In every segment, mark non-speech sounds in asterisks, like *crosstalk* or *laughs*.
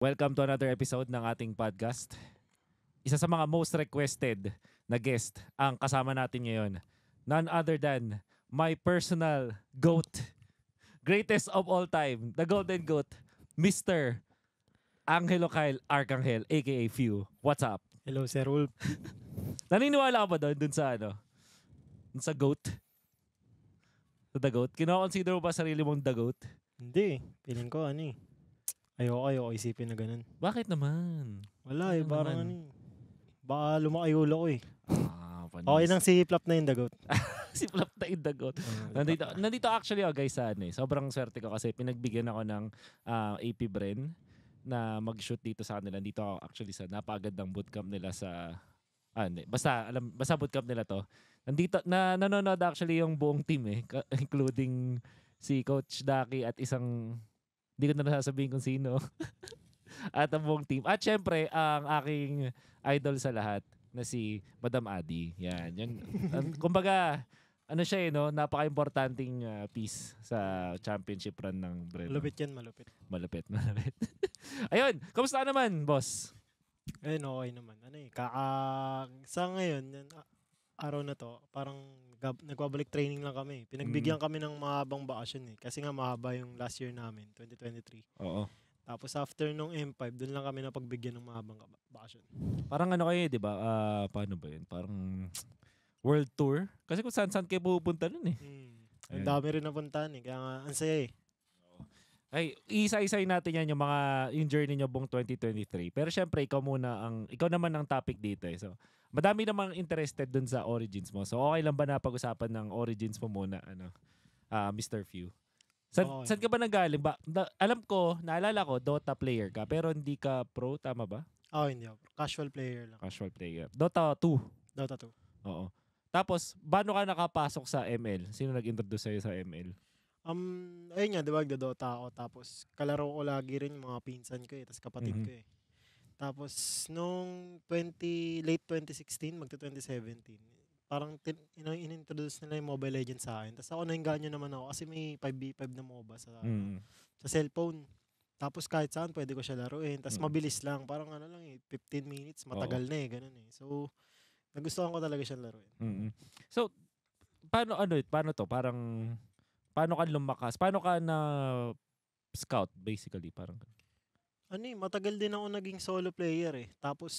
Welcome to another episode ng ating podcast. Isa sa mga most requested na guest ang kasama natin ngayon. None other than my personal GOAT. Greatest of all time. The Golden GOAT. Mr. Angelo Kyle Arcangel, aka Few. What's up? Hello, Sir Wolf. *laughs* Naniniwala ka ba doon, dun sa ano? Dun sa GOAT? Sa The GOAT? Kinoconsider mo ba sarili mong The GOAT? Hindi. Feeling ko, ano eh. Ayoko, ayoko isipin na ganun. Bakit naman? Wala eh, Ano parang naman? ano eh. Baka lumaki ulo ko eh. Ah, panis. Okay nang si Flap na yung dagot. *laughs* si Flap na yung The GOAT. Nandito, nandito actually ako guys sa ano eh. Sobrang swerte ko kasi pinagbigyan ako ng ah, AP Bren na mag-shoot dito sa kanila. Dito ako actually sa napagandang bootcamp nila sa ah, hindi. Basta alam basta bootcamp nila to. Nandito na nanonood actually yung buong team eh, ka- *laughs* including si Coach Daki at isang hindi ko na nasasabihin kung sino. *laughs* at ang buong team. At syempre, ang aking idol sa lahat na si Madam Adi. Yan. Ang- *laughs* kumbaga, ano siya eh, no? Napaka-importanting uh, piece sa championship run ng Breno. Malupit yan, malupit. Malupit, *laughs* malupit. Ayun, kamusta ka naman, boss? Ayun, okay naman. Ano eh, kaka... Sa ngayon, yan, a- araw na to, parang nag- nagbabalik training lang kami. Pinagbigyan kami ng mahabang bakasyon eh. Kasi nga mahaba yung last year namin, 2023. Oo. Tapos after nung M5, doon lang kami napagbigyan ng mahabang ka- bakasyon. Parang ano kayo, di ba? Ah, paano ba yun? Parang world tour? Kasi kung saan-saan kayo pupunta nun eh. Ayun. Ang dami rin napuntahan eh. Kaya nga, ang saya eh. Ay, isa-isay natin yan yung mga yung journey nyo buong 2023. Pero syempre, ikaw muna ang ikaw naman ang topic dito eh. So, madami namang interested dun sa origins mo. So, okay lang ba na pag-usapan ng origins mo muna, ano? ah Mr. Few. San, Okay. saan ka ba nanggaling? Ba, da- alam ko, naalala ko, Dota player ka, pero hindi ka pro, tama ba? Oh, hindi. Casual player lang. Casual player. Dota 2. Dota 2. Oo. Tapos, paano ka nakapasok sa ML? Sino nag-introduce sa'yo sa ML? Um, ayun nga, di ba, Dota ako. Tapos, kalaro ko lagi rin yung mga pinsan ko eh. Tapos kapatid Mhm. ko eh. Tapos, nung 20, late 2016, magto 2017, parang tin, ino- in-introduce nila yung Mobile Legends sa akin. Tapos ako nainganyo naman ako kasi may 5v5 na MOBA sa, Mm. sa cellphone. Tapos kahit saan, pwede ko siya laruin. Tapos Mm. mabilis lang. Parang ano lang eh, 15 minutes. Matagal na eh, ganun eh. So, nagustuhan ko talaga siya laruin. mm So, paano ano it? Paano to? Parang paano ka lumakas? Paano ka na scout basically parang ano eh, matagal din ako naging solo player eh. Tapos,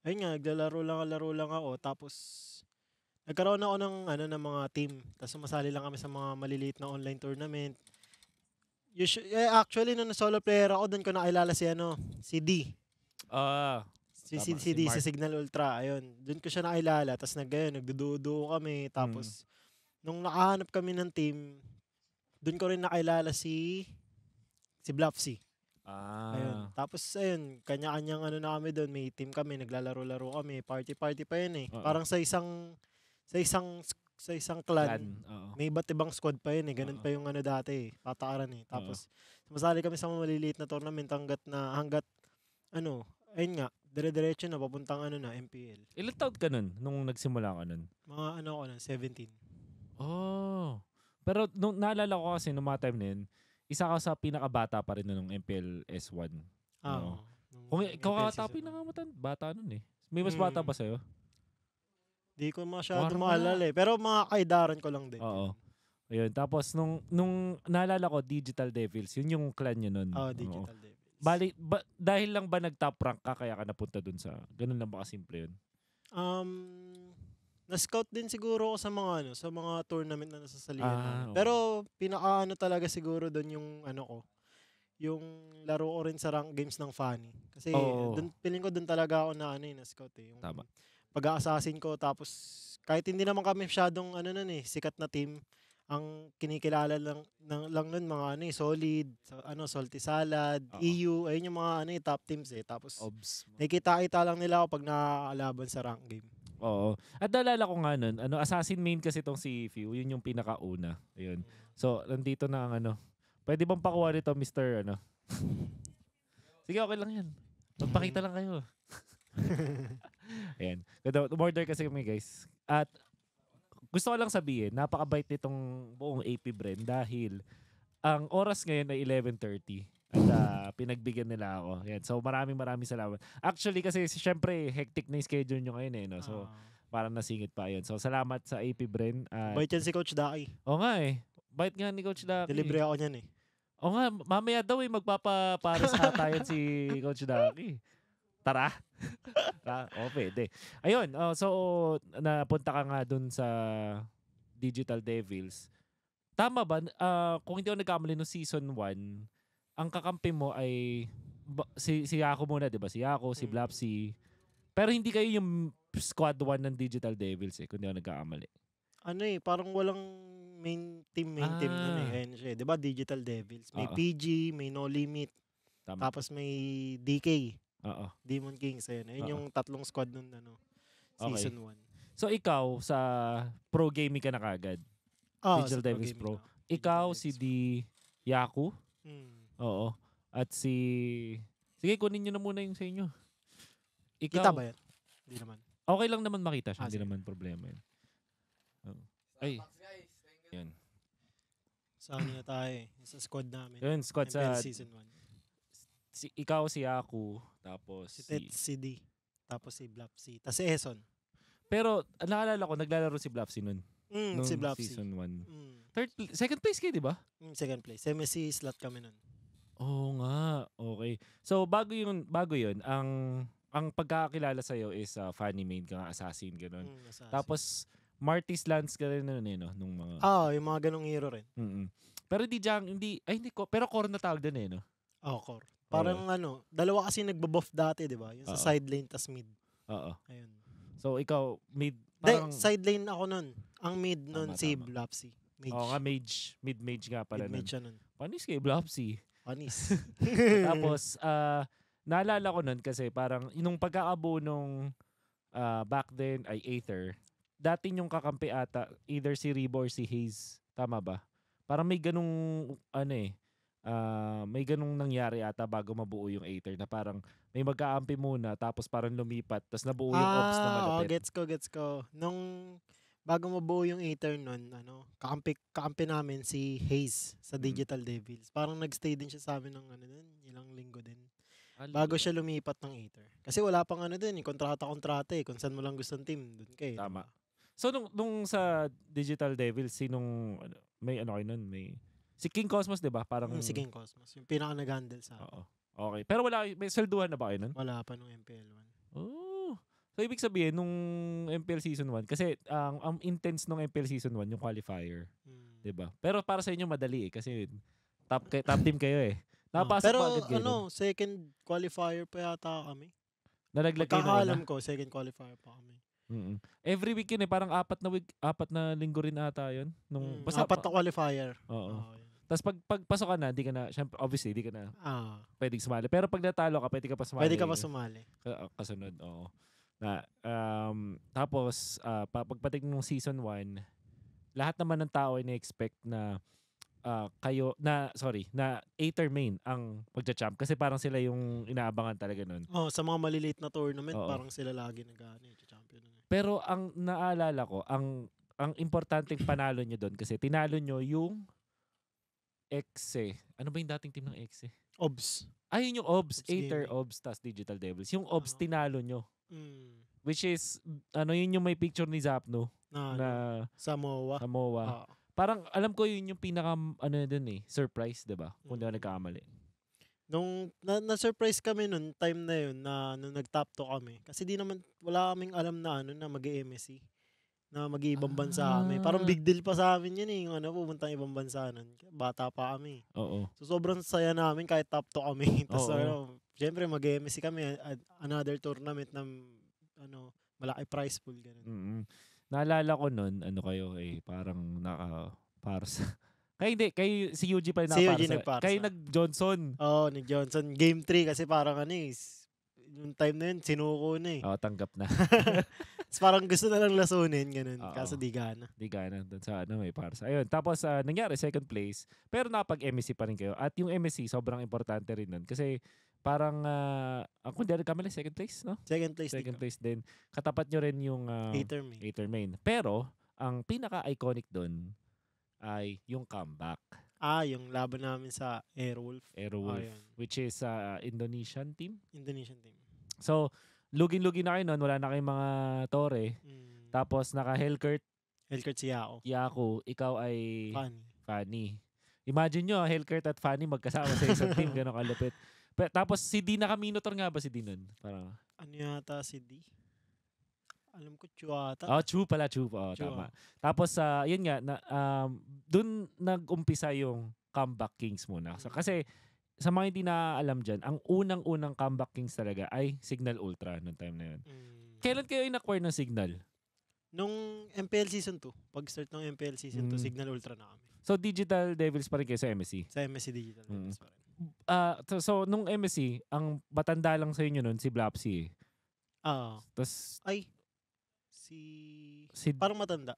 ayun nga, naglalaro lang, laro lang ako. Tapos, nagkaroon ako ng, ano, ng mga team. Tapos, sumasali lang kami sa mga maliliit na online tournament. Usually, eh, actually, nung solo player ako, doon ko nakilala si, ano, si D. Ah, Si, Tama, si, si si D, Mark. si Signal Ultra. Ayun, doon ko siya nakilala. Tapos, nag, ayun, nagdududo kami. Tapos, nung nakahanap kami ng team, doon ko rin nakilala si, si Bluffsy. Ah. Ayun. Tapos ayun, kanya-kanyang ano na kami doon, may team kami, naglalaro-laro kami, party-party pa yun eh. Oo. Parang sa isang sa isang sa isang clan, Plan. Oo. may iba't ibang squad pa yun eh. Ganun Oo. pa yung ano dati eh, patakaran eh. Tapos sumasali kami sa mga maliliit na tournament hanggat na hanggat ano, ayun nga, dire-diretso na papuntang ano na MPL. Ilan taon ka nun nung nagsimula ka nun? Mga ano ako na 17. Oh. Pero nung naalala ko kasi nung mga time na yun, isa ka sa pinakabata pa rin nun ng MPL S1. Ah. Oo. oo. Nung Kung ikaw ata season one. pinakamatan, bata nun eh. May mas bata Mm. ba sa'yo? Di ko masyado Parang maalala eh. Pero mga kaidaran ko lang din. Oo. Ayun. Tapos nung, nung naalala ko, Digital Devils, yun yung clan nyo nun. Oh, Oo. Digital Devils. Bali, ba, dahil lang ba nag-top rank ka kaya ka napunta dun sa, ganun lang ba kasimple yun? Um, na-scout din siguro ako sa mga ano, sa mga tournament na nasasalihan Ah, namin. okay. Pero pinaka ano talaga siguro doon yung ano ko, yung laro ko rin sa rank games ng Funny. Kasi Oo. dun, feeling ko doon talaga ako na ano eh, na-scout eh. Yung Tama. Pag-assassin ko tapos kahit hindi naman kami masyadong ano nun eh, sikat na team, ang kinikilala lang ng, lang nun mga ano eh, solid, sa- ano salty salad, Oo. EU, ayun yung mga ano eh, top teams eh. Tapos Obs. nakikita-kita lang nila ako pag nakakalaban sa rank game. Oo. At naalala ko nga nun, ano, assassin main kasi tong si Few, yun yung pinakauna. Ayun. So, nandito na ang ano. Pwede bang pakuha nito, Mr. ano? *laughs* Sige, okay lang yan. Magpakita lang kayo. *laughs* Ayan. Umorder kasi kami, guys. At gusto ko lang sabihin, napakabait nitong buong AP Bren dahil ang oras ngayon ay 11.30. At ah, pinagbigyan nila ako. Yan. So maraming maraming salamat. Actually kasi syempre hectic na yung schedule nyo ngayon eh. No? So Ah. parang nasingit pa yun. So salamat sa AP Bren. At, Bait yan si Coach Daki. Oo nga eh. Bait nga ni Coach Daki. Delivery ako niyan eh. Oo nga, mamaya daw eh, magpapapares *laughs* ata yan si Coach Daki. Tara. Tara. *laughs* O, pwede. Ayun, oh, so napunta ka nga dun sa Digital Devils. Tama ba? Ah, kung hindi ako nagkamali no season 1, ang kakampi mo ay ba- si, si Yako muna, di ba? Si Yako, si Mm. Blapsy. Pero hindi kayo yung squad 1 ng Digital Devils eh, kung hindi ako nagkakamali. Ano eh, parang walang main team, main team eh. Ah. Ayun siya eh. Di ba Digital Devils? May Oo. PG, may No Limit, Tama. tapos may DK, Oo. Demon Kings. Ayun, ayun Oo. yung tatlong squad nun ano, Okay. season 1. So ikaw, sa pro gaming ka na kagad. Ah, Digital Devils Pro. na. Ikaw, Digital si D. Yaku. Pro. Mm. Oo. At si... Sige, kunin nyo na muna yung sa inyo. Ikaw, Kita ba yan? Hindi naman. okay lang naman makita siya. Ah, Hindi sige. naman problema yun. Oo. Ay, yun. Sa ano na tayo eh. Sa squad namin. Yun, squad MPL sa... season 1. Si, ikaw, si Yaku. Tapos Si si... Tet, si D. Tapos si Blapsy. Tapos si Eson. Pero, naalala ko, naglalaro si Blapsy nun. Mm, Nung si Blapsy. season 1. Mm. Third, pl- second place kayo, di ba? Mm, second place. MSC slot kami nun. Oo nga. Okay. So, bago yun, bago yun, ang ang pagkakakilala sa'yo is uh, funny main ka nga, assassin, gano'n. Mm, assassin. Tapos, Marty's Lance ka rin nun eh, no? Nung mga... Ah, yung mga ganong hero rin. Mm-mm. Pero di jang, hindi, ay hindi ko, pero core na tawag din eh, no? Oh, core. Parang ano, dalawa kasi nagbo-buff dati, di ba? Yung sa Oo. side lane tas mid. Oo. Ayun. So, ikaw, mid, parang, side lane ako nun. Ang mid nun Tama, si tama. Blapsy. Mage. oo nga, mage, mid-mage nga pala mid, nun. mage siya nun. Panis kay Blopsy. Panis. *laughs* Tapos, *laughs* ah, naalala ko nun kasi parang, nung pagkakabuo nung ah, back then ay Aether, dati yung kakampi ata, either si Rebo or si Hayes. Tama ba? Parang may ganung, ano eh, ah, may ganung nangyari ata bago mabuo yung Aether na parang may magkaampi muna tapos parang lumipat tapos nabuo yung ops na ah, oh, malapit. gets ko, gets ko. Nung bago mabuo yung Aether nun, ano, kakampi, kakampi namin si Hayes sa Mm. Digital Devils. Parang nagstay din siya sa amin ng ano nun, ilang linggo din. Ali- Bago siya lumipat ng Aether. Kasi wala pang ano din, eh, kontrata-kontrata eh. Kung saan mo lang gustong team, dun kayo. Tama. So nung, nung sa Digital Devil, sinong ano, may ano kayo nun, may si King Cosmos 'di ba? Parang Mm, si King Cosmos. Yung pinaka nag-handle sa akin. Oo. Okay. Pero wala may swelduhan na ba kayo nun? Wala pa nung MPL1. Oh. So ibig sabihin nung MPL season 1 kasi ang ang intense nung MPL season 1 yung qualifier, Mm. 'di ba? Pero para sa inyo madali eh kasi top kay top team kayo eh. Napasok Oh, pero ano, second qualifier pa yata kami. Nalaglag kayo na Pagkakaalam ko, second qualifier pa kami. mm Every week yun eh, parang apat na week, apat na linggo rin ata yun. Nung, Mm, basta apat pa- na qualifier. Oo. Oo, yun. Tapos pag pagpasok ka na, di ka na, syempre, obviously, di ka na Ah, pwedeng sumali. Pero pag natalo ka, pwede ka pa sumali. pwede ka pa sumali. Ka- kasunod, oo. Na, um, tapos, ah, pa, pagpating ng season 1, lahat naman ng tao ay na-expect na ah, kayo, na, sorry, na Aether main ang magja-champ. Kasi parang sila yung inaabangan talaga nun. Oh, sa mga maliliit na tournament, Oo. parang sila lagi nag-ano, champion nun. eh. Pero ang naalala ko, ang ang importanteng panalo nyo doon kasi tinalo nyo yung Exe. Ano ba yung dating team ng Exe? Obs. Ayun yung Obs, Obs Aether. Obs, tas Digital Devils. Yung Obs Oo. tinalo nyo. Mm. Which is, ano yun yung may picture ni Zapno Na, na sa MOA. sa MOA. Ah. Parang alam ko yun yung pinaka, ano dun eh, surprise, di ba? Kung di Mm. nagkakamali. Nung na, na-surprise kami nun, time na yun, na nung nag-top 2 kami. Kasi di naman, wala kaming alam na ano, na mag-MSC. Na mag-iibang bansa kami. Parang Ah. big deal pa sa amin yun eh. Yung ano, pumunta ibang bansa nun. Bata pa kami. Oo. So sobrang saya namin kahit top 2 kami. *laughs* Tapos Oo. ano, syempre mag-MSC kami. Another tournament na ano, malaki prize pool. Ganun. mm Naalala ko nun, ano kayo eh, parang naka, para sa, *laughs* kayo hindi, kayo, si Yuji pa rin Si. Yuji nagparsa. Kayo nag-Johnson. Oh, ni Johnson. Game 3 kasi parang ano eh. Yung time na yun, sinuko na eh. Oo, tanggap na. *laughs* Tapos parang gusto na lang lasunin, ganun. Oo. Kaso di gana. Di ka na dun sa ano may parsa. Ayun, tapos ah, nangyari second place, pero napag MSC pa rin kayo. At yung MSC sobrang importante rin nun kasi parang uh, ako hindi kamali second place, no? Second place. Second place din. Katapat nyo rin yung uh, Hater me. Main. Pero ang pinaka-iconic doon ay yung comeback. Ah, yung laban namin sa Airwolf. Aerowolf, Ayun. which is uh, Indonesian team. Indonesian team. So, lugin-lugi na kayo nun. Wala na kayong mga tore. Mm. Tapos, naka-Hellkurt, Hellkurt si Yao. Yaku, ikaw ay Funny. Fanny. Imagine nyo, Hellkurt at Fanny magkasama sa isang team. *laughs* Ganon kalupit. Pe- tapos, si D naka-Minotaur nga ba si D nun? Parang, Ano yata si D? Alam ko Chuata. oh, Chu pala, Chu. Oh, Chu, tama. ah. Tapos, uh, yun nga, na, um, dun nag-umpisa yung comeback kings muna. So, kasi, sa mga hindi nakaalam dyan, ang unang-unang comeback kings talaga ay Signal Ultra noong time na yun. Mm. Kailan kayo in-acquire ng Signal? Nung MPL Season 2, pag-start ng MPL Season 2, Mm. Signal Ultra na kami. So, Digital Devils pa rin kayo sa MSC. Sa MSC Digital. Mm. Devils pa rin. Ah, so, so, nung MSC, ang matanda lang sa inyo nun, si Blapsy. eh. Ah, Tapos, ay. Si... si, Parang matanda.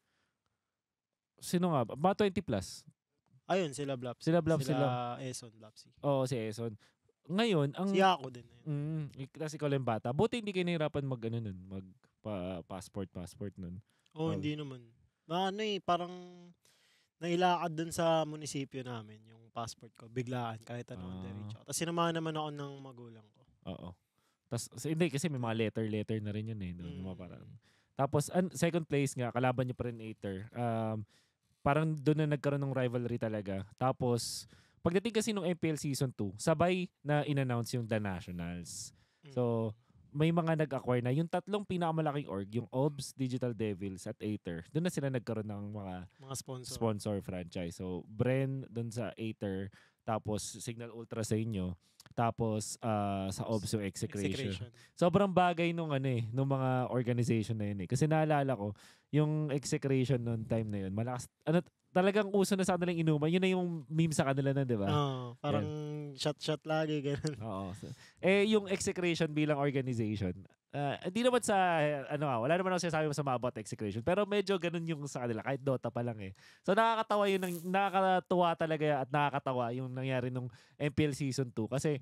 sino nga ba? Mga 20 plus. Ayun, sila Blapsy. Sila Blapsy sila lang. Eson Blapsy. Oo, si Eson. Ngayon, ang... Si Yako din. Mm, kasi ikaw lang bata. Buti hindi kayo nahirapan mag, ano nun, mag pa, passport, passport nun. Oh, Oh. hindi naman. Na ano eh, parang nailakad dun sa munisipyo namin yung passport ko. Biglaan, kahit ano ah. diretso. Tapos sinamahan naman ako ng magulang ko. Oo. Tapos, hindi, kasi may mga letter-letter na rin yun eh. No? Mga Mm. parang, tapos, an, second place nga, kalaban niyo pa rin Aether. Um, parang doon na nagkaroon ng rivalry talaga. Tapos, pagdating kasi nung MPL Season 2, sabay na in-announce yung The Nationals. Mm. So, may mga nag-acquire na. Yung tatlong pinakamalaking org, yung OBS, Digital Devils, at Aether, doon na sila nagkaroon ng mga mga sponsor. sponsor franchise. So, Bren doon sa Aether, tapos Signal Ultra sa inyo, tapos ah, sa OBS yung Execration. Execration. Sobrang bagay nung ano eh, nung mga organization na yun eh. Kasi naalala ko, yung Execration noon time na yun, malakas, ano, talagang uso na sa kanilang inuman. Yun na yung meme sa kanila na, di ba? Oo, parang shot-shot lagi, ganun. *laughs* Oo. So, eh, yung execration bilang organization, ah, hindi naman sa, ano nga, wala naman ako sinasabi masama about execration, pero medyo ganun yung sa kanila, kahit Dota pa lang eh. So, nakakatawa yun, nakakatuwa talaga at nakakatawa yung nangyari nung MPL Season 2 kasi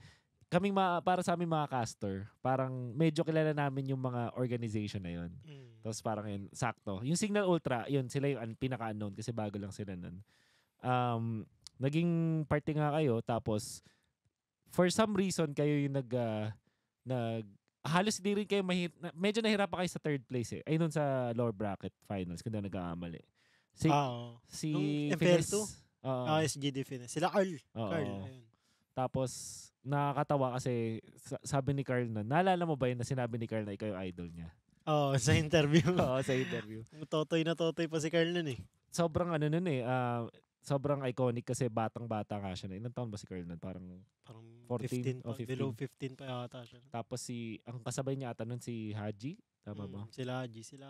kaming mga, para sa aming mga caster, parang medyo kilala namin yung mga organization na yun. Mm. Tapos parang yun, sakto. Yung Signal Ultra, yun, sila yung pinaka-unknown kasi bago lang sila nun. Um, naging party nga kayo, tapos for some reason, kayo yung nag, ah, nag, halos di rin kayo mahir, na, medyo nahirapan kayo sa third place eh. Ay nun sa lower bracket finals, kung di ako nagkakamali. Si, oo. si FL2? oo. Ah, SGD Fitness. Sila Carl. Oo. Carl. Ayun. Tapos, nakakatawa kasi sa- sabi ni Carl na, naalala mo ba yun na sinabi ni Carl na ikaw yung idol niya? Oo, sa *laughs* interview. Oo, sa interview. totoy na totoy pa si Carl nun eh. sobrang ano nun eh, ah, sobrang iconic kasi batang-bata nga siya. na. Ilang taon ba si Carl nun? Parang, Parang 14 15, o pa, below 15 pa yata siya. tapos si, ang kasabay niya ata nun si Haji. Tama ba? Mm, sila G, sila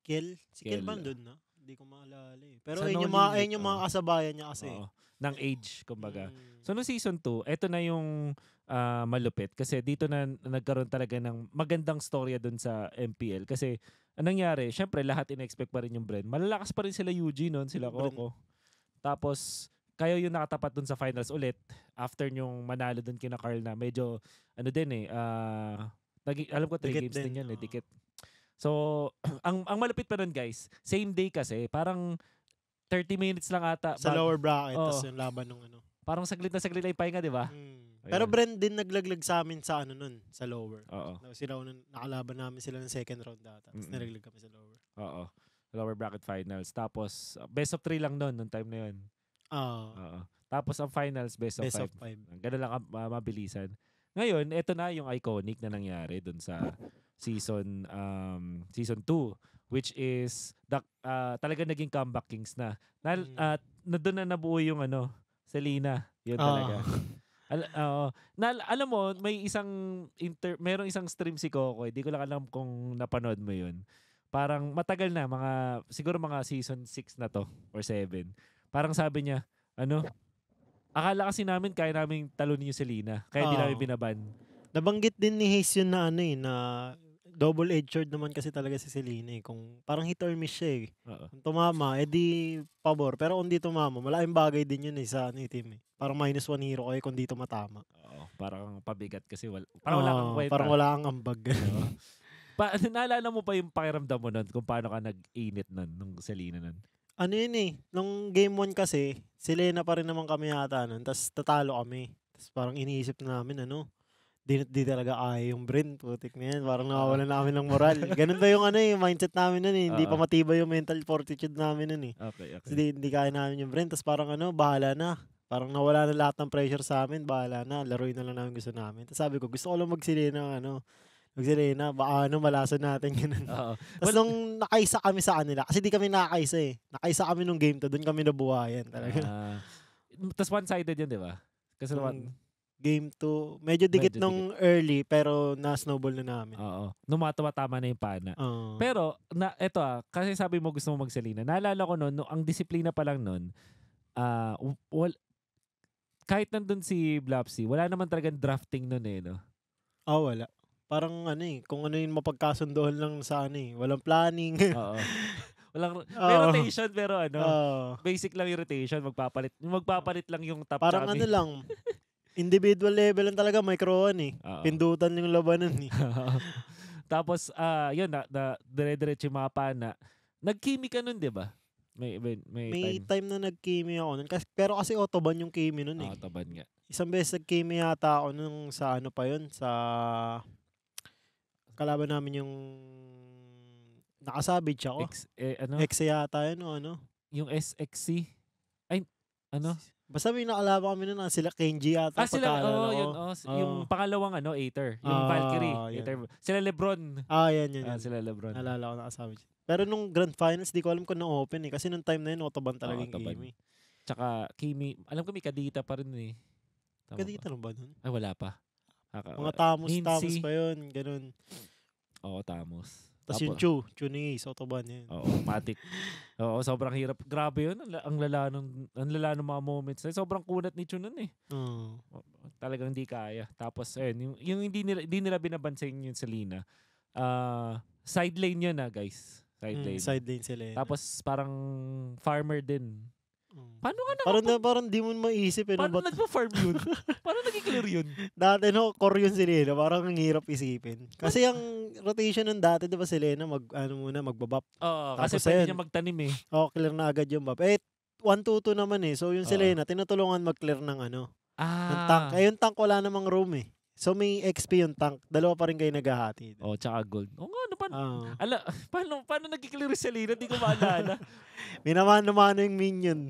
Kel. Si Kel, Kel, ba doon na? Hindi ko maalala eh. Pero Sa yung, No mga, Limit, yung mga oh. kasabayan niya kasi. Oo. Ng age, kumbaga. Mm. So, nung season 2, eto na yung ah, malupit. Kasi dito na nagkaroon talaga ng magandang storya dun sa MPL. Kasi, anong nangyari? Siyempre, lahat in-expect pa rin yung Bren. Malalakas pa rin sila Eugene nun, sila. Coco. Tapos, kayo yung nakatapat dun sa finals ulit after yung manalo dun kina Carl na medyo, ano din eh, ah, nagi- alam ko 3 Dikit games din, yan eh, dikit. So, *clears throat* ang ang malupit pa nun guys, same day kasi, parang 30 minutes lang ata. Sa bag- lower bracket, Oo. tapos yung laban nung ano. Parang saglit na saglit lang yung pahinga, di ba? Mm. Ayun. Pero Brent din naglaglag sa amin sa ano nun, sa lower. Oo. Sila unang nakalaban namin sila ng second round data. Tapos Mm-mm. nalaglag kami sa lower. Oo. Lower bracket finals. Tapos, uh, best of 3 lang nun, nung time na yun. Ah, Oo. Tapos, ang finals, best, best of of 5. five. Ganun lang ma- mabilisan. Ngayon, ito na yung iconic na nangyari dun sa season um, season 2 which is the, uh, talaga naging comeback kings na. na, Mm. uh, na doon na nabuo yung ano, Selena. Yun Ah. talaga. Al- oo. na, alam mo, may isang inter, merong isang stream si Coco. Hindi ko lang alam kung napanood mo yun. Parang matagal na, mga, siguro mga season 6 na to, or 7. Parang sabi niya, ano, akala kasi namin kaya namin talunin yung Selena. Kaya hindi Oo. namin binaban. Nabanggit din ni Hayes yun na ano eh, na double-edged sword naman kasi talaga si Selena eh. Kung, parang hit or miss siya eh. Oo. Kung tumama, edi pabor. Pero kung di tumama, malaking bagay din yun eh sa ano, eh, team eh. Parang minus one hero kayo kung di tumatama. Oo, parang pabigat kasi wala, parang wala kang kwenta. Parang wala kang ambag. *laughs* Pa, naalala mo pa yung pakiramdam mo nun kung paano ka nag-init nun, nung Selena nun? Ano yun eh, nung game 1 kasi, si Lena pa rin naman kami yata nun, tas tatalo kami. Tas parang iniisip na namin, ano, di, di talaga kaya yung Bren, putik na yan. Parang nawawalan na kami ng moral. Ganun ba yung ano eh, mindset namin nun eh. Hindi pa Oo. matibay yung mental fortitude namin nun eh. Okay, okay. di, hindi kaya namin yung Bren, tas parang ano, bahala na. Parang nawala na lahat ng pressure sa amin, bahala na, laruin na lang namin gusto namin. Tapos sabi ko, gusto ko lang magsilena, ano, magsilena, baka ano, malasan natin, ganun. *laughs* Oo. Tapos nung nakaisa kami sa kanila, kasi di kami nakaisa eh. Nakaisa kami nung game to, doon kami nabuhayan talaga. Ah, Tapos one-sided yun, di ba? Kasi one, game 2, medyo dikit Medyo nung early, pero na-snowball na namin. oo. Numatawa tama na yung pana. Oo. Pero, na, eto ah, kasi sabi mo gusto mo magsalina. Naalala ko noon, no, ang disiplina pa lang noon, ah, w- wal, kahit nandun si Blapsy, wala naman talagang drafting noon eh, no? Ah, wala. Parang ano eh, kung ano yung mapagkasundohan lang sa ano eh. Walang planning. Oo. *laughs* Walang, may Oo. rotation pero ano, Oo. basic lang yung rotation, magpapalit. Magpapalit lang yung top parang tsaka ano lang, *laughs* individual level lang talaga, micro one eh. Oo. Pindutan yung labanan eh. *laughs* Tapos, ah yun, na, na, dire-diretso yung mga pana. Nagkimi ka nun, di ba? May, may, may, May time. time na nag-kimi ako nun. Kasi, pero kasi autoban yung kimi nun eh. Oo, taban nga. Isang beses nag-kimi yata ako nung sa ano pa yun, sa kalaban namin yung nakasabit siya ako. Ex, eh, ano? Ex yata yun o ano. yung SXC. Ay, ano? Basta may nakalaban kami nun, ah, sila Kenji yata. Ah, sila, oh, yun, oh, Oo. yung pangalawang ano, Aether. Yung Ah, Valkyrie. yan. Aether. Sila Lebron. Ah, yan, yan. Ah, yan. sila Lebron. Naalala ko nakasabit siya. Pero nung grand finals, di ko alam kung na-open eh. Kasi nung time na yun, autoban talaga Oo, yung game eh. Tsaka Kimi, alam ko may kadita pa rin eh. Tama Kadita ba? lang ba nun? Ay, wala pa. Kaka, Mga tamos, Nincy. tamos pa yun. Ganun. Oo, Tamos. Tapos yung Chu, Chu ni Ace, autoban yan. Oo, Matic. *laughs* Oo, sobrang hirap. Grabe yun. Ang, ang lala nung, ang lala ng mga moments. Eh, sobrang kunat ni nun eh. Oo. Talagang hindi kaya. Tapos, ayun, yung, yung hindi nila, hindi nila binabansin yung Selena. Ah, side lane yun na, guys. Side Mm, lane. side lane sila. Tapos, parang farmer din. Mm. Paano ka Parang, nakapa- na, parang di mo maisip eh. no, Paano ba't- nagpa-farm yun? *laughs* Paano naging-clear yun? Dati no, core yun si Lena. Parang ang hirap isipin. Kasi ang rotation ng dati, di ba si Lena, mag, ano muna, magbabap. Oo, kasi Tapos pwede ayun. niya magtanim eh. O, clear na agad yung bap. Eh, 1-2-2 naman eh. So yung si Oo. Lena, tinutulungan mag-clear ng ano, ng Ah. tank. Eh, yung tank wala namang room eh. So may XP yung tank. Dalawa pa rin kayo naghahati. Oh, tsaka gold. Nga, ano pa? Ah. Ala, *laughs* paano, paano nagki-clear si Selena? Di ko maalala. *laughs* Minamano-mano yung minion.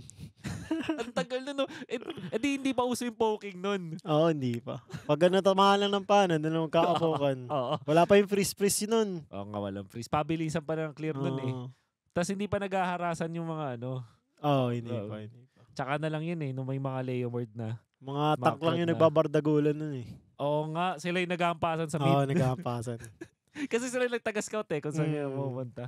*laughs* Ang tagal na no. Eh, eh di, hindi pa uso yung poking nun. Oo, hindi pa. Pag ano, tamahan lang ng pana, doon lang magkakapokan. Oo. Wala pa yung freeze-freeze nun. Oo nga, walang freeze. Pabilisan pa ng clear nun eh. Oo. Tapos hindi pa naghaharasan yung mga ano. Oo, hindi Oo. pa, hindi pa. Tsaka na lang yun eh, nung may mga Leomord na. Mga tank lang yung na. nagbabardagulan nun eh. Oo nga, sila yung nagampasan sa Oo, mid. naghahampasan. *laughs* Kasi sila yung nagtaga-scout eh kung saan Mm. mm. pumunta.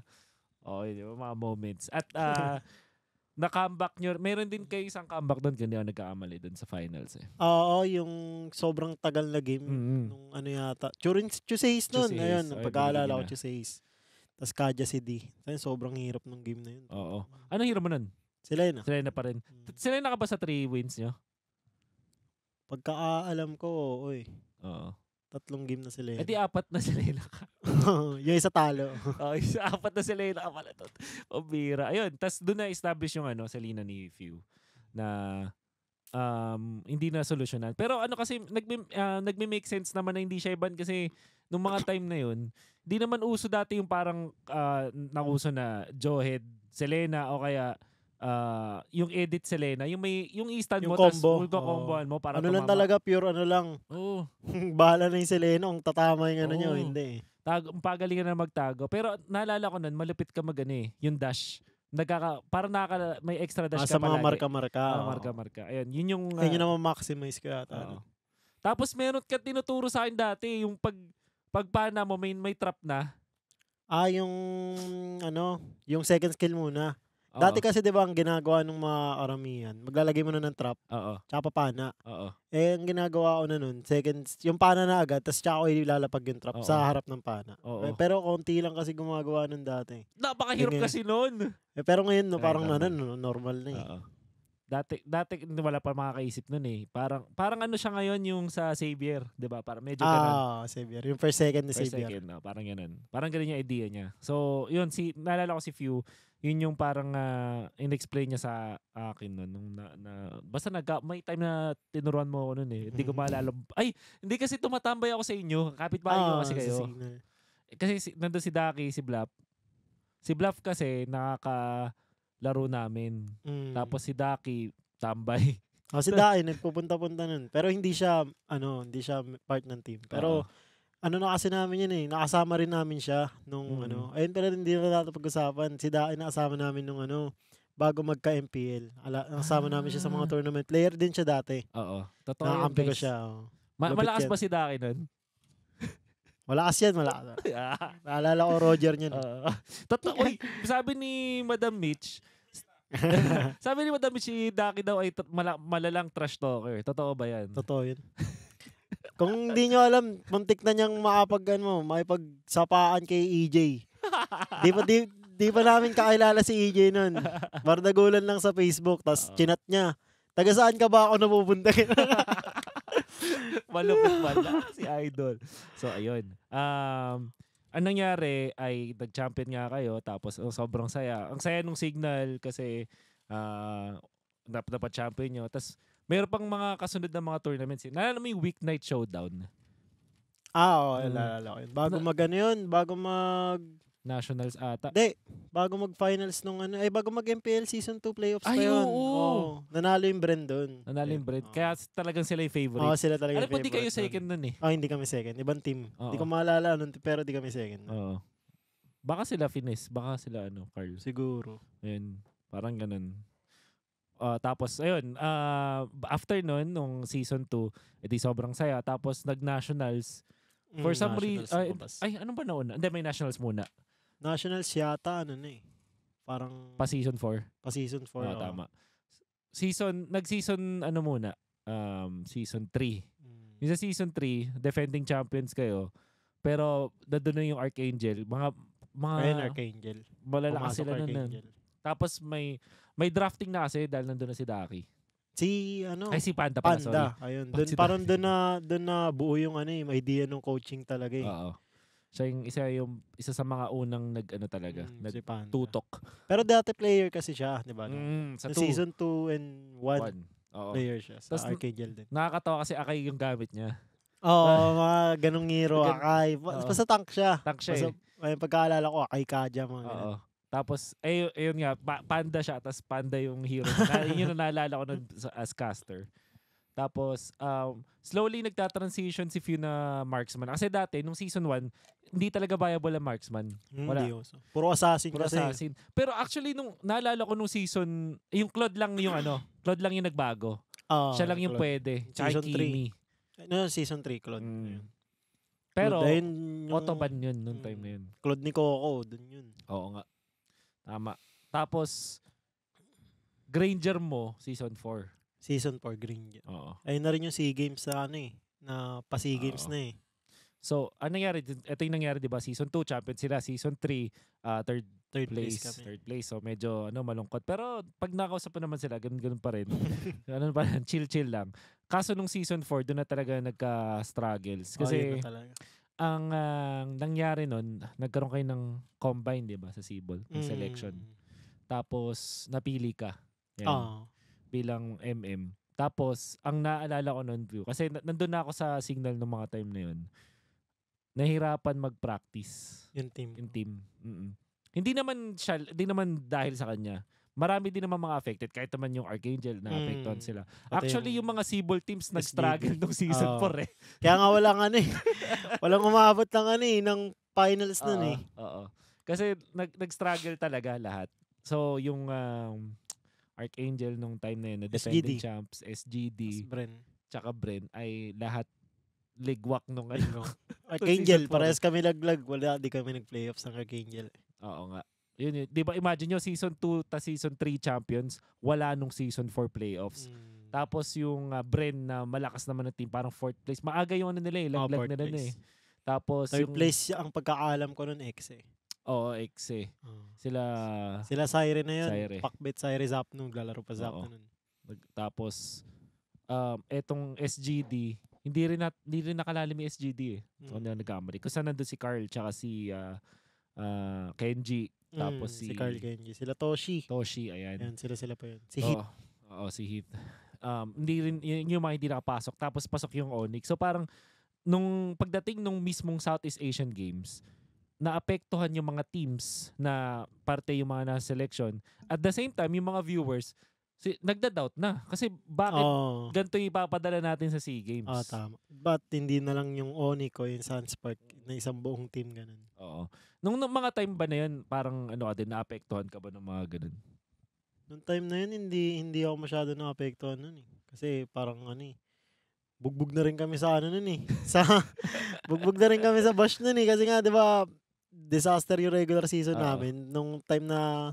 Oo, yun yung mga moments. At ah, *laughs* na-comeback nyo, meron din kayo isang comeback doon hindi ako nagkakamali doon sa finals eh. Oo, yung sobrang tagal na game. Mm-hmm. Nung ano yata. Tuesdays nun. Tuesdays. Ayun, Ay, pag-aalala ko. Tuesdays. Tapos Kaja si D. Ayun, sobrang hirap ng game na yun. Oo. Ano hero mo nun? Sila yun ah. Sila na pa rin. Mm. Sila yung nakaba sa 3 wins nyo? Pagkaalam ko, oo eh. Oo. Tatlong game na sila Eh yun. di apat na sila yung naka. *laughs* yung isa talo. *laughs* Oh, isa, apat na sila yung nakapalatot. Pambira. Ayun, tas doon na establish yung ano, Selena ni Few na um, hindi na solusyonan. Pero ano kasi, nagme, ah, nagme-make sense naman na hindi siya iban kasi nung mga time na yun, di naman uso dati yung parang ah, nauso na Joehead, Selena o kaya ah, yung edit Selena, yung may yung instant Yung mo tas combo. comboan mo para ano lang tumama. talaga, pure ano lang. Oo. *laughs* Bahala na yung Selena kung tatama yung ano. Oo. Hindi eh. Tag, pagalingan na magtago. Pero naalala ko nun, malupit ka mag ano eh, yung dash. Nagkaka, parang nakaka, may extra dash Ah, ka sa mga palagi. marka-marka. Ah, oo. marka-marka. Ayun, yun yung... Kaya ah, yun naman maximize ko yata. oo. ano. Tapos meron ka tinuturo sa akin dati, yung pag pagpana mo, may, may trap na. Ah, yung ano, yung second skill muna. Oo. Dati kasi 'di ba ang ginagawa ng mga karamihan, maglalagay mo na ng trap, Oo. tsaka papana. Oo. Eh, ang ginagawa ko na nun, second, yung pana na agad, tapos tsaka ko ilalapag yung trap Oo. sa harap ng pana. Oo. Eh, pero konti lang kasi gumagawa nun dati. Napakahirap Ganyan. kasi nun. Eh, pero ngayon, no, Ay, parang tama. ano, no, normal na eh. Oo. Dati, dati wala pa makakaisip nun eh. Parang, parang ano siya ngayon yung sa Xavier. 'di ba Parang medyo ganun. Ah, Xavier. Yung first second ni Per Xavier. second, no? parang ganun. Parang ganun yung idea niya. So, yun, si, naalala ko si Few, Yun yung parang uh, in-explain niya sa akin nun. Nung na, na, basta nag, may time na tinuruan mo ako nun eh. Hindi ko maalala. *laughs* Ay, hindi kasi tumatambay ako sa inyo. Kapit-bahay ko Ah, kasi sa kayo. Eh, Kasi si, nandun si Daki, si Bluff. Si Bluff kasi nakakalaro namin. Mm. Tapos si Daki, tambay. Oh, si Dai nagpupunta-punta nun. Pero hindi siya ano, hindi siya part ng team. Pero Oo. Ano na kasi namin yun eh. Nakasama rin namin siya nung Mm. ano. Ayun pero hindi na natin pag-usapan. Si Dai nakasama namin nung ano bago magka-MPL. Ala, nakasama namin siya sa mga Ah. tournament. Player din siya dati. Oo. Totoo yun, Nakakampi ko siya. oh. Ma- Lupit malakas yan. ba si Daki nun? *laughs* Malakas yan, malakas. *laughs* Ah. Naalala ko Roger niyan. Oo. Totoo. Uy, sabi ni Madam Mitch, *laughs* sabi ni Madam Mitch, si Daki daw ay t- mala- malalang trash talker. Totoo ba yan? Totoo yun. Kung hindi nyo alam, muntik na niyang makapag ano, makipagsapaan kay EJ. di pa di, di pa namin kakilala si EJ nun. Bardagulan lang sa Facebook, tapos chinat niya. Taga saan ka ba ako napupunta? *laughs* Malupit pala si Idol. So, ayun. Um, ang nangyari ay nag-champion nga kayo tapos oh, sobrang saya. Ang saya nung signal kasi uh, dapat dapat champion nyo. Tapos mayroon pang mga kasunod na mga tournaments. Naalala mo yung weeknight showdown? ah, oo, Mm. ko yun. Bago mag ano yun, bago mag... Nationals ata. Di, bago mag-finals nung ano, ay bago mag-MPL Season 2 playoffs pa Ay, yun. oo. nanalo yung Bren doon. Nanalo yung bread. Oo. Kaya talagang sila yung favorite. Oo, sila talaga Alam yung mo, di kayo favorite nun. second nun eh. Ah, hindi kami second. Ibang team. Hindi ko Oo. maalala nun, pero di kami second. Oo. Baka sila Finis. Baka sila ano, Carl. Siguro. Ayun. Parang ganun. Ah, tapos, ayun. ah, after nun, nung season 2, edi sobrang saya. Tapos, nag-nationals. For Mm, some reason, nationals ay, lumabas. ay, ano ba nauna? Hindi, may nationals muna. Nationals yata, ano na eh. Parang Pa season 4. pa season 4. Oo, tama. Season, nag-season, ano muna? Um, season 3. Mm. Yung sa season 3, defending champions kayo. Pero, nandun na yung Archangel. Mga, mga, Ayun, Archangel. malalakas sila nun. Tapos, may, may drafting na kasi dahil nandun na si Daki. Si, ano, Ay, si Panda pala, sorry. Panda. Ayun, Ba't dun, si parang doon na, doon na buo yung ano eh, may idea ng coaching talaga eh. Oo. Siya yung isa yung isa sa mga unang nag ano talaga, Mm, nag si Panda. tutok. Pero dati player kasi siya, di ba? no? Mm, sa two, season 2 and 1, one. Oo. player siya sa Tas- Archangel din. Nakakatawa kasi Akay yung gamit niya. Oo, mga ganong hero, Gan- Oo. Basta tank siya. Tank siya Basta, eh. may pagkaalala ko, Akay Kaja, mga ganun. Oo. Tapos, eh, ayun nga, pa- panda siya, tapos panda yung hero. na, yun yung naalala ko nun as caster. Tapos, um, slowly nagta-transition si Few na marksman. Kasi dati, nung season 1, hindi talaga viable ang marksman. Hmm, Wala. di uso. Puro assassin Puro kasi. assassin. Pero actually, nung naalala ko nung season, yung Claude lang yung ano, Claude lang yung nagbago. Oo, Siya lang yung Claude. pwede. Tsaka Season Kimi. Ano, season 3, Claude. Mm. Pero, Claude, ayun yung- autoban yun nung time na yun. Claude ni Coco, dun yun. Oo nga. Tama. Tapos, Granger mo, season 4. Season 4, Green. Oo. Ayun na rin yung SEA Games na ano eh. Na pa SEA Games Oo. na eh. So, ano nangyari? Ito yung nangyari, di ba? Season 2, champion sila. Season 3, uh, third Third place. place, kami. Third place. So, medyo ano, malungkot. Pero, pag nakausap pa naman sila, ganun-ganun pa rin. ganun pa rin. *laughs* Chill-chill lang. Kaso nung season 4, doon na talaga nagka-struggles. Oh, Kasi, na talaga. Ang ah, nangyari nun, nagkaroon kayo ng combine, di ba, sa Cebol, ng selection. Mm. Tapos, napili ka. Yan, Oo. bilang MM. Tapos, ang naalala ko nun, view, kasi na- nandun na ako sa signal ng mga time na yun, nahirapan mag-practice yung team. yung team. Mm-mm. Hindi naman siya, hindi naman dahil sa kanya. Marami din naman mga affected kahit naman yung Archangel na apektuhan Mm. sila. Pati Actually, yung, mga Cebol teams nag-struggle nung season Oo. 4 eh. Kaya nga walang ano eh. *laughs* walang umabot ng ano eh, ng finals nun Oo, eh. Oo. Kasi nag, nag-struggle talaga lahat. So, yung um, Archangel nung time na yun, na defending SGD. champs, SGD, Tas Bren. tsaka Bren, ay lahat ligwak nung ano. *laughs* *laughs* Archangel, parehas kami laglag. Wala, di kami nag-playoffs ng Archangel. Oo nga. Yun yun. Di ba imagine nyo, season 2 ta season 3 champions, wala nung season 4 playoffs. Mm. Tapos yung uh, Bren na malakas naman na team, parang fourth place. Maaga yung ano nila eh, Oh, laglag fourth nila na eh. Tapos Third yung, place ang pagkakaalam ko nun X eh. Oo, ex eh. Oh. Sila, Sila Syre na yun. Syre. Pakbet Syre Zapno. Lalaro pa. Zapno nun. tapos, um, etong SGD, hindi rin, na, hindi rin nakalalim yung SGD eh. So, Mm. ano nagkamali. Kasi nandun si Carl tsaka si, ah, ah, Kenji, tapos Mm, si, si Carl Kenji. Sila Toshi. Toshi, ayan. Yan, sila sila pa yun. Si Hit. Oo, oo, si Heat. Um, hindi rin, yun yung mga hindi nakapasok. Tapos pasok yung Onyx. So parang, nung pagdating nung mismong Southeast Asian Games, naapektuhan yung mga teams na parte yung mga nasa selection. At the same time, yung mga viewers, si, nagda-doubt na. Kasi bakit Oo. ganito ipapadala natin sa SEA Games? Ah, tama. But hindi na lang yung Onyx o yung Sunspark na isang buong team ganun. Oo. Nung, nung mga time ba na yun, parang ano ka din, naapektuhan ka ba ng mga ganun? Noong time na yun, hindi hindi ako masyado naapektuhan nun eh. Kasi parang ano eh, bugbog na rin kami sa ano nun eh. *laughs* Sa, bugbog na rin kami sa bash nun eh. Kasi nga, di ba, disaster yung regular season Oo. namin. Nung time na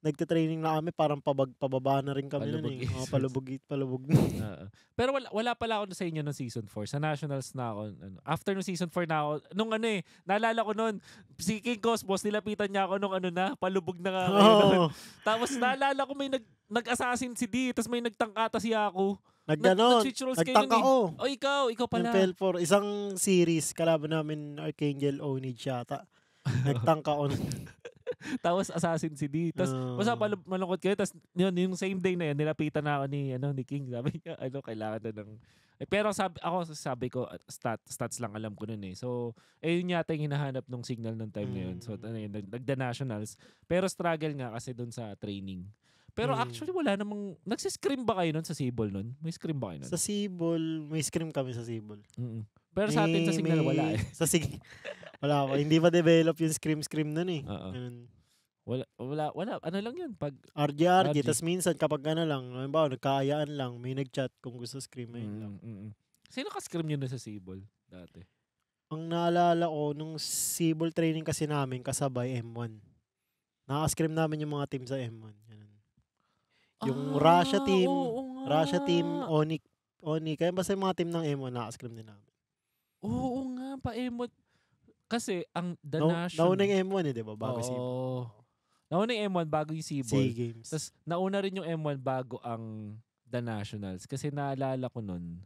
nagte-training na kami, parang pabag, pababa na rin kami nun Palubog eh. Oh, palubog, palubog. Oo. Pero wala, wala pala ako sa inyo nung season 4. Sa Nationals na ako. Ano, after nung season 4 na ako, nung ano eh, naalala ko noon, si King Cosmos, nilapitan niya ako nung ano na, palubog na nga. Oo. *laughs* Tapos naalala ko may nag, nag-assassin si D, tapos may nagtangkata si Aku. Nag, Nagganon. Nagtangka nun eh. ko. Oh, ikaw, ikaw pala. Yung PL4, isang series, kalaban namin Archangel Onage yata. *laughs* Nagtangka ko. *laughs* Tapos assassin si D. Tapos Ah. basta malu- malungkot kayo. Tapos yun, yung same day na yun, nilapitan na ako ni, ano, ni King. Sabi niya, ano, kailangan na ng... Eh, pero sabi, ako sabi ko, uh, stat, stats lang alam ko nun eh. So, eh, yun yata yung hinahanap ng signal ng time na yun. So, Mm. ano yun, nag- nagda-nationals. Pero struggle nga kasi dun sa training. Pero Mm. actually, wala namang... Nagsiscrim ba kayo nun sa Sibol nun? May scrim ba kayo nun? Sa Sibol, may scrim kami sa Sibol. Mm-mm. Pero sa atin sa May- signal, may- wala eh. Sa sig *laughs* wala pa. Hindi pa develop yung scrim-scrim nun eh. Oo. Ganun. Wala, wala, wala. Ano lang yun? Pag, RG-RG. RG. Tapos minsan kapag ano lang, halimbawa nagkaayaan lang, may nag-chat kung gusto scrim. Ayun lang. mm, mm, mm. Sino ka-scrim yun na sa Sibol dati? Ang naalala ko, nung Sibol training kasi namin, kasabay M1. Naka-scrim namin yung mga team sa M1. Ganun. Yung Russia team, Ah, oo nga. Russia team, Onyx, Onyx. Kaya basta yung mga team ng M1, naka-scrim din namin. Oo nga, pa-emot. Kasi ang The No, National... nauna yung M1 eh, di ba? Bago Oo. Sibol. Nauna yung M1 bago yung SEA Sibol. Games. Tapos nauna rin yung M1 bago ang The Nationals. Kasi naalala ko nun,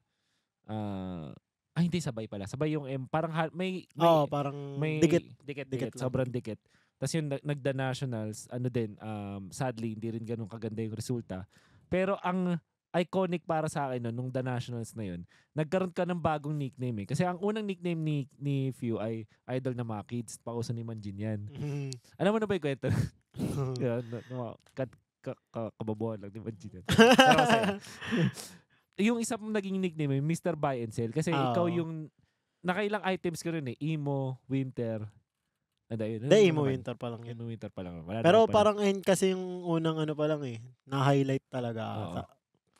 ah, ay hindi, sabay pala. Sabay yung M, parang may, may, Oo, parang may dikit. dikit, Dikit dikit, sobrang dikit. Tapos yung nag- nagda nationals, ano din, um, sadly, hindi rin ganun kaganda yung resulta. Pero ang iconic para sa akin nun, nung The Nationals na yun, nagkaroon ka ng bagong nickname eh. Kasi ang unang nickname ni, ni Few ay Idol na mga kids. Pauso ni Manjin yan. Mhm. Alam mo na ba yung kwento? *laughs* Yan, na, na, ka, ka, ka, kababuhan lang ni Manjin yan. *laughs* Pero yung isa pong naging nickname, yung Mr. Buy and Sell. Kasi Ah, ikaw yung, nakailang items ka rin eh. Emo, Winter. Ano yun? Hindi, naman? winter pa lang yun. Emo, Winter pa lang. Wala Pero pala. parang ayun kasi yung unang ano pa lang eh. Na-highlight talaga Oo.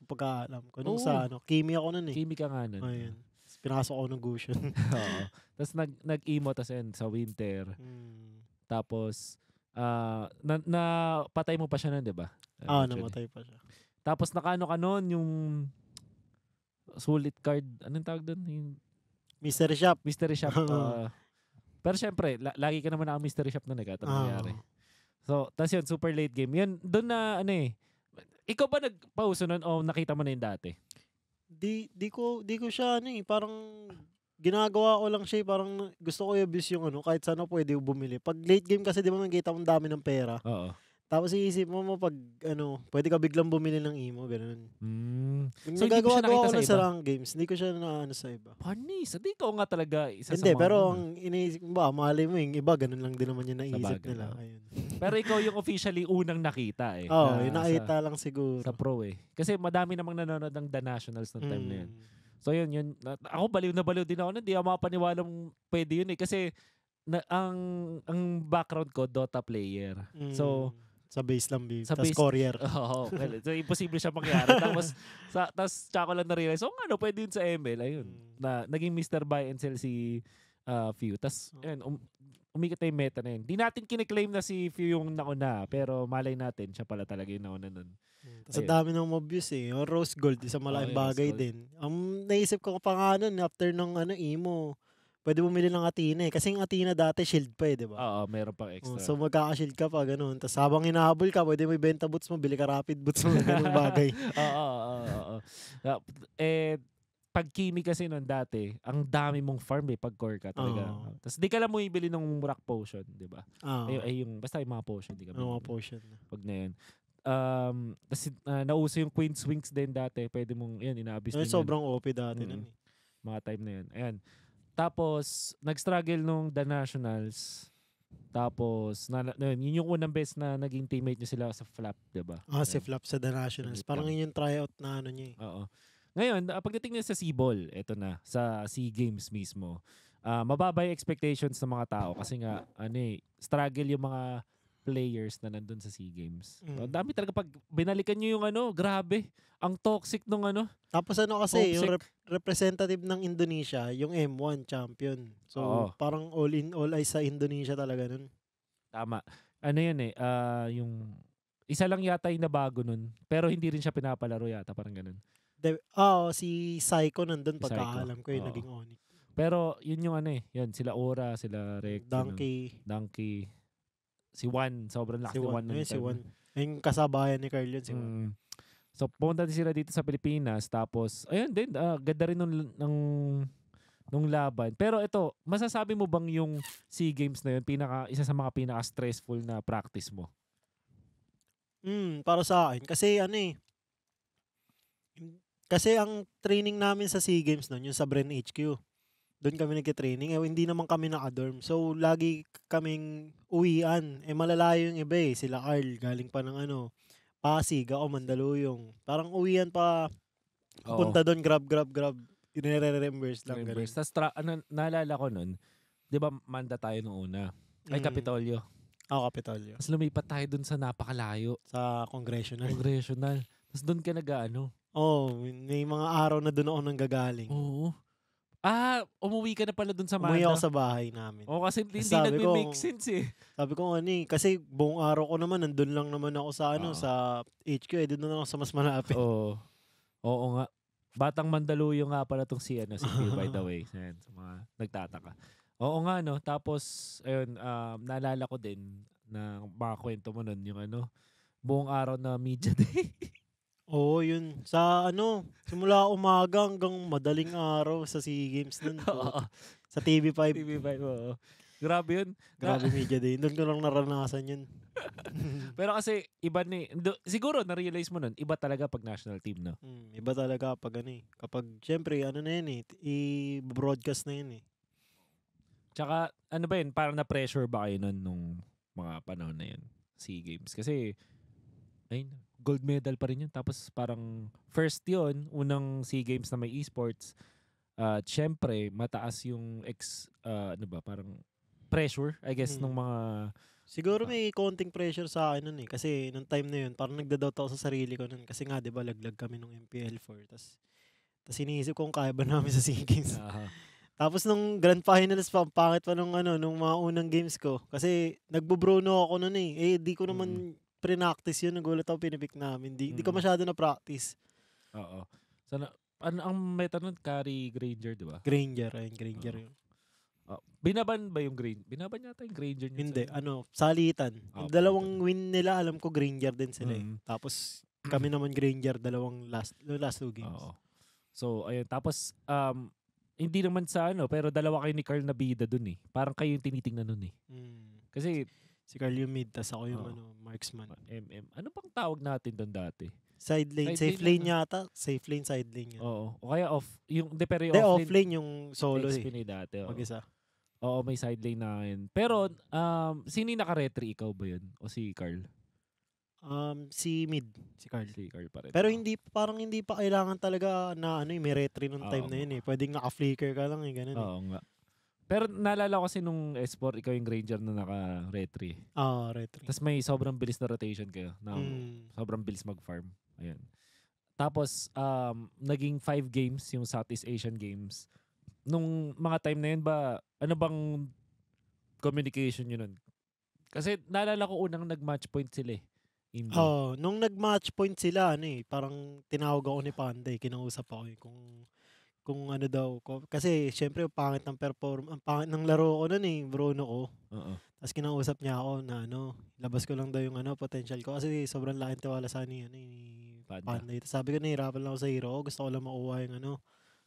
Ata. Pagkaalam ko. Nung Oo. sa ano, Kimi ako nun eh. Kimi ka nga nun. Ayun. Tapos Pinasok ako ng Gushin. *laughs* Oo. Tapos nag, nag-emo, tapos yun, sa Winter. hmm. Tapos, ah na, na, patay mo pa siya nun, di ba? Ah, Actually. namatay pa siya. Tapos nakaano ka nun, yung sulit card, anong tawag doon? Yung Mystery Shop. mystery shop. *laughs* ah. pero syempre, la- lagi ka naman naka mystery shop nun, eh, kahit anong Ah. nangyari. So, tapos yun, super late game. Yun, doon na, ano eh, ikaw ba nagpauso nun o nakita mo na yun dati? Di, di ko, di ko siya ano eh. Parang ginagawa ko lang siya eh. Parang gusto ko i-abuse yung ano. Kahit sana pwede ko bumili. Pag late game kasi di ba makikita mo dami ng pera. Oo. Tapos iisip mo mo pag ano, pwede ka biglang bumili ng imo. Ganun. Mm. Yung So, hindi nagagawa ko sa lang sa rank games. Hindi ko siya na ano sa iba. Panis, hindi ikaw nga talaga isa Hindi, sa mga pero ano. ang iniisip mo ba, mali mo yung iba, ganun lang din naman yung naisip Sabagay, nila. Ayun. Pero ikaw yung officially unang nakita eh. Oo, na yung sa- nakita lang siguro. Sa pro eh. Kasi madami namang nanonood ng The Nationals noong time na yun. Mm. So yun, yun. na- Ako baliw na baliw din ako. Hindi ako makapaniwalang pwede yun eh. Kasi na, ang ang background ko, Dota player. So, Mm. sa base lang, babe. sa Tapos base- courier. *laughs* Oo. well, so imposible siya mangyari. *laughs* tapos, sa, tapos tsaka ko lang na-realize, oh ano, pwede yun sa ML. Ayun. Mm. Na, naging Mr. Buy and Sell si uh, Few. Tapos, Oh. um, umikot na yung meta na yun. Di natin kiniklaim na si Few yung nauna, pero malay natin, siya pala talaga yung nauna nun. Tapos ang Ayun. dami ng mobs eh. Yung rose gold, isang Oh, malaking yung bagay gold. din. Ang naisip ko pa nga nun, after ng ano, emo, pwede bumili ng Athena eh. Kasi yung Athena dati shield pa eh, di ba? Oo, meron pang Oh, extra. so magkaka-shield ka pa, ganun. Tapos habang hinahabol ka, pwede mo ibenta boots mo, bili ka rapid boots mo, ganung *laughs* bagay. Oo, oo, oo. Ah, Eh, pag Kimi kasi noon dati, ang dami mong farm eh pag core ka talaga. Oo. Tapos di ka lang bumibili ng rock potion, di ba? Ah, Ay, ay, yung, basta yung mga potion, di ka mga potion. Pag na yun. Um, tapos ah, nauso yung Queen's Wings din dati. Pwede mong, yan, inaabis yun. sobrang OP dati Mm. nun eh. mga time na yun. Ayan. Tapos, nag-struggle nung The Nationals. Tapos, na, na, yun, yun yung unang best na naging teammate niya sila sa flap, di ba? Ah, si Ayan. Flap sa The Nationals. Parang yun yung tryout na ano niya eh. Oo. Ngayon, ah, pagdating na sa Seaball, eto na, sa SEA Games mismo, ah mababa yung expectations ng mga tao kasi nga, ano eh, struggle yung mga players na nandun sa SEA Games. Mm. Ang dami talaga pag binalikan nyo yung ano, grabe. Ang toxic nung ano. Tapos ano kasi, yung Homesick. rep- representative ng Indonesia, yung M1 champion. So, Oo. parang all in all eyes sa Indonesia talaga nun. Tama. Ano yan eh, ah, yung isa lang yata yung nabago nun. Pero hindi rin siya pinapalaro yata, parang ganun. De- ah, oh, si Psycho nandun, Si pagkaalam ko yung Oo. naging Onyx. Pero yun yung ano eh, yun, sila Ora, sila Rek, Donkey, Donkey, si Juan, sobrang laki si Juan. Juan. si. Juan. Yung kasabayan ni Carl yun, si Juan. Mm. So pumunta din sila dito sa Pilipinas tapos ayun din ah, ganda rin nung, nung nung laban. Pero ito, masasabi mo bang yung SEA Games na yun pinaka isa sa mga pinaka stressful na practice mo? Mm, para sa akin. Kasi ano eh. Kasi ang training namin sa SEA Games nun, yung sa Bren HQ. Doon kami nagka-training. Eh, hindi naman kami naka-dorm. So, lagi kaming uwian. Eh, malalayo yung iba eh. Sila Carl, galing pa ng ano, Pasig, ako Mandaluyong. Parang uwian pa, punta doon, grab, grab, grab. Inire-reimburse lang. Reimburse. ganun. Tapos tra- ano, naalala ko nun, di ba manda tayo nung una? Ay, Mm. Kapitolyo. Ako, Kapitolyo. Tapos lumipat tayo dun sa napakalayo. Sa congressional. Congressional. Tapos doon ka nag-ano. Oh, may mga araw na doon ako nang gagaling. Oo. Ah, umuwi ka na pala dun sa Manda. Umuwi ako sa bahay namin. Oo, kasi hindi Sabi ko, nagme-make sense eh. Sabi ko ano eh, kasi buong araw ko naman, nandun lang naman ako sa ano, Oo. sa HQ, eh, doon na ako sa mas malapit. Oo. Oo nga. Batang Mandaluyong nga pala tong si, ano, si Phil, by the *laughs* way. Ayan, sa mga nagtataka. Oo nga, no. Tapos, ayun, um, naalala ko din na mga kwento mo nun, yung ano, buong araw na media *laughs* day. Oo, yun. Sa ano, simula umaga hanggang madaling araw sa SEA Games nun. *laughs* Oo. sa TV5. TV5, oo. Grabe yun. Grabe media day. Doon ko lang naranasan yun. *laughs* Pero kasi, iba ni, do- siguro, na-realize mo nun, iba talaga pag national team, no? Hmm, iba talaga pag ano eh. Kapag, syempre, ano na yun eh, i-broadcast na yun eh. Tsaka, ano ba yun, parang na-pressure ba kayo nun nung mga panahon na yun? SEA Games. Kasi, ayun, gold medal pa rin yun. Tapos parang first yun, unang SEA Games na may esports. At syempre, mataas yung ex, ah, ano ba, parang pressure, I guess, Mm. nung mga, Siguro may konting pressure sa akin nun eh. Kasi nung time na yun, parang nagda-doubt ako sa sarili ko nun. Kasi nga, di ba, laglag kami nung MPL4. Tapos, tapos iniisip ko kung kaya ba *laughs* namin sa SEA Games. ah, *laughs* Tapos nung grand finals pa, ang pangit pa nung ano, nung mga unang games ko. Kasi nagbo-bruno ako noon eh. Eh, di ko naman pre-practice yun. Nagulat ako pinipik namin. Di, di ko Mm. masyado na-practice. oo. So, na, ano, ang meta nun, carry Granger, di ba? Granger, ayun, Granger yun. Ah, binaban ba yung Granger? Binaban yata yung Granger niya Hindi, ano, salitan. Ah, Yung dalawang win nila, alam ko Granger din sila eh. Mm. Tapos kami naman Granger, dalawang last, no, last two games. Oo. So, ayun. Tapos, um, hindi naman sa ano, pero dalawa kayo ni Carl na bida dun eh. Parang kayo yung tinitingnan nun eh. Mm. Kasi, Si Carl yung mid, tas ako yung Oo. ano, marksman. MM, ano bang tawag natin doon dati? Side lane, Side safe lane lane yata. Safe lane, side lane yan. Oo. O kaya off, yung, de, pero yung Hindi, off, offlane yung solo eh. na dati. Oo. Mag-isa. Oo, may side lane na yun. Pero, um, sino yung naka-retry? Ikaw ba yun? O si Carl? Um, si mid, si Carl. Si Carl pa rin. Pero hindi parang hindi pa kailangan talaga na ano eh, may retry nung time Oo. na yun eh. Pwedeng naka-flicker ka lang eh, ganun eh. Oo nga. Pero naalala ko kasi nung S4, ikaw yung Granger na naka-retry. Ah, retry. Tapos may sobrang bilis na rotation kayo. Na Mm. sobrang bilis mag-farm. Ayan. Tapos, um, naging five games yung Southeast Asian Games. Nung mga time na yun ba, ano bang communication yun nun? Kasi naalala ko unang nag-match point sila eh. Hindi. Oh, nung nag-match point sila, ano eh, parang tinawag ako ni Panday, kinausap ako eh, kung kung ano daw ko. Kasi syempre ang pangit ng perform, ang pangit ng laro ko noon eh, Bruno ko. Oo. Tapos kinausap niya ako na ano, labas ko lang daw yung ano, potential ko. Kasi sobrang laking tiwala sa ni, ano, ni Panda. Panday. Tapos sabi ko, nahihirapan lang ako sa hero ko. Gusto ko lang makuha yung ano,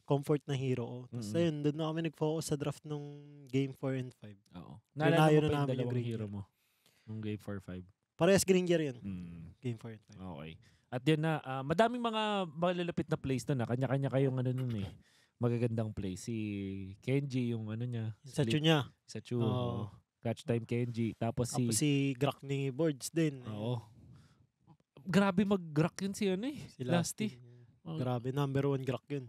comfort na hero ko. Tapos Mm-mm. ayun, doon na kami nag-focus sa draft nung game 4 and 5. Oo. Naalala mo na namin yung Green hero mo? Nung game 4-5. Parehas Green Gear yun. Mm. Game 4 and 5. Okay. At yun na, ah, madaming mga malalapit na plays doon. Ah. Kanya-kanya kayong ano nun eh. Magagandang play. Si Kenji, yung ano niya. Sa tune niya. Sa Chu. Oo. Catch time Kenji. Tapos si... Tapos si Grak ni Boards din. Oo. Grabe mag-grak yun si ano eh. Si Lasty. Lasty. Oh. Grabe, number one Grak yun.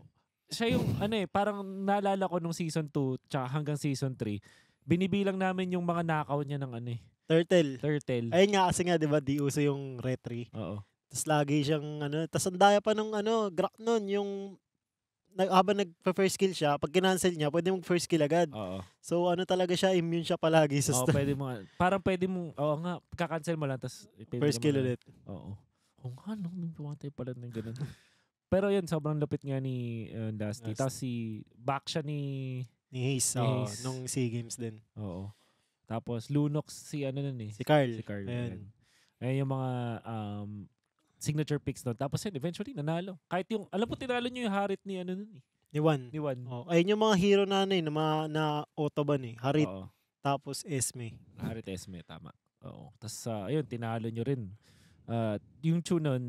Siya yung *laughs* ano eh, parang naalala ko nung season 2 tsaka hanggang season 3. Binibilang namin yung mga knockout niya ng ano eh. Turtle. Turtle. Ayun nga kasi nga, di ba, di uso yung retry. Oo. Tapos lagi siyang ano, tapos ang daya pa nung ano, Grak nun, yung nag, habang nag-first kill siya, pag kinancel niya, pwede mag first kill agad. Oo. So ano talaga siya, immune siya palagi sa Oo, stun. pwede mo. *laughs* Parang pwede mo, oo nga, kakancel mo lang tapos first kill ulit. Oo. Oo nga, no, may pumatay pala ng ganun. Pero yun, sobrang lupit nga ni uh, Dusty. Dusty. Tapos si, back siya ni, Ni Hayes, Ni oo, nung SEA Games din. oo. Tapos Lunox, si ano nun eh. Si Carl. Si Carl. Ayun. Ayun yung mga um, signature picks nun. Tapos yun, eventually, nanalo. Kahit yung, alam po, tinalo nyo yung Harit ni ano nun eh. Ni Juan. Ni Juan. Oh, ayun yung mga hero na ano eh, na, mga, na autoban eh. Harit, Oo. tapos Esme. Harit Esme, tama. Oo. Tapos, uh, ayun, tinalo nyo rin. Uh, yung tune nun,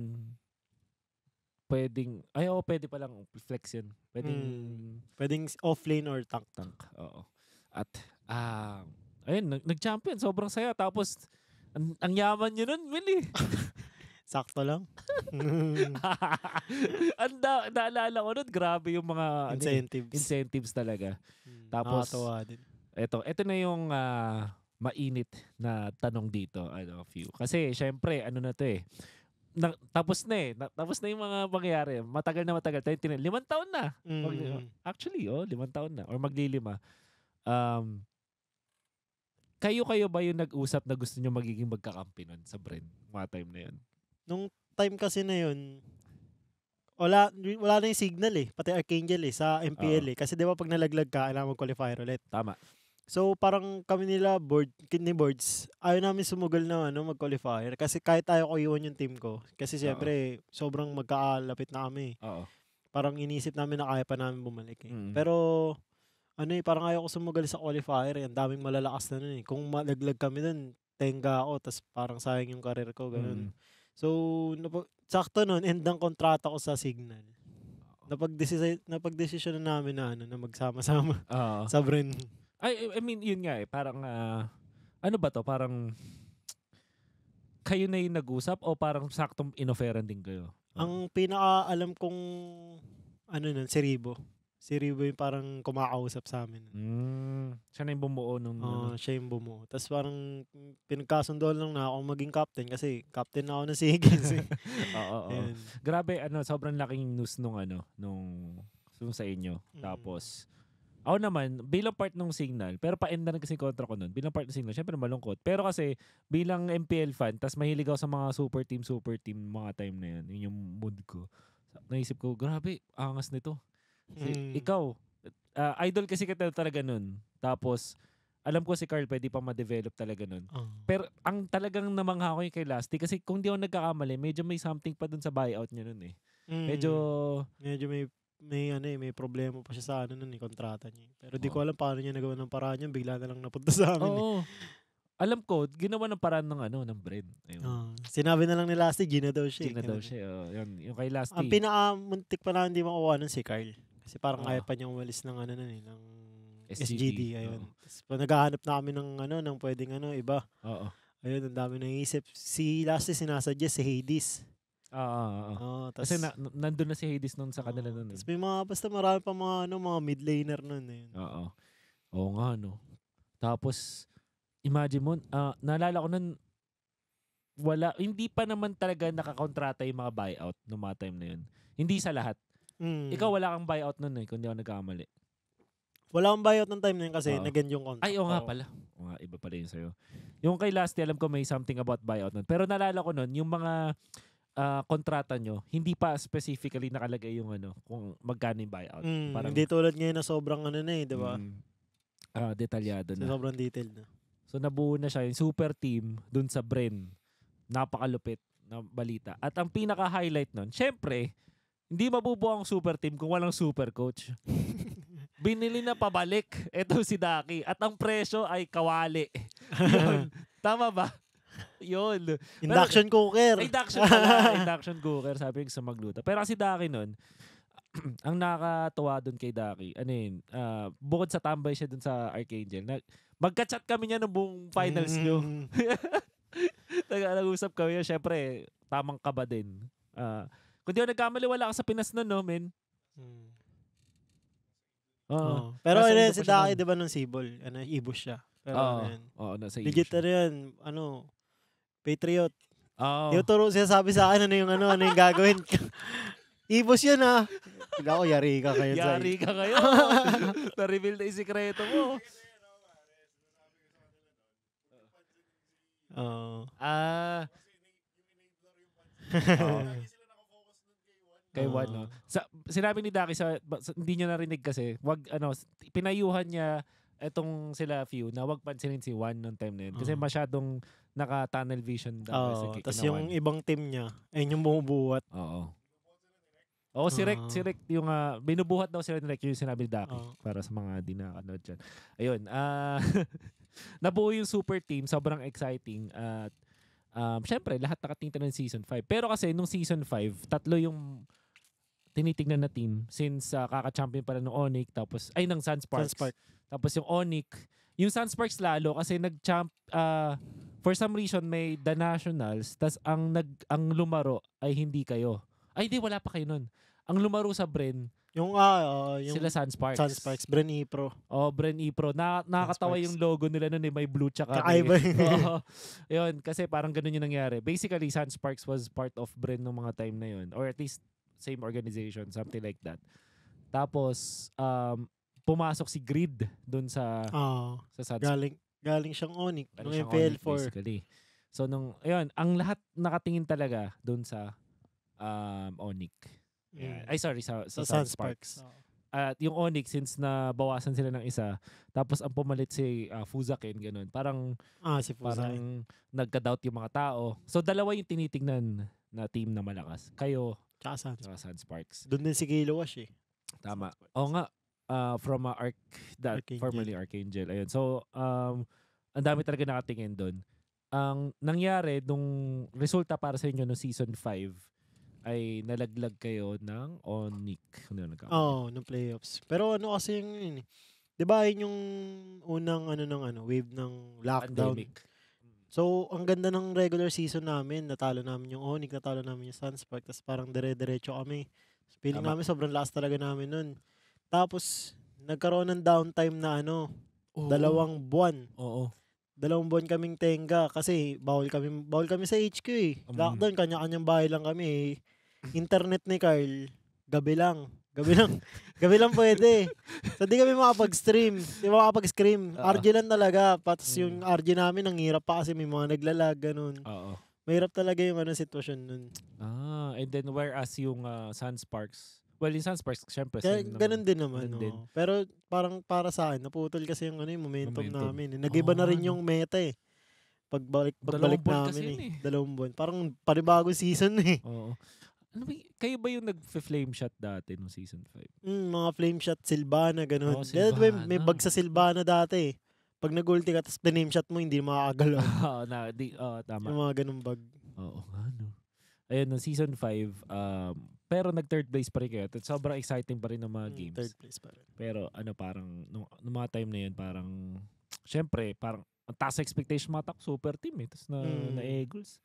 pwedeng, ay, oo, pwede palang flex yun. Pwedeng Mm. Pwedeng offlane or tank. tank. Oo. At, ah, ayun, nag- nag-champion. Sobrang saya. Tapos, ang, ang yaman nyo nun, Willie. *laughs* Sakto lang. *laughs* ang da, naalala ko nun, grabe yung mga ano eh, Incentives. incentives talaga. Mm, Tapos, nakakatawa din. Eto, eto na yung ah, mainit na tanong dito, ano, few. Kasi syempre, ano na 'to eh. Na, tapos na eh. Na, tapos na yung mga pangyayari. Matagal na matagal. Tayo tin- limang taon na. Mm. actually, oh, limang taon na. Or maglilima. Um, kayo-kayo ba yung nag-usap na gusto nyo magiging magkakampi nun sa Bren? Mga time na yun. Nung time kasi na yun, wala, wala na yung signal eh. Pati Archangel eh, sa MPL eh. Kasi di ba pag nalaglag ka, kailangan mag-qualifier ulit. Tama. So parang kami nila board, ni boards, ayaw namin sumugal na ano, mag-qualifier. Kasi kahit tayo ko iwan yung team ko. Kasi siyempre, sobrang magkaalapit na kami. Oo. Parang inisip namin na kaya pa namin bumalik eh. Mm. Pero, ano eh, parang ayaw ko sumugal sa qualifier. Eh. Ang daming malalakas na nun eh. Kung malaglag kami nun, tenga ako, tas parang sayang yung karir ko, ganun. Mm. So, napag, sakto nun, end ng kontrata ko sa Signal. Napag-desisyon napag na namin na, ano, na magsama-sama *laughs* Oo. sa Bren. Ay, I mean, yun nga eh. Parang, ah, ano ba to? Parang, kayo na yung nag-usap o parang saktong inofferan din kayo? Ang pinaka-alam kong, ano nun, si Ribo. Si Ribo yung parang kumakausap sa amin. Mm, siya na yung bumuo nung... Oo, ano. siya yung bumuo. Tapos parang pinagkasundoan lang na ako maging captain kasi captain na ako ng Sigins. eh. *laughs* Oo, oo. Grabe, ano, sobrang laking news nung ano, nung, nung sa inyo. Mm. Tapos, ako naman, bilang part ng signal, pero pa-end na kasi kontra ko nun. Bilang part ng signal, syempre malungkot. Pero kasi, bilang MPL fan, tas mahilig ako sa mga super team, super team mga time na yan. Yun yung mood ko. Naisip ko, grabe, angas nito. Si, Mm. Ikaw, ah, idol kasi kita talaga nun. Tapos, alam ko si Carl pwede pa ma-develop talaga nun. Oo. Pero ang talagang namangha ko yung kay Lasty kasi kung di ako nagkakamali, medyo may something pa dun sa buyout niya nun eh. Mm. Medyo, medyo may may ano eh, may problema pa siya sa ano nun, eh, kontrata niya. eh. Pero di ko Oo. alam paano niya nagawa ng paraan yun, bigla na lang napunta sa amin. eh. oo. Alam ko, ginawa ng paraan ng ano, ng bread. Ayun. Ah, sinabi na lang ni Lasty, Gina daw siya. eh, Gina daw ganun. siya. oh. Yun, yung kay Lasty. Ang pinaka-muntik pa na hindi makuha nun si Carl. Kasi parang Ah. ayaw pa niya umalis ng ano nun eh, ng SGD, SGD. ayun. oo. Tapos pa naghahanap na kami ng ano, ng pwedeng ano, iba. Oo. Ayun, ang dami naisip. Si Lasty sinasuggest si Hades. Oo, oo, oo. Oh, Kasi na, nandun na si Hades nun sa kanila nun. eh. Tapos may mga, basta marami pa mga, ano, mga mid laner nun. Eh. Oo. Oo nga, no. Tapos, imagine mo, ah, naalala ko nun, wala, hindi pa naman talaga nakakontrata yung mga buyout no mga time na yun. Hindi sa lahat. Mm. Ikaw wala kang buyout nun eh, kung di ako nagkamali. Wala akong buyout ng time na yun kasi Oo. nag-end yung contract. Ay, oo nga pala. Oo nga, iba pala yun sa'yo. Yung kay Lasty, alam ko may something about buyout nun. Pero naalala ko nun, yung mga ah, kontrata nyo, hindi pa specifically nakalagay yung ano, kung magkano yung buyout. Mm, Parang- hindi tulad ngayon na sobrang ano na eh, di ba? Mm, ah, detalyado So, na. sobrang detailed na. So nabuo na siya yung super team dun sa Bren. Napakalupit na balita. At ang pinaka-highlight nun, syempre, hindi mabubuo ang super team kung walang super coach. *laughs* Binili na pabalik ito si Daki at ang presyo ay kawali. *laughs* Yun. Tama ba? Yun. Induction cooker. Induction pala. *laughs* induction cooker, sabi ko sa magluto. Pero kasi Daki nun, *clears throat* ang nakakatuwa dun kay Daki, ano yun, ah, bukod sa tambay siya dun sa Archangel, nag, magka-chat kami niya nung buong finals nyo. Mm. Nag-usap kami yun, syempre, tamang kaba din. Ah, kung di ako nagkamali, wala ka sa Pinas nun, no, men? Mm. Oo. Oo. Pero Nasa ano Ibo si Daki, di ba, nung Sibol? Ano, Ibos siya. Pero Oo. ano yan. Oo, nasa Legit Ibo siya. ano yan, ano, Patriot. Oo. Yung turo siya sabi sa akin, ano yung ano, ano yung gagawin. Ibos yun ah. Bigla ako, yari ka kayo. Yari ka kayo. *laughs* Na-reveal na yung sikreto mo. Oo. Ah. *laughs* Oo. Kay Oo. Juan, no? Sa, sinabi ni Daki sa, sa- hindi niya narinig kasi, wag, ano, pinayuhan niya etong sila few na wag pansinin si Juan noong time na yun. Kasi Oo. masyadong naka-tunnel vision daw. Oo. kay- Tapos yung Juan. ibang team niya, ayun yung bumubuhat. Oo. Oo, si Rek, Ah. si Rek, yung ah, binubuhat daw sila ni Rek, yung sinabi ni Daki. Oo. Para sa mga di nakakanood dyan. Ayun, ah *laughs* nabuo yung super team, sobrang exciting. At um, syempre, lahat nakatingin ng season 5. Pero kasi nung season 5, tatlo yung tinitingnan na team since ah, kaka-champion pala ng Onyx tapos ay ng Sunsparks. Sunspark. Tapos yung Onyx, yung Sunsparks lalo kasi nag-champ ah, for some reason may the Nationals tas ang nag ang lumaro ay hindi kayo. Ay hindi wala pa kayo nun. Ang lumaro sa Bren, Yung, ah, oo, yung sila Sunsparks. Sunsparks, Bren Pro. Oh, Bren E-Pro. Na, nakakatawa yung logo nila nun eh. May blue tsaka Kakaiba. Oo. Yun, kasi parang ganun yung nangyari. Basically, Sunsparks was part of Bren nung mga time na yun. Or at least, same organization, something like that. Tapos, um, pumasok si Grid dun sa, Oo. sa Sunsparks. galing, galing siyang Onyx. Nung siyang MPL4. Onyx, basically. So, nung, ayun, ang lahat nakatingin talaga dun sa um, Onyx. Mm. Ay, sorry, sa, sa, Sa Sunsparks. Sunsparks. At yung Onyx, since na bawasan sila ng isa, tapos ang pumalit si uh, Fuzakin, ganun. Parang, Ah, si Fuzai. parang nagka-doubt yung mga tao. So, dalawa yung tinitingnan na team na malakas. Kayo, Tsaka Sunsparks. tsaka Sunsparks. Doon din si Kilo Wash eh. Tama. Oo nga, uh, from uh, Arc, that, Archangel. formerly Archangel. Ayun. So, um, ang dami talaga nakatingin doon. Ang nangyari, nung resulta para sa inyo no season 5, ay nalaglag kayo ng Onyx. Ano nagkamali? Oo, oh, nung playoffs. Pero ano kasi yung yun eh. Di ba yun yung unang ano ng ano, wave ng lockdown. Pandemic. So, ang ganda ng regular season namin. Natalo namin yung Onyx, natalo namin yung Sunspark. Tapos parang dire-diretso kami. Feeling Tama. namin sobrang lakas talaga namin nun. Tapos, nagkaroon ng downtime na ano, Oo. dalawang buwan. Oo. Dalawang buwan kaming tenga kasi bawal kami bawal kami sa HQ eh. Mm. Lockdown, kanya-kanyang bahay lang kami eh. Internet ni Carl, gabi lang. Gabi lang. *laughs* gabi lang pwede. So di kami makapag-stream. Di makapag-stream. Oo. RG lang talaga. Patas Mm. yung RG namin, ang hirap pa kasi may mga naglalag, ganun. Oo. Mahirap talaga yung ano, sitwasyon nun. Ah, and then whereas yung uh, Sunsparks, well, yung Sunsparks, syempre, Kaya, same ganun din naman. ganun din. oo. Pero parang para sa akin, naputol kasi yung, ano, yung momentum, Momentum. namin. eh. Nag-iba na rin yung meta eh. Pagbalik, pagbalik namin eh. eh. Dalawang buwan. Parang panibagong season eh. *laughs* Oo. Ano ba, kayo ba yung nag-flame shot dati nung season 5? Mm, mga flame shot, Silvana, ganun. Oo, Kaya diba, may Silvana. bag sa Silvana dati eh. Pag nag-ulti ka, tapos flame shot mo, hindi makakagalaw. *laughs* Oo, na, di, oo, tama. yung mga ganung bag. Oo, ano. Ayun, nung season 5, um, pero nag-third place pa rin kayo. At sobrang exciting pa rin ng mga Mm, games. Third place pa rin. Pero ano, parang, nung, nung mga time na yun, parang, syempre, parang, ang taas expectation mga tak, super team eh. Tapos na, Mm. na Eagles.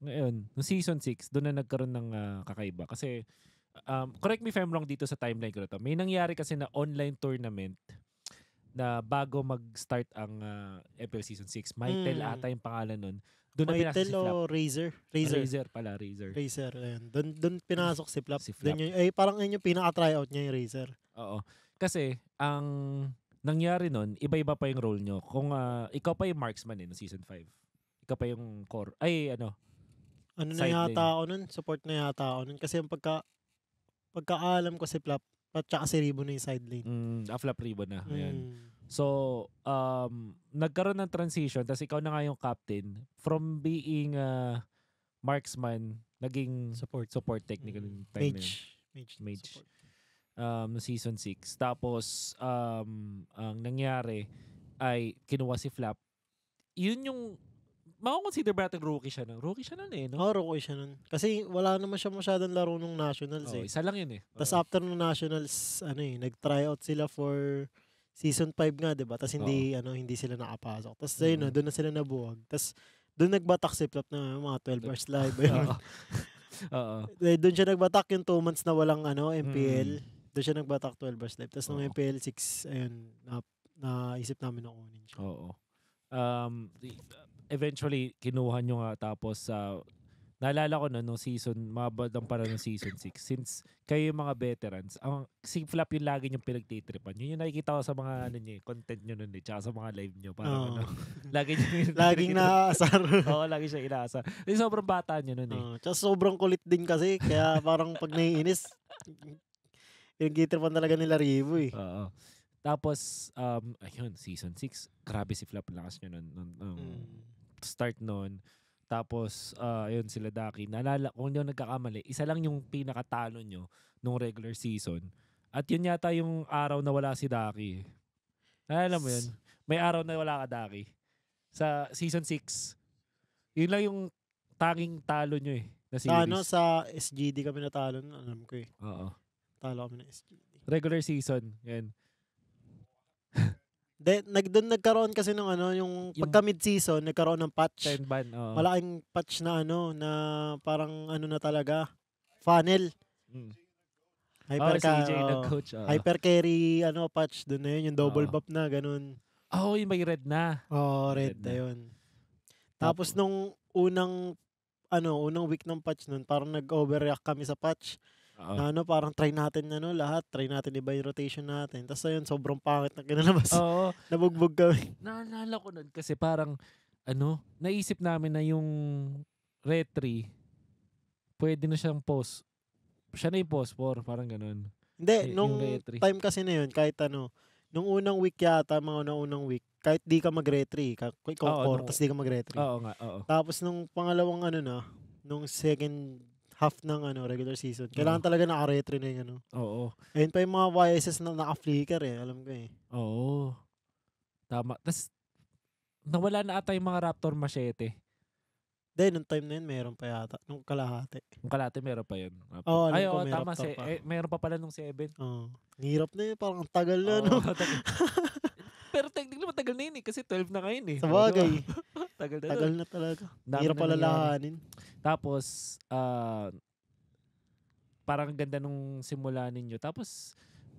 Ngayon, nung season 6, doon na nagkaroon ng ah, kakaiba. Kasi, um, correct me if I'm wrong dito sa timeline ko na to. May nangyari kasi na online tournament na bago mag-start ang ah, FL Season 6. Mytel Mm. ata yung pangalan nun. Doon Mytel si Flap. o Razer? Razer. Razer pala, Razer. Razer, ayun. Doon, doon pinasok si Flap. Si Flap. yung, eh, parang yun yung pinaka-tryout niya yung Razer. Oo. Kasi, ang nangyari nun, iba-iba pa yung role nyo. Kung ah, ikaw pa yung marksman eh, no season 5. Ikaw pa yung core. Ay, ano. Ano na yata ako nun? Support na yata ako nun. Kasi yung pagka, pagkaalam ko si Flap, at saka si Ribo na yung side lane. Mm, Aflap Ribbon na. Ayan. Mm. So, um, nagkaroon ng transition. Tapos ikaw na nga yung captain. From being ah, marksman, naging Support. support technical Mm. time na. Mage. Mage. Mage. support. um, season 6. Tapos, um, ang nangyari ay kinuha si Flap. Yun yung, makakonsider ba natin rookie siya na? Rookie siya nun eh, no? Oo, okay siya nun. Kasi wala naman siya masyadong laro nung Nationals Oo, eh. isa lang yun eh. Tapos Oo. after nung Nationals, ano eh, nag-tryout sila for season 5 nga, 'di ba? Tapos hindi ano, hindi sila nakapasok. Tapos Mm. doon na sila nabuwag. Tapos doon nagbatak si Flap na mga 12 hours live. *laughs* Ayun. Oo. Oo. Eh, doon siya nagbatak yung 2 months na walang ano, MPL. Mm. Doon siya nagbatak 12 hours live. Tapos nung. MPL 6, ayun, na, naisip namin na kunin siya. Oo. Um, eventually, kinuha nyo nga tapos sa naalala ko na nung season, mga bandang para nung season 6. Since kayo yung mga veterans, ang si Flap yung lagi yung pinagtitripan. Yun yung nakikita ko sa mga ano niya, eh, content nyo nun eh, tsaka sa mga live nyo. Parang Oo. ano, *laughs* lagi nyo yung *laughs* Laging naaasar. *laughs* Oo, lagi siya inaasa. Kasi sobrang bata nyo nun eh. Uh, tsaka sobrang kulit din kasi. Kaya parang pag naiinis, pinag-tripan talaga nila Rivo eh. Oo. Tapos, um, ayun, season 6. Grabe si Flap lakas nyo nun. nun, nung Mm. Start nun. Tapos, ah, ayun, sila Daki. Naalala, kung hindi ako nagkakamali, isa lang yung pinakatalo nyo nung regular season. At yun yata yung araw na wala si Daki. Naalala mo yun? May araw na wala ka Daki. Sa season 6. Yun lang yung tanging talo nyo eh. Na series. Sa ano, sa SGD kami natalo alam ko eh. Oo. Talo kami ng SGD. Regular season. Yan. De, nag, doon nagkaroon kasi ng ano, yung, Yung- pagka mid-season, nagkaroon ng patch. 10 ban. Oo. Malaking patch na ano, na parang ano na talaga, funnel. Mm. Hyper, oh, si ka, EJ oo. nag-coach. oo. hyper carry, ano, patch. Doon na yun, yung double Oo. buff na, ganun. Oh, yung may red na. Oo, oh, red Red na. yun. Tapos nung unang, ano, unang week ng patch nun, parang nag-overreact kami sa patch. Oo. Na ano, parang try natin ano, lahat. Try natin iba yung rotation natin. Tapos ayun, sobrang pangit na kinalabas. *laughs* Oo. *laughs* Nabugbog kami. Naalala ko nun kasi parang ano, naisip namin na yung retry pwede na siyang post. Siya na yung post for, parang ganun. Hindi, Y- nung retry. time kasi na yun, kahit ano, nung unang week yata, mga unang unang week, kahit di ka mag-retry, ka- ikaw core, nung- tapos di ka mag-retry. Oo nga, oo. Tapos nung pangalawang ano na, nung second half ng ano regular season, kailangan talaga naka-retry na yung ano. Oo. Ayun pa yung mga YSS na naka-flicker eh, alam ko eh. Oo. Tama. Tapos, nawala na ata yung mga Raptor Machete. Then, nung time na yun, meron pa yata. Nung kalahati. Yung kalate, meron pa yun. Oo, alam Ay, oo, tama. Si, eh, meron pa pala nung 7. Oo. Hirap na yun. Parang ang tagal na, no? *laughs* Pero technically matagal na yun eh. Kasi 12 na ngayon eh. Sa bagay. *laughs* Tagal na Tagal na talaga. Dami Hirap pala lahanin. Tapos, ah, parang ang ganda nung simula ninyo. Tapos,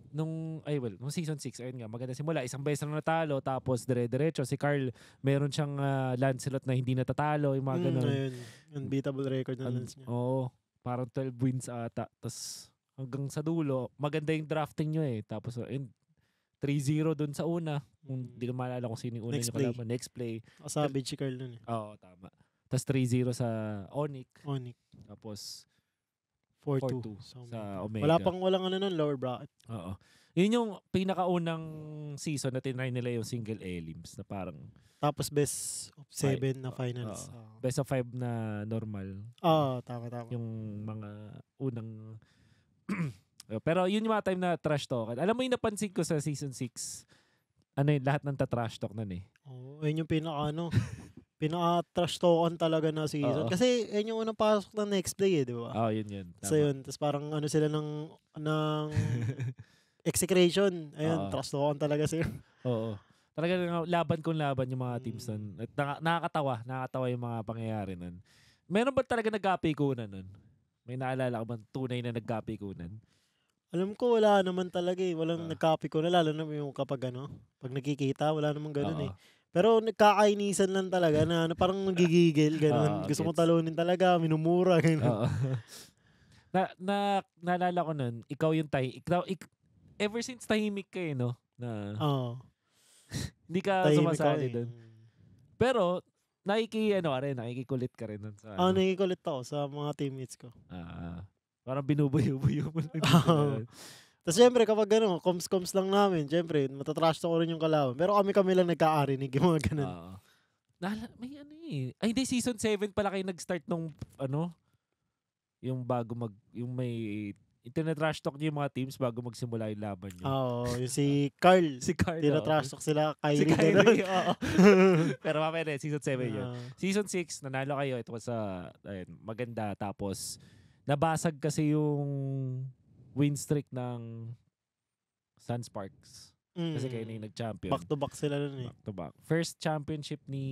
nung, ay well, nung season 6, ayun nga, maganda simula. Isang beses na natalo, tapos dire-diretso. Si Carl, meron siyang ah, Lancelot na hindi natatalo, yung mga Mm, ganun. ayun. Unbeatable record na An- lens niya. Oo, parang 12 wins ata. Tapos, hanggang sa dulo, maganda yung drafting nyo eh. Tapos, ayun, 3-0 dun sa una. Kung Mm. di ko maalala kung sino yung una Next play. kalaban. Next play. Savage si Carl nun eh. Oo, tama. Tapos 3-0 sa Onyx. Onic. Tapos 4-2. 4-2 So, sa Omega. Wala pang walang ano nun, lower bracket. Oo. Yun yung pinakaunang season na tinry nila yung single elims na parang Tapos best of Fi- 7 na finals. oo. Oo. best of five na normal. Oo, tama, tama. Yung mga unang... *clears throat* Pero yun yung mga time na trash talk. Alam mo yung napansin ko sa season 6, ano yun, lahat ng ta-trash talk nun eh. Oo, ayun yung pinaka ano, *laughs* pinaka trash talkan talaga na season. Oo. Kasi ayun yung unang pasok ng next play eh, di ba? Oo, yun yun. So yun, tapos parang ano sila ng, ng *laughs* execration. Ayun, Oo. trash talkan talaga sila. *laughs* Oo. Talaga laban kung laban yung mga teams Mm. nun. At naka- nakakatawa. Nakakatawa yung mga pangyayari nun. Meron ba talaga nagkapikunan nun? May naalala ka ba tunay na nagkapikunan? Alam ko wala naman talaga eh. Walang Ah. nagcopy ko na lalo na yung kapag ano, pag nakikita, wala namang ganun eh. Oo. Pero nagkakainisan lang talaga na ano, parang nagigigil, ganun. Oo, Gusto mo talunin talaga, minumura, *laughs* ganun. Oo. *laughs* na, na, naalala ko nun, ikaw yung tay, ikaw, ik- ever since tahimik ka eh, no? Na, Oo. *laughs* hindi ka sumasali eh. dun. Pero, nakiki, ano ka rin, nakikikulit ka rin nun sa, Ah, ano, nakikulit ako sa mga teammates ko. ah, parang binubuyo-buyo mo lang. Tapos syempre kapag ano, coms-coms lang namin, syempre, matatrash talk rin yung kalaban. Pero kami-kami lang nagkaarinig yung mga ganun. Oo. Nala, may ano eh. Ay, hindi, season 7 pala kayo nag-start nung, ano, yung bago mag, yung may, itinatrash talk niyo yung mga teams bago magsimula yung laban niyo. Oo, *laughs* yung si Carl. si Carl. Tinatrash talk sila, Si Kyrie. Kyrie, ganun. *laughs* oo. *laughs* Pero mamaya na, season 7 yun. Ah, Season 6, nanalo kayo. Ito was sa ayun, maganda. Tapos, nabasag kasi yung win streak ng Sun Sparks. Kasi mm, kayo na yung nag-champion. Back to back sila nun eh. Back to back. First championship ni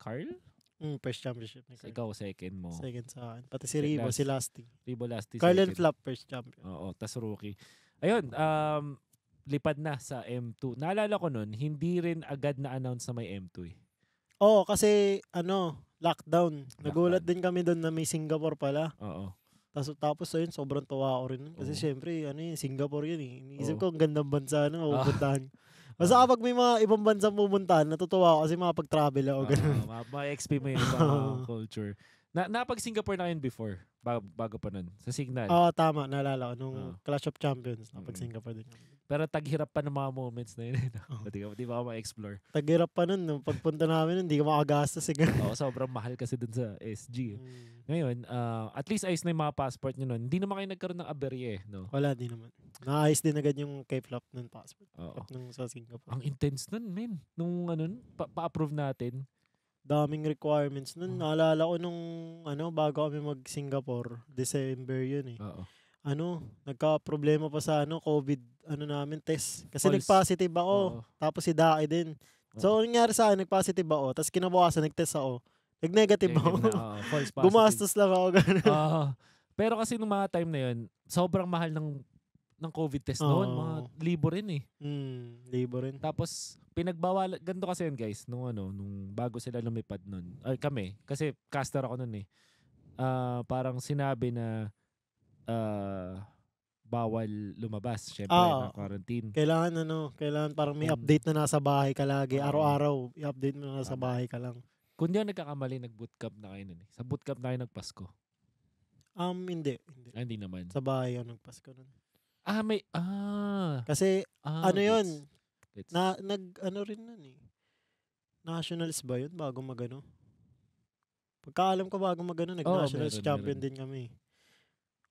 Carl? Mm, first championship ni Carl. ikaw second mo. Second sa akin. Pati si Ribo, si Lasty. Ribo Lasti Carl and second. Flap, first champion. Oo, tas rookie. Ayun, um, lipad na sa M2. Naalala ko nun, hindi rin agad na-announce na may M2 eh. Oo, kasi ano, lockdown. Nagulat Lockdown. din kami doon na may Singapore pala. Oo. Tapos, tapos ayun, sobrang tuwa ako rin. Kasi Oo. syempre, ano yun, Singapore yun eh. Iniisip ko, ang gandang bansa na Oo. mapupuntahan. Basta kapag may mga ibang bansa pupuntahan, natutuwa ako kasi makapag-travel ako. Ganun. Oo, ma- ma-XP mo yung ibang *laughs* culture. Na, napag Singapore na yun before, bago, bago pa nun, sa Signal. Oo, tama. Naalala ko. Nung Oo. Clash of Champions, napag Mm. Singapore din kami. Pero taghirap pa ng mga moments na yun. Oo. Di, ka, di ba ako ma-explore? Tagirap pa nun. Nung pagpunta namin, hindi ka makagastos. Eh. ganun. Oo, sobrang mahal kasi dun sa SG. eh. Mm. Ngayon, ah, at least ayos na yung mga passport nyo nun. Hindi naman kayo nagkaroon ng aberye, no? Wala din naman. Naayos din agad yung kay Flop nun passport. Oo. Nung sa Singapore. Ang intense nun, men. Nung ano, pa- pa-approve natin. daming requirements nun. Oh. Naalala ko nung ano bago kami mag-Singapore, December yun eh. Oo. Ano, nagka-problema pa sa ano COVID ano namin test. Kasi False. nag-positive ako. Oo. Tapos si Dai din. So, ang nangyari sa akin, nag-positive ako. Tapos kinabukasan, nag-test ako. Nag-negative ako. Negative na, oo, false positive. Gumastos lang ako. ganun. Oo. pero kasi nung mga time na yun, sobrang mahal ng ng COVID test noon. Oo. Mga libo rin eh. Hmm, labor rin. Tapos, pinagbawal, ganito kasi yun guys, nung ano, nung bago sila lumipad nun, ay kami, kasi caster ako nun eh, Ah, parang sinabi na ah, bawal lumabas, syempre, Ah. na quarantine. Kailangan ano, kailangan parang may Kung- update na nasa bahay ka lagi. Araw-araw, i-update mo na nasa bahay ka lang. Kung di ako nagkakamali, nag-bootcamp na kayo nun eh. Sa bootcamp na kayo nagpasko. Um, hindi. hindi. Ah, hindi naman. Sa bahay ako nagpasko nun. Ah, may, ah. Kasi ah ano yun, gets. Gets. na, nag, ano rin nun eh. Nationals ba yun bago magano? Pagkaalam ko bago magano, nag-nationals meron, champion meron. din kami.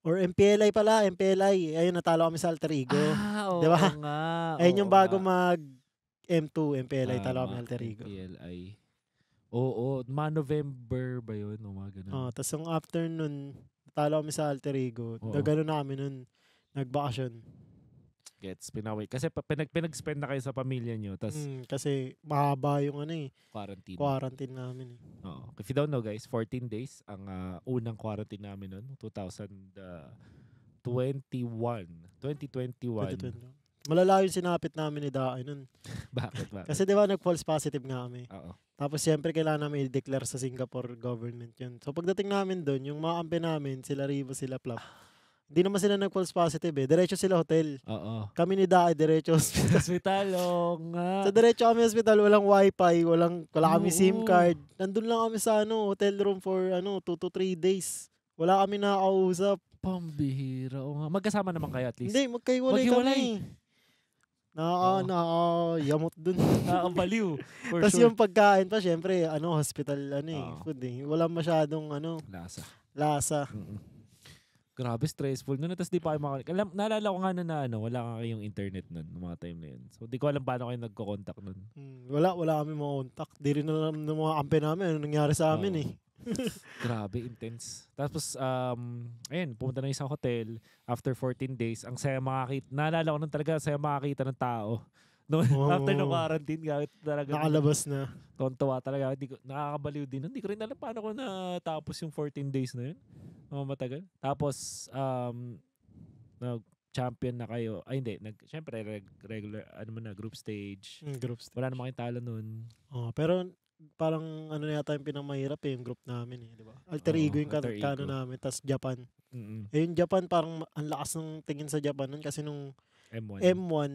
Or MPLI pala, MPLI. Ayun, natalo kami sa Alter Ego. ah, oo *laughs* Di ba? nga. Ayun yung oo bago nga. mag M2, MPLI, talo kami Alter Ego. PLI. Oo, mga November ba yun? O mga ganun. Oh, tapos yung after nun, natalo kami sa Alter Ego. Oo. Nagano na kami nun, nagbakasyon. Gets, pinaway. Kasi pa, pinag, pinag-spend na kayo sa pamilya nyo, tapos Mm, kasi mahaba yung ano eh, quarantine. quarantine namin eh. Oo. If you don't know guys, 14 days ang ah, unang quarantine namin noon, 2021. 2021. 2020. Malala yung sinapit namin ni Daay nun. *laughs* Bakit? Bakit? Kasi di ba nag-false positive nga kami. Oo. Tapos siyempre kailangan namin i-declare sa Singapore government yun. So pagdating namin doon, yung mga kampi namin, sila Rivo, sila Plap, hindi naman sila nag-false positive eh. Diretso sila hotel. Oo. Kami ni Daay, diretso hospital. Hospital, oo nga. Sa diretso kami hospital, walang wifi, walang, wala kami Oo. SIM card. Nandun lang kami sa ano, hotel room for ano, 2 to 3 days. Wala kami nakakausap. Pambihira. Oo nga. Magkasama naman kayo at least. Hindi, magkaiwalay Maghiwalay. kami. Oo. nakakayamot dun. Nakakabaliw. *laughs* For Tapos sure. yung pagkain pa, syempre, ano, hospital, ano eh, Oo. food eh. Walang masyadong, ano, Lasa. lasa. Mm-mm. Grabe, stressful nun. Tapos di pa kayo makakonect. Alam, naalala ko nga nun na ano, wala nga kayong internet nun, nung mga time na yun. So, di ko alam paano kayo nagko-contact nun. Hmm, wala, wala kami mga contact. Di rin alam ng mga kampi namin ano nangyari sa amin Oo. eh. *laughs* Grabe, intense. Tapos, um, ayun, pumunta na isang hotel. After 14 days, ang saya makakita. Naalala ko nun talaga, saya makakita ng tao. No, Oo. *laughs* after ng quarantine, gamit talaga. Nakalabas na. Tontuwa talaga. Di ko, nakakabaliw din nun. Di ko rin alam paano ko natapos yung 14 days na yun. Mga matagal. Tapos, um, nag-champion na kayo. Ay, hindi. Nag, syempre, reg- regular, ano mo na, group stage. Hmm, group stage. Wala namang talo nun. Oh, pero parang ano na yata yung pinamahirap eh, yung group namin eh, di ba? Alter Oo, ego yung alter kan- kano namin, tas Japan. Mm-mm. Eh, yung Japan parang ang lakas ng tingin sa Japan nun kasi nung M1. M1,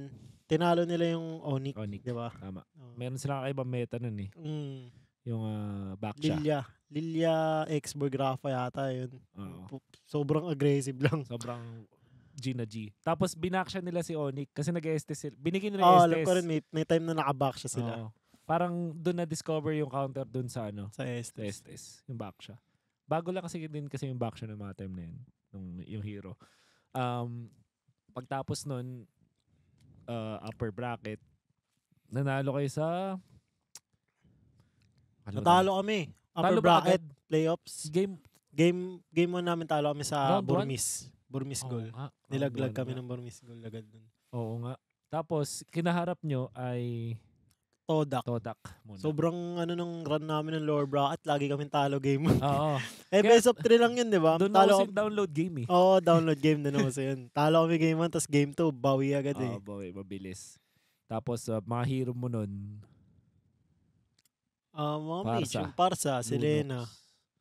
tinalo nila yung Onyx, Onyx. di ba? Tama. Oh. Meron silang kakaibang meta nun eh. Mm, Yung uh, Baksha. Lilia. Lilia Exborg Rafa yata yun. Oo. Sobrang aggressive lang. Sobrang G na G. Tapos binaksya nila si Onyx kasi nag-Estes sila. Binigyan nila alam Estes. ko rin, may, may time na nakaback siya sila Oo. Parang doon na-discover yung counter doon sa ano, sa sa Estes. Estes, yung backsha. Bago lang kasi din kasi yung backsha ng mga time na yun, nung, yung hero. Um, pagtapos nun, uh, upper bracket, nanalo kayo sa... Ano Natalo kami. Upper Talo bracket, playoffs. Game. Game game 1 namin talo kami sa Round one? Burmis. Burmis Oo goal. round Nilaglag one kami ng Burmis goal agad dun. Oo nga. Tapos, kinaharap nyo ay Todak. Todak muna. Sobrang ano nung run namin ng lower bracket, lagi kami talo game. *laughs* Oo. eh, Kaya- best of 3 lang yun, di ba? Doon Talo ako download game eh. Oo, download game din ako sa yun. *laughs* Talo kami game 1, tapos game 2, bawi agad eh. Oo, boy, mabilis. Tapos, uh, mga hero mo nun, Ah, mga Parsa. mage, yung Parsa, Selena, Lunox.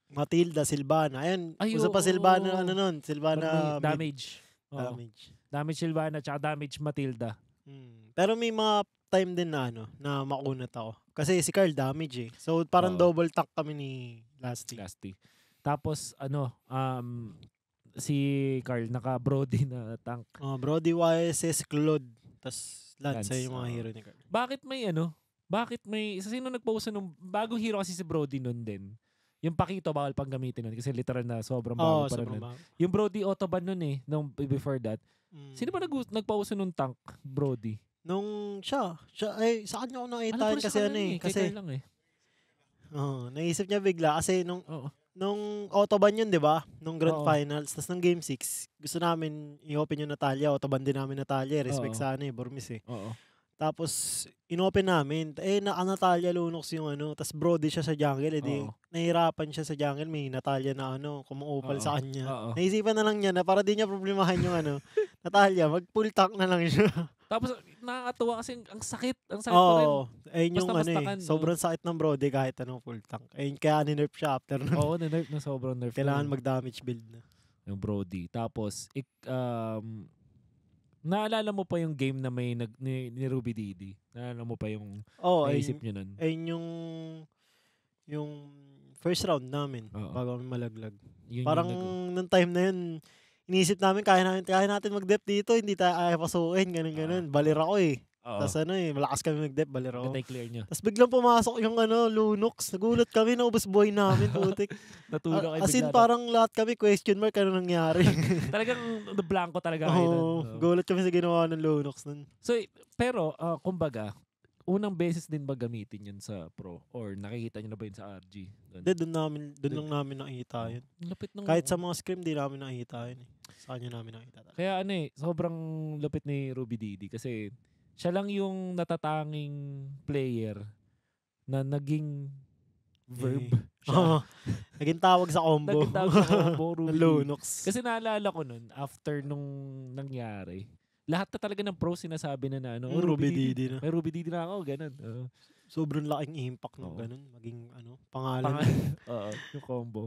Matilda, Silvana. Ayun, Ay, usa pa Silvana, oo. ano nun, Silvana mid- damage. Oo. damage. Damage Silvana, tsaka damage Matilda. Hmm. Pero may mga time din na ano, na makunat ako. Kasi si Carl damage eh. So parang Oo. double tack kami ni Lasty. Lasty. Tapos, ano, um, si Carl, naka-brody *laughs* na tank. Oh, Brody YSS Claude. Tapos Lance, Lance, yung mga oo. hero ni Carl. Bakit may ano? Bakit may... Sa sino nag-post nung... Bagong hero kasi si Brody nun din. Yung Pakito, bawal pang gamitin nun. Kasi literal na sobrang Oo, bago pa sobrang nun. bago. Yung Brody Autoban nun eh, nung before that. Mm. Sino ba nag nagpauso nung tank, Brody? Nung siya, siya, ay, sa kanya ako nakita Ano, yun kasi ano eh. Kasi, lang eh. oh, naisip niya bigla. Kasi nung, Oo. nung Autoban yun, di ba? Nung Grand Oo. Finals. Tapos nung Game 6, gusto namin i-open yung Natalia. Autoban din namin Natalia. Respect Oo. sa ano eh, Burmis eh. Oo. Tapos, inopen namin. Eh, naka Natalia Lunox yung ano. Tapos Brody siya sa jungle. Eh, di, Oo. nahirapan siya sa jungle. May Natalia na ano, kumuupal Oo. sa kanya. Oo. Naisipan na lang niya na para di niya problemahan yung ano. *laughs* Natalia, mag full tank na lang siya. Tapos nakakatuwa kasi ang sakit. Ang sakit pa rin. Ayun yung ano eh. oo. Sobrang sakit ng Brody kahit anong full tank. Ayun, kaya ninerf siya after nun. Oo, ninerf na sobrang nerf. *laughs* Kailangan nun. mag-damage build na. Yung Brody. Tapos, ik, um, naalala mo pa yung game na may nag, ni, ni Ruby Didi? Naalala mo pa yung Oo, naisip nyo nun? ayun yung yung first round namin Oo. bago kami malaglag. Yun yung Parang nag- nung time na yun, inisip namin kaya natin, kaya natin mag-dep dito, hindi tayo kaya pasukin, ganun ganun. Balir ako eh. Oo. Tapos ano eh, malakas kami mag-dep, balir ako. Ganda i-clear nyo. Tapos biglang pumasok yung ano, Lunox. Nagulat kami, naubos buhay namin, *laughs* putik. Natulog kayo As in, bigla. parang lahat kami question mark, ano nangyari. *laughs* Talagang blanco talaga kayo nun. Oo, Oo. gulat kami sa ginawa ng Lunox nun. So, eh, pero, ah, kumbaga, unang beses din ba gamitin yun sa pro? Or nakikita nyo na ba yun sa RG? Hindi, doon namin, doon lang namin nakita yun. Ang Lapit ng... Kahit sa mga scrim, di namin nakita yun eh. Sa kanya namin nakita. talaga. Kaya ano eh, sobrang lupit ni Ruby Didi kasi siya lang yung natatanging player na naging verb *laughs* siya. Oo. Naging tawag sa combo. Naging tawag sa combo, *laughs* Ruby. Lunox. Kasi naalala ko nun, after nung nangyari, lahat na talaga ng pro sinasabi na na ano, Mm, "Oh, Ruby Didi na. May Ruby Didi na ako, ganun. Oo. Sobrang laking impact ng ganun. Maging ano, pangalan. Pangalan. *laughs* Oo, yung combo.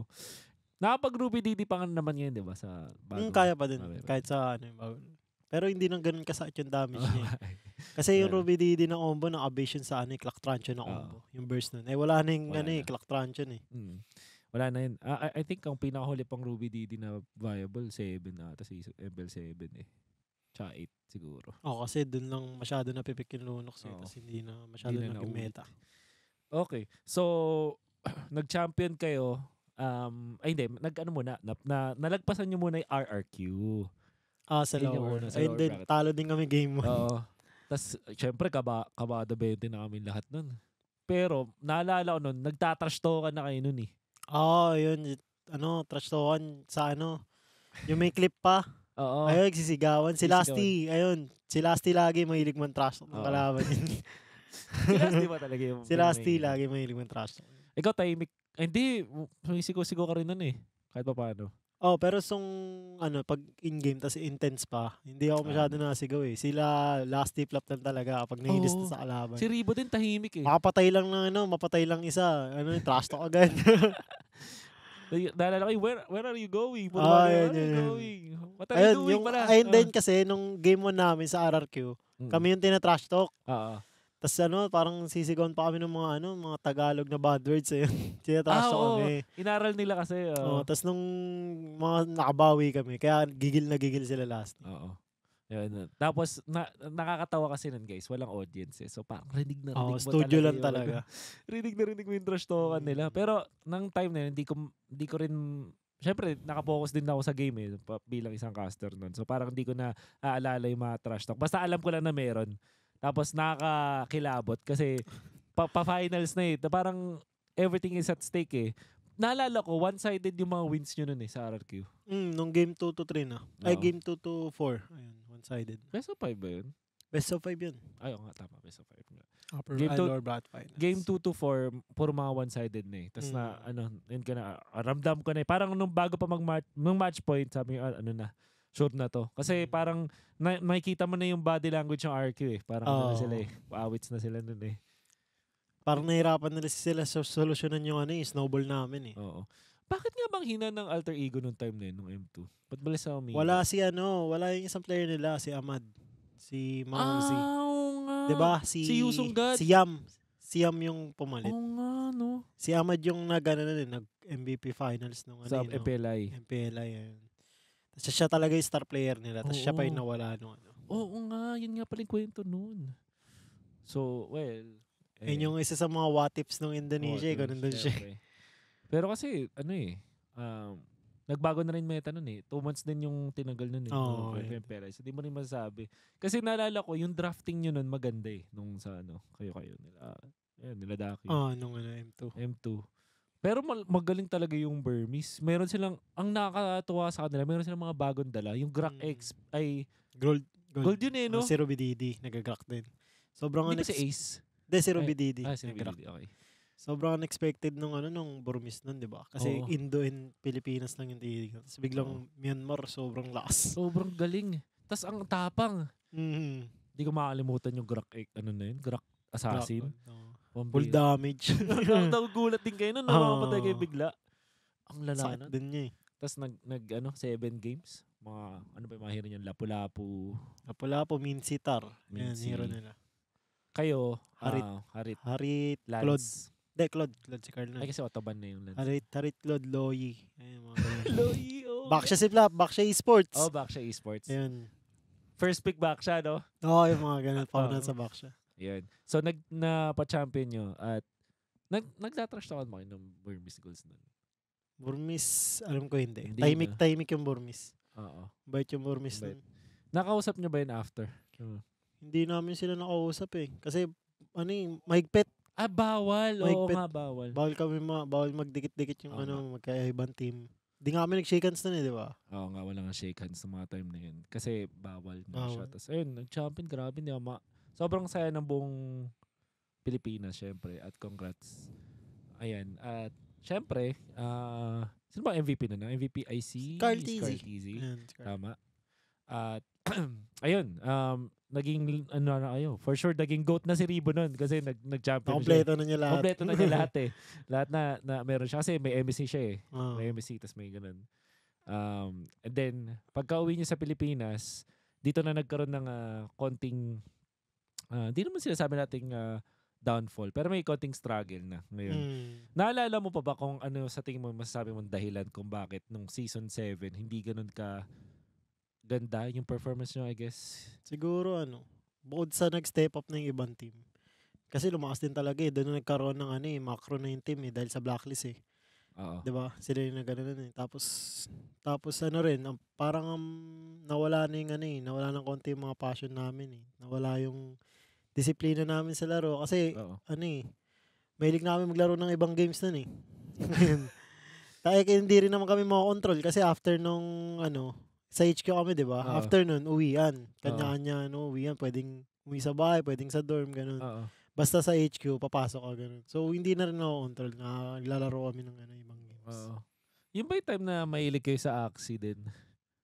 Nakapag Ruby Didi pa naman ngayon, di ba? Sa bago. Mm, kaya pa din. Okay. Kahit sa ano. yung bago. Pero hindi nang ganun kasakit yung damage niya. eh. Kasi yung. Ruby Didi na combo, naka-base yun sa ano, eh, Clock Truncheon na combo. Yung burst nun. Eh, wala na yung Wala ano, eh, na. Clock Truncheon eh. Mm. Wala na yun. Ah, I, I think ang pinakahuli pang Ruby Didi na viable, 7 na ata si ML 7 eh. Tsaka 8 siguro. Oo, kasi dun lang masyado napipik yung Lunox eh. Oo. Tapos hindi na masyado Hindi na meta. Okay. So, *clears throat* nag-champion kayo. Um, ay hindi, nag-ano muna, na, na, nalagpasan nyo muna yung RRQ. Ah, sa Yun yung lower. una, sa Ayun lower din, bracket. talo din kami game 1. Oo. Tapos, syempre, kaba, kabada 20 na kami lahat nun. Pero, naalala ko nun, nagtatrash talkan na kayo nun eh. Oo, yun. y- Ano, trash talkan sa ano. Yung may clip pa. Oo. Ayun, sisisigawan. Si Sisigawan. Lasty, ayun. Si Lasty lagi mahilig man trash talk ng Oo. kalaban *laughs* si Lasty ba talaga yung... *laughs* si Lasty yung- lagi mahilig man trash talk. Ikaw, tahimik. Ay, hindi. Sumisigaw-sigaw ka rin nun eh. Kahit pa paano. Oh, pero sung ano, pag in-game tas intense pa, hindi ako Ah. masyado nasigaw eh. Sila Lasty flop lang talaga kapag nainis na Oo. sa kalaban. Si Ribo din tahimik eh. Makapatay lang na ano, mapatay lang isa. Ano, trash talk agad. *laughs* Naalala ko, "Hey, where, where are you going? Puro Ah, mga, yun, where are you yun. going? What are you ayun, doing yung, pala? ayun Ah. din kasi nung game 1 namin sa RRQ, Mm. kami yung tina-trash talk. Oo. Tapos ano, parang sisigawan pa kami ng mga ano, mga Tagalog na bad words eh. *laughs* Tina-trash Ah, oo. kami. Inaral nila kasi. Oh, Oo. tapos nung mga nakabawi kami, kaya gigil na gigil sila last. Oo. Yun. Tapos, na, nakakatawa kasi nun guys, walang audience eh. So parang rinig na Oh, rinig mo studio lang yung- talaga. *laughs* rinig na rinig mo yung trash nila. Mm. Pero, nang time na yun, hindi ko, hindi ko rin syempre, nakapokus din ako sa game eh, bilang isang caster nun. So parang hindi ko na aalala yung mga trash talk. Basta alam ko lang na meron. Tapos nakakakilabot kasi *laughs* pa- pa-finals na eh. Parang everything is at stake eh. Naalala ko, one-sided yung mga wins nyo nun eh sa RRQ. Mm, nung game 2 to 3 na. Ay, Oo. game 2 to 4. Ayun, one-sided. Best of 5 ba yun? Best of 5 yun. Ay, oo nga, tama. Best of 5 nga. Upper Game and two- lower bracket finals. Game 2 to 4, puro mga one-sided na eh. Tapos na, Mm. ano, yun ka na, ah, ramdam ko na eh. Parang nung bago pa mag-match, nung match point, sabi ko, ah, ano na, sure na to. Kasi Mm. parang, na, makikita mo na yung body language ng RQ eh. Parang ano na sila eh. Paawits na sila nun eh. Parang nahirapan nila sila sa solusyonan yung ano, yung snowball namin eh. Oo. Bakit nga bang hina ng alter ego nung time na yun, nung M2? Ba't bala sa Omega? Wala si ano, wala yung isang player nila, si Ahmad. Si Mangzi. Ah, oo nga. 'Di ba? Si Si Yusung God. Si Yam. Si Yam yung pumalit. Oo nga, no? Si Ahmad yung nag ano na din, nag MVP finals nung ano, Sa eh, no? MPLI. MPLA yan. Tapos siya talaga yung star player nila. Tapos siya pa yung nawala nung ano. Oo nga, yun nga pala yung kwento nun. So, well. eh, Yun yung isa sa mga what ifs nung Indonesia. eh, kung nandun siya. syempre. Pero kasi, ano eh, um, nagbago na rin meta nun eh. Two months din yung tinanggal nun eh. Oo, ng okay. Pera. So, di mo rin masasabi. Kasi naalala ko, yung drafting nyo nun maganda eh. Nung sa ano, kayo-kayo nila. Ayun, nila Daki. Ah, nung ano, M2. M2. Pero magaling talaga yung Burmese. Meron silang, ang nakakatuwa sa kanila, meron silang mga bagong dala. Yung Grak Mm. X ay, Gold. gold yun eh, no? Si Ruby Didi, nagagrak din. Sobrang Hindi ba si Ace? Hindi, si Ay, Didi. Ah, si nagagrak. Billy. Okay. Sobrang unexpected nung ano nung Burmese nun, 'di ba? Kasi Oo. Indo and Pilipinas lang yung tinitignan. Tapos biglang. Myanmar sobrang lakas. Sobrang galing. Tapos ang tapang. Mhm. Hindi ko makakalimutan yung Grak, eh, ano na yun? Grak Assassin. Oo. Pambira. Full damage. *laughs* *laughs* Nagugulat din kayo nun, namamatay kayo bigla. Ang lala Sakit nun. din niya eh. Tapos nag, nag, ano, seven games. Mga, ano ba yung mga hero niyan? Lapu-lapu. Napula po, Min Sitar. Yan, Mincy. hero nila. Kayo, Harit. ah, Harit. Harit, Claude. Hindi, Claude. Claude si Carl Ay, kasi Otoban na yung Lance. Harit, Harit, Claude, Loyi. Ayun, mga ganun. *laughs* Loy, oh. back siya si Flap, back siya esports. Oh, back siya esports. Ayun. First pick back siya, no? Oo, yung mga ganun. Pauna *laughs* Oo. sa back siya. So, nag, na pa-champion nyo at nag, nagtatrash talk ba kayo ng Burmese goals nun? Burmese, alam ko hindi. Hindi Tahimik, na. yung Burmese. Oo. Bait yung Burmese Bait. nun. Nakausap nyo ba yun after? Hindi namin sila nakausap eh. Kasi, ano eh, mahigpit. Ah, bawal. Oo Mahigpit. nga, bawal. Bawal kami, ma- bawal magdikit-dikit yung Oo ano, magkaibang team. Hindi nga kami nag-shake hands nun eh, di ba? Oo nga, wala nga shake hands sa mga time na yun. Kasi bawal na siya. Bawal. Tapos ayun, nag-champion, grabe. Ako ma- Sobrang saya ng buong Pilipinas, syempre. At congrats. Ayan. At syempre, ah sino ba MVP na na? MVP IC? Carl Tizzy. Carl Tizzy. Ayan. Tama. At *clears throat* ayun, um, naging ano na kayo. For sure, naging GOAT na si Ribo nun kasi nag, nag-champion siya. Nakompleto na niya lahat. Kompleto na niya *laughs* lahat eh. Lahat na, na meron siya. Kasi may MSC siya eh. Oo. May MSC, tas may ganun. Um, and then, pagka uwi niya sa Pilipinas, dito na nagkaroon ng ah, konting, ah, di naman sinasabi nating ah, downfall, pero may konting struggle na ngayon. Mm. Naalala mo pa ba kung ano sa tingin mo masasabi mong dahilan kung bakit nung season 7 hindi ganun ka ganda yung performance nyo, I guess? Siguro ano, bukod sa nag-step up ng ibang team. Kasi lumakas din talaga eh. Doon na nagkaroon ng ano eh, macro na yung team eh. Dahil sa blacklist eh. Oo. 'Di ba? Sila yung nagano eh. Tapos, tapos ano rin, ang- parang um, nawala na yung ano eh. Nawala ng konti yung mga passion namin eh. Nawala yung disiplina namin sa laro. Kasi Oo. ano eh, mahilig namin maglaro ng ibang games nun eh. *laughs* Tayo hindi rin naman kami makakontrol kasi after nung ano, sa HQ kami, di ba? Oo. After nun, uwian. Kanya-kanya, ano, uwian. Pwedeng umuwi sa bahay, pwedeng sa dorm, ganun. Oo. Basta sa HQ, papasok ka, ganun. So, hindi na rin makakontrol. Naglalaro kami ng ano, ibang games. Oo. Yung ba yung time na mahilig kayo sa Axie din?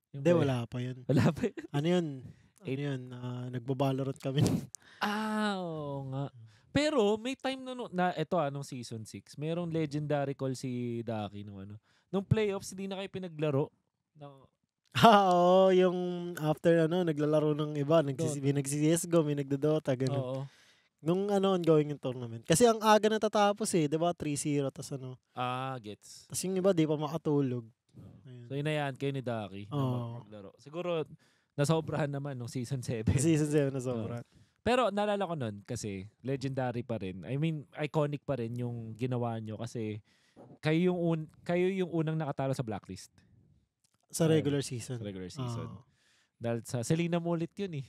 Hindi, wala pa yun. Wala pa yun? Ano yun? *laughs* Ano yun? ah, nagbabalorot kami. *laughs* Ah, oo nga. Pero may time na, no- na eto anong season 6, merong legendary call si Daki nung ano. Nung playoffs, hindi na kayo pinaglaro. No, *laughs* ah, oo. Yung after, ano, naglalaro ng iba. Nagsis, may nagsi-CSGO, may nagdodota, ganun. Oo. Nung ano, ongoing yung tournament. Kasi ang aga natatapos eh, di ba? 3-0, tas ano. Ah, gets. Tas yung iba, di pa makatulog. Ayun. So inayaan kayo ni Daki na Oo. mag- maglaro. Siguro, nasobrahan naman nung season 7. *laughs* Season 7 na sobra. Pero naalala ko nun kasi legendary pa rin. I mean, iconic pa rin yung ginawa nyo kasi kayo yung un, kayo yung unang nakatalo sa blacklist Sa regular season. sa regular season. Ah. Dahil sa Selena mo ulit yun eh.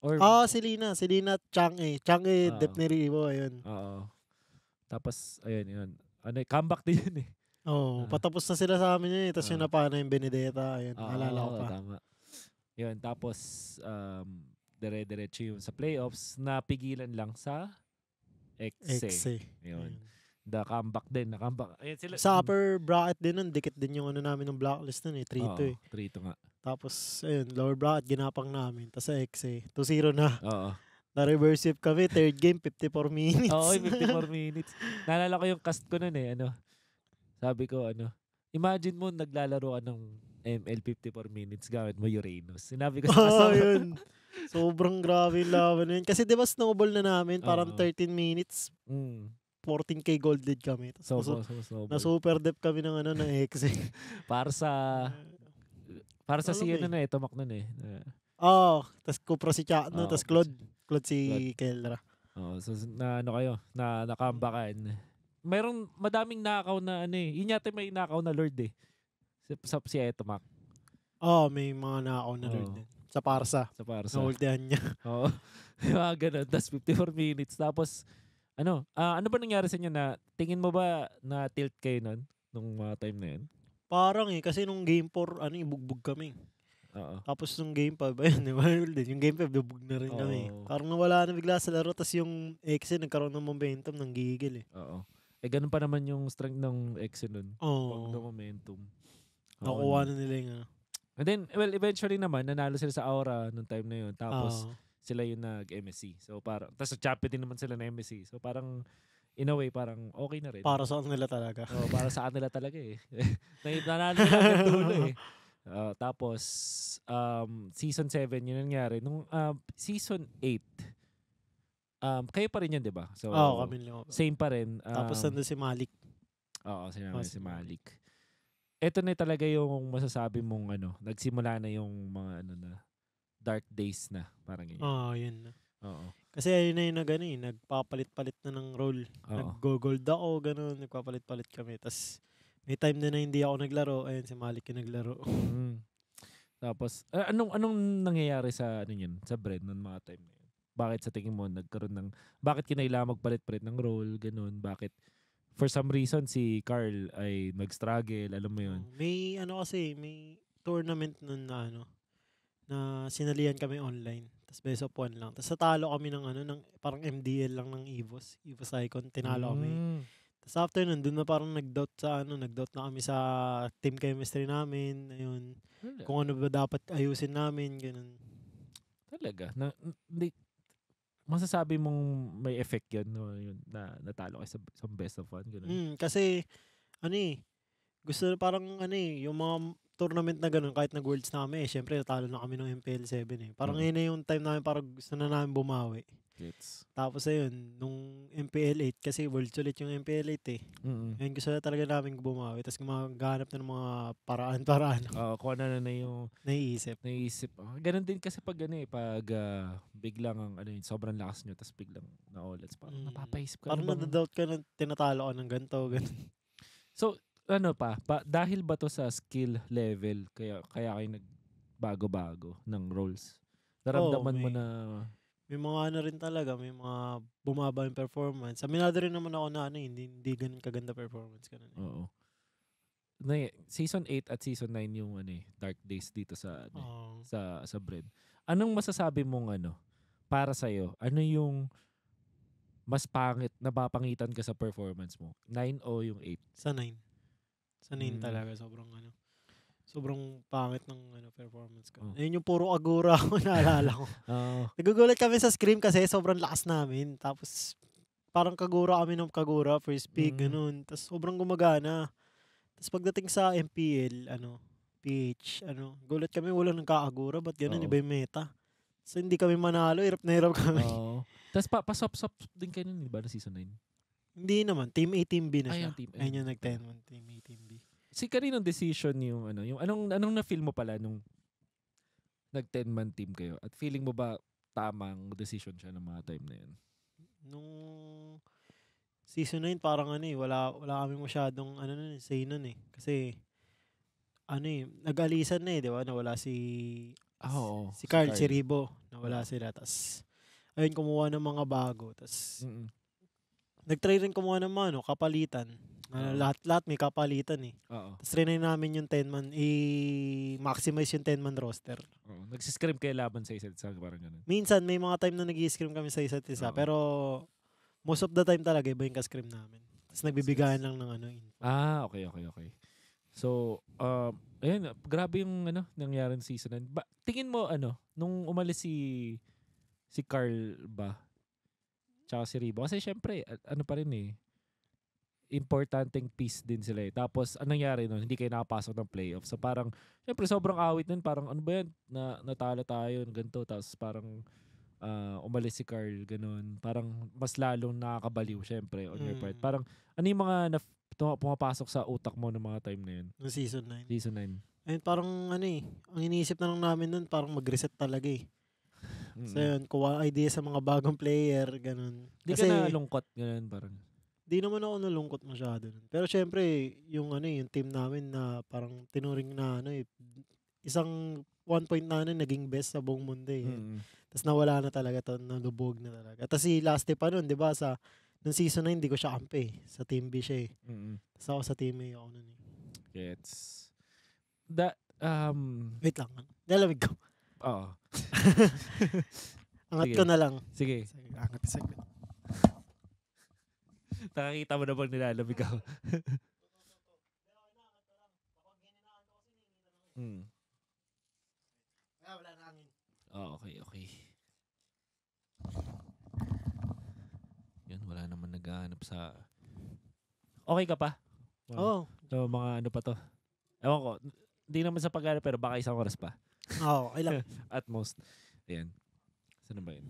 Or Ah, si Lina. Si Lina Chang eh. Chang eh, Oo. Dep ni Rivo. Ayun. Oo. Tapos ayun yun. Ano, eh, comeback din yun eh. Oo. Ah. patapos na sila sa amin yun eh. Tapos Ah. yung napana yung Benedetta. Ayun. Oo, Naalala ko pa. Tama. Yun, tapos um, dire-diretso yung sa playoffs napigilan lang sa Exe. X eh. Yun. Ayun. The comeback din, na comeback. Ayun sila. Sa upper bracket din nun, dikit din yung ano namin ng blacklist nun eh. 3-2 eh. 3-2 nga. Tapos, ayun, lower bracket, ginapang namin. Tapos sa X eh. 2-0 na. Oo. Na-reverse sweep kami. Third game, 54 minutes. *laughs* Oo, yung *laughs* 54 minutes. Naalala ko yung cast ko nun eh, ano. Sabi ko, ano, imagine mo naglalaro ka ng ML 54 minutes gamit mo Uranus. Sinabi ko sa kasama. yun. Sobrang grabe yung laban na yun. Kasi di ba snowball na namin, parang Oo. 13 minutes, Mm. 14k gold lead kami. So, Tapos so, so, so, na super depth kami ng ano ng X *laughs* eh. para sa *laughs* para sa si ano na eh, tumak nun eh. Oo, tapos Kupra si Cha, no, Oo, tapos Claude. Claude si Kelra. oh, so na ano kayo, na nakambakan. Merong madaming nakaw na ano eh. Yun yata may nakaw na Lord eh. Sa, sa si Etomac Oo, may mga nakaw na rin Oo. din. Sa Parsa. sa para Sa sa. ultihan niya. Oo. *laughs* Yung mga ganun. Tapos 54 minutes. Tapos, ano, ah, ano ba nangyari sa inyo na, tingin mo ba na tilt kayo nun? Nung mga time na yun? Parang eh, kasi nung game 4, ano, ibugbog kami. Oo. Tapos nung game 5, ayun, *laughs* di ba? Yung game 5, bubog na rin kami. Oo. Parang nawala na bigla sa laro, tapos yung eh, nagkaroon ng momentum, ng gigil eh. Oo. Eh, ganun pa naman yung strength ng X nun. Oo. Pag the momentum. Nakuha na nila yung ano. And then, well, eventually naman, nanalo sila sa Aura nung time na yun. Tapos, Oo. Sila yung nag-MSC. So, parang, tapos champion din naman sila na MSC. So, parang, in a way, parang okay na rin. para sa kanila talaga. Oo, para sa kanila talaga eh. *laughs* Na- Nanalo na hanggang dulo eh. Ah, tapos, um, season 7 yun nangyari. Nung ah, season 8, um, kayo pa rin yun, di ba? So, Oo, kami lang. Same pa rin. Tapos um, nandun si Malik. Oo, sinama Oh, si Malik. Ito na talaga yung masasabi mong ano, nagsimula na yung mga ano na dark days na, parang ganyan. Oo, yun na. Oo. Kasi ayun na yung nag, ano, eh, nagpapalit-palit na ng role. Oo. Nag-gold ako, ganun. Nagpapalit-palit kami. Tapos may time din na hindi ako naglaro. Ayun, si Malik yung naglaro. Mm. Tapos ah, anong anong nangyayari sa ano yun, sa Bren noong mga time na yun? Bakit sa tingin mo nagkaroon ng bakit kinailangan magpalit-palit ng role, ganun? Bakit for some reason si Carl ay nag-struggle, alam mo yun? May ano kasi, may tournament nun na ano, na sinalihan kami online. Tapos best of one lang. Tapos natalo kami ng ano, ng parang MDL lang ng EVOS. EVOS Icon, tinalo kami. Mm. Tapos after nun, dun na parang nag-doubt sa ano, nag-doubt na kami sa team chemistry namin. Ayun. Wala. Kung ano ba dapat ayusin namin, ganun. Talaga. Na, hindi, masasabi mong may effect yun, no? yun na natalo kayo sa, sa best of one, ganun. Mm, kasi, ano eh, gusto parang ano eh, yung mga tournament na ganun, kahit nag-worlds na kami, eh, syempre natalo na kami ng MPL 7 eh. Parang Mm. yun na yung time namin, parang gusto na namin bumawi. Gets. Tapos ayun, nung MPL 8, kasi worlds ulit yung MPL 8 eh. Mm. Ngayon gusto na talaga namin bumawi. Tapos gumaganap na ng mga paraan-paraan *laughs* Oo, kung ano na na yung naiisip. naisip. Oh, ganun din kasi pag ano eh, pag ah, biglang ang ano yun, sobrang lakas nyo, tapos biglang na-all. Parang Mm. napapaisip ka. Parang ano bang- nadadoubt ka na tinatalo ka ng ganito, ganun. So, ano pa, pa, dahil ba to sa skill level, kaya kaya kayo nagbago-bago ng roles? Naramdaman mo may- na, May mga ano rin talaga, may mga bumaba yung performance. Aminado rin naman ako na ano, eh, hindi, hindi ganun kaganda performance. Ganun. eh. oo. Na, season 8 at season 9 yung ano eh, dark days dito sa ano, Oo. sa sa bread. Anong masasabi mong ano para sa Ano yung mas pangit na papangitan ka sa performance mo? 9 o yung 8? Sa 9. Sa 9 Mm. talaga, sobrang ano. Sobrang pangit ng ano performance ko. Oh. Ayun yung puro agura *laughs* ako, naalala ko. Oo. Nagugulat kami sa scream kasi sobrang lakas namin. Tapos parang kagura kami ng kagura, first pick, Mm. ganun. Tapos sobrang gumagana. Tapos pagdating sa MPL, ano, PH, ano, gulat kami wala nang kaagura, ba't ganun, Oo. iba yung meta. So hindi kami manalo, hirap na hirap kami. Oo. Tapos pa, pasop-sop din kayo nun, di ba, na season 9? hindi naman, Team A, Team B na Ay, siya. yung team A. Ayun yung nag-10 Team A, Team B. Si kaninong decision yung ano, yung anong anong na-feel mo pala nung nag 10 man team kayo? At feeling mo ba tamang decision siya ng mga time na yun? Nung season 9 parang ano eh, wala, wala kami masyadong ano nun, eh, say nun eh. Kasi, ano eh, nag-alisan na eh, di ba? Nawala si, Ah, oo. si Carl, si Ribo. Nawala sila. Tapos, ayun, kumuha ng mga bago. Tapos, Mm-mm. nag-try rin kumuha ng mga, ano, kapalitan. Ano, Oo. lahat, lahat may kapalitan eh. Oo. Tapos, trinay namin yung 10-man, i-maximize yung 10-man roster. Oo. Nagsiscrim kayo laban sa isa't isa, parang ganun. Minsan, may mga time na nag scrim kami sa isa't isa. Oo. Pero, most of the time talaga, iba yung ka-scrim namin. Tapos, nagbibigayan lang ng ano. info. Ah, okay, okay, okay. So, um, ayun, grabe yung ano, nangyari ng season 9. Ba, tingin mo, ano, nung umalis si si Carl ba? Tsaka si Ribo. Kasi syempre, ano pa rin eh, importanteng piece din sila eh. Tapos, anong nangyari nun? Hindi kayo nakapasok ng playoff. So, parang, syempre, sobrang awit nun. Parang, ano ba yan? Na, natalo tayo, ganito. Tapos, parang, ah, umalis si Carl, ganun. Parang, mas lalong nakakabaliw, syempre, on your part. Mm. Parang, ano yung mga na, pumapasok sa utak mo ng mga time na yun? Noong season 9. Season 9. Ayun, parang ano eh, ang iniisip na lang namin nun, parang mag-reset talaga eh. *laughs* Mm. So yun, kuha idea sa mga bagong player, ganun. Di ka na lungkot, ganun, parang. Di naman ako nalungkot masyado nun. Pero syempre, yung ano eh, yung team namin na parang tinuring na ano eh, isang one point na ano, naging best sa buong mundo eh. Mm. Tapos nawala na talaga to, nalubog na talaga. Tapos si last pa nun, di ba, sa nung season 9, hindi ko siya kampi. eh. Sa team B siya eh. Mm. Tapos ako sa team A ako nun eh. Gets. That, um, Wait lang. Dalamig ko. oo. *laughs* Angat Sige. ko na lang. Sige, Sige, angat saglit. Nakakita mo na bang nilalamig ako? *laughs* mm. Ah, wala na hangin. Oh, okay, okay. Yan, wala naman naghahanap sa... Okay ka pa? Oo. Oh. So, mga ano pa to? Ewan ko. Hindi naman sa pag pero baka isang oras pa. *laughs* Oo, okay lang. *laughs* At most. Ayan. Saan ba yun?